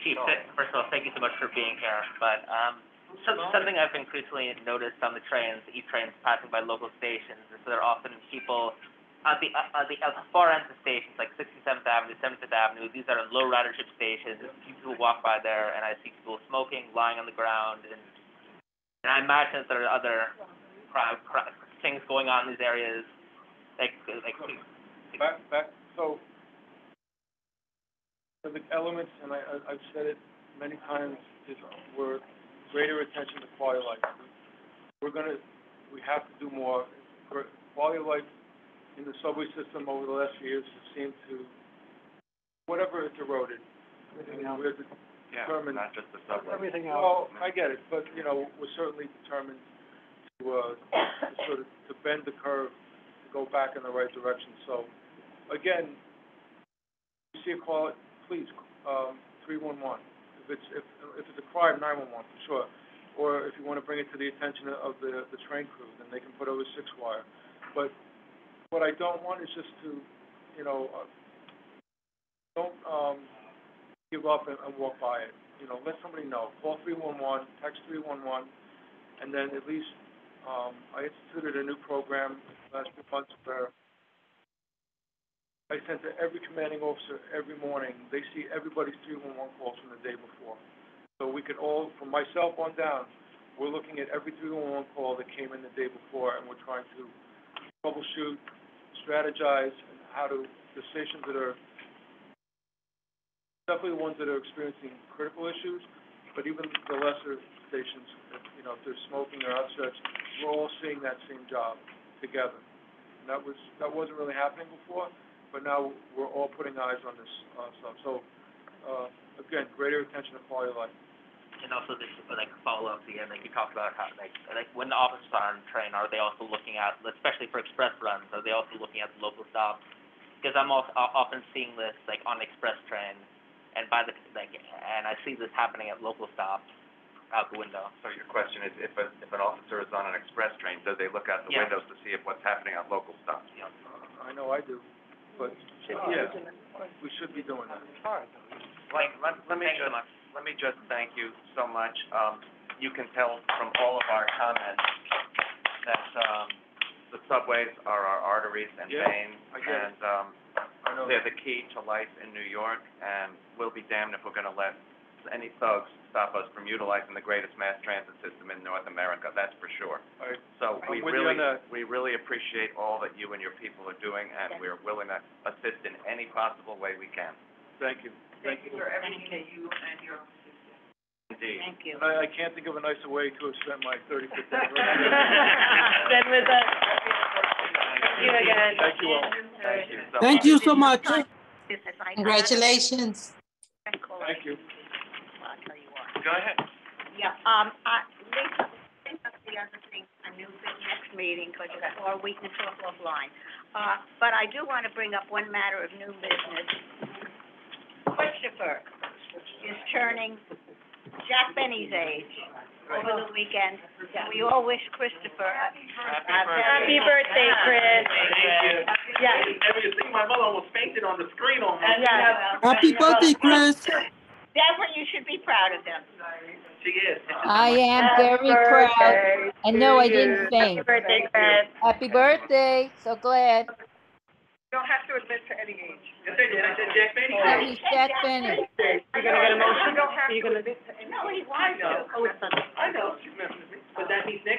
Speaker 22: Chief, th- first of all, thank you so much for being here, but, um, some, something I've increasingly noticed on the trains, E-trains passing by local stations, is there are often people at the, uh, at the, at the far end of the stations, like Sixty-seventh Avenue, Seventy-Fifth Avenue, these are low ridership stations, people walk by there, and I see people smoking, lying on the ground, and, and I imagine that there are other crime, crime, things going on in these areas, like, like,
Speaker 9: Back, back, so, so the elements, and I, I, I've said it many times, is we're greater attention to quality of life. We're gonna, we have to do more. For Quality of life in the subway system over the last few years has seemed to, whatever it's eroded.
Speaker 10: Everything else.
Speaker 9: We're
Speaker 7: Yeah,
Speaker 9: determined.
Speaker 7: not just the subway.
Speaker 10: Everything
Speaker 9: Well. I get it, but, you know, we're certainly determined to, uh, to sort of, to bend the curve, to go back in the right direction. So, again, you see a call, please, um, three-one-one. If it's, if, if it's a crime, nine-one-one, for sure. Or if you wanna bring it to the attention of the, the train crew, then they can put over six-wire. But what I don't want is just to, you know, uh, don't, um, give up and, and walk by it. You know, let somebody know. Call three-one-one, text three-one-one, and then at least, um, I instituted a new program last few months where I sent to every commanding officer every morning, they see everybody's three-one-one calls from the day before. So we could all, from myself on down, we're looking at every three-one-one call that came in the day before, and we're trying to troubleshoot, strategize, and how to, stations that are definitely the ones that are experiencing critical issues, but even the lesser stations, you know, if they're smoking or outstretched, we're all seeing that same job together. And that was, that wasn't really happening before, but now we're all putting eyes on this, uh, stuff. So, uh, again, greater attention to quality of life.
Speaker 22: And also this, like, follow-up, again, like you talked about how, like, like when the officers are on train, are they also looking at, especially for express runs, are they also looking at the local stops? Because I'm also often seeing this, like, on express trains, and by the, like, and I see this happening at local stops out the window.
Speaker 7: So your question is, if a, if an officer is on an express train, do they look out the
Speaker 22: Yeah.
Speaker 7: windows to see if what's happening at local stops?
Speaker 22: Yeah.
Speaker 9: I know I do, but, yeah, we should be doing that.
Speaker 7: Let, let, let me just, let me just thank you so much. Um, you can tell from all of our comments that, um, the subways are our arteries and
Speaker 9: Yeah,
Speaker 7: veins.
Speaker 9: I get it.
Speaker 7: And, um,
Speaker 9: I know
Speaker 7: they're the key to life in New York, and we'll be damned if we're gonna let any thugs stop us from utilizing the greatest mass transit system in North America, that's for sure.
Speaker 9: I,
Speaker 7: So
Speaker 9: I'm
Speaker 7: we
Speaker 9: with you
Speaker 7: really,
Speaker 9: that.
Speaker 7: we really appreciate all that you and your people are doing, and we're willing to assist in any possible way we can.
Speaker 9: thank you.
Speaker 18: Thank you for everything that you and your
Speaker 7: Indeed.
Speaker 12: Thank you.
Speaker 9: I, I can't think of a nicer way to have spent my thirty-fifth anniversary.
Speaker 8: Then with that, thank you again.
Speaker 9: Thank you all.
Speaker 7: Thank you so
Speaker 20: Thank
Speaker 7: much.
Speaker 20: you so much.
Speaker 12: This is I-
Speaker 15: Congratulations.
Speaker 9: Thank you.
Speaker 12: Well, I'll tell you what.
Speaker 7: Go ahead.
Speaker 12: Yeah, um, I, Lisa, bring up the other thing, a new big next meeting, because it's, or we can talk offline. Uh, but I do want to bring up one matter of new business. Christopher is turning Jack Benny's age over the weekend. And we all wish Christopher a
Speaker 8: Happy birthday, Chris. Yes.
Speaker 13: And you see, my mother almost fainted on the screen on my.
Speaker 8: Yes.
Speaker 20: Happy birthday, Chris.
Speaker 12: Deborah, you should be proud of him.
Speaker 13: She is.
Speaker 16: I am very proud. And no, I didn't faint.
Speaker 8: Happy birthday, Chris.
Speaker 16: Happy birthday. So glad.
Speaker 18: You don't have to admit to any age.
Speaker 13: Yes, I did. I said Jack Benny.
Speaker 16: That was Jack Benny.
Speaker 18: You gonna get a motion? You don't have
Speaker 8: You
Speaker 18: to
Speaker 8: gonna-
Speaker 18: admit to any.
Speaker 12: No, he wants to.
Speaker 13: I know, she's messing with but that means next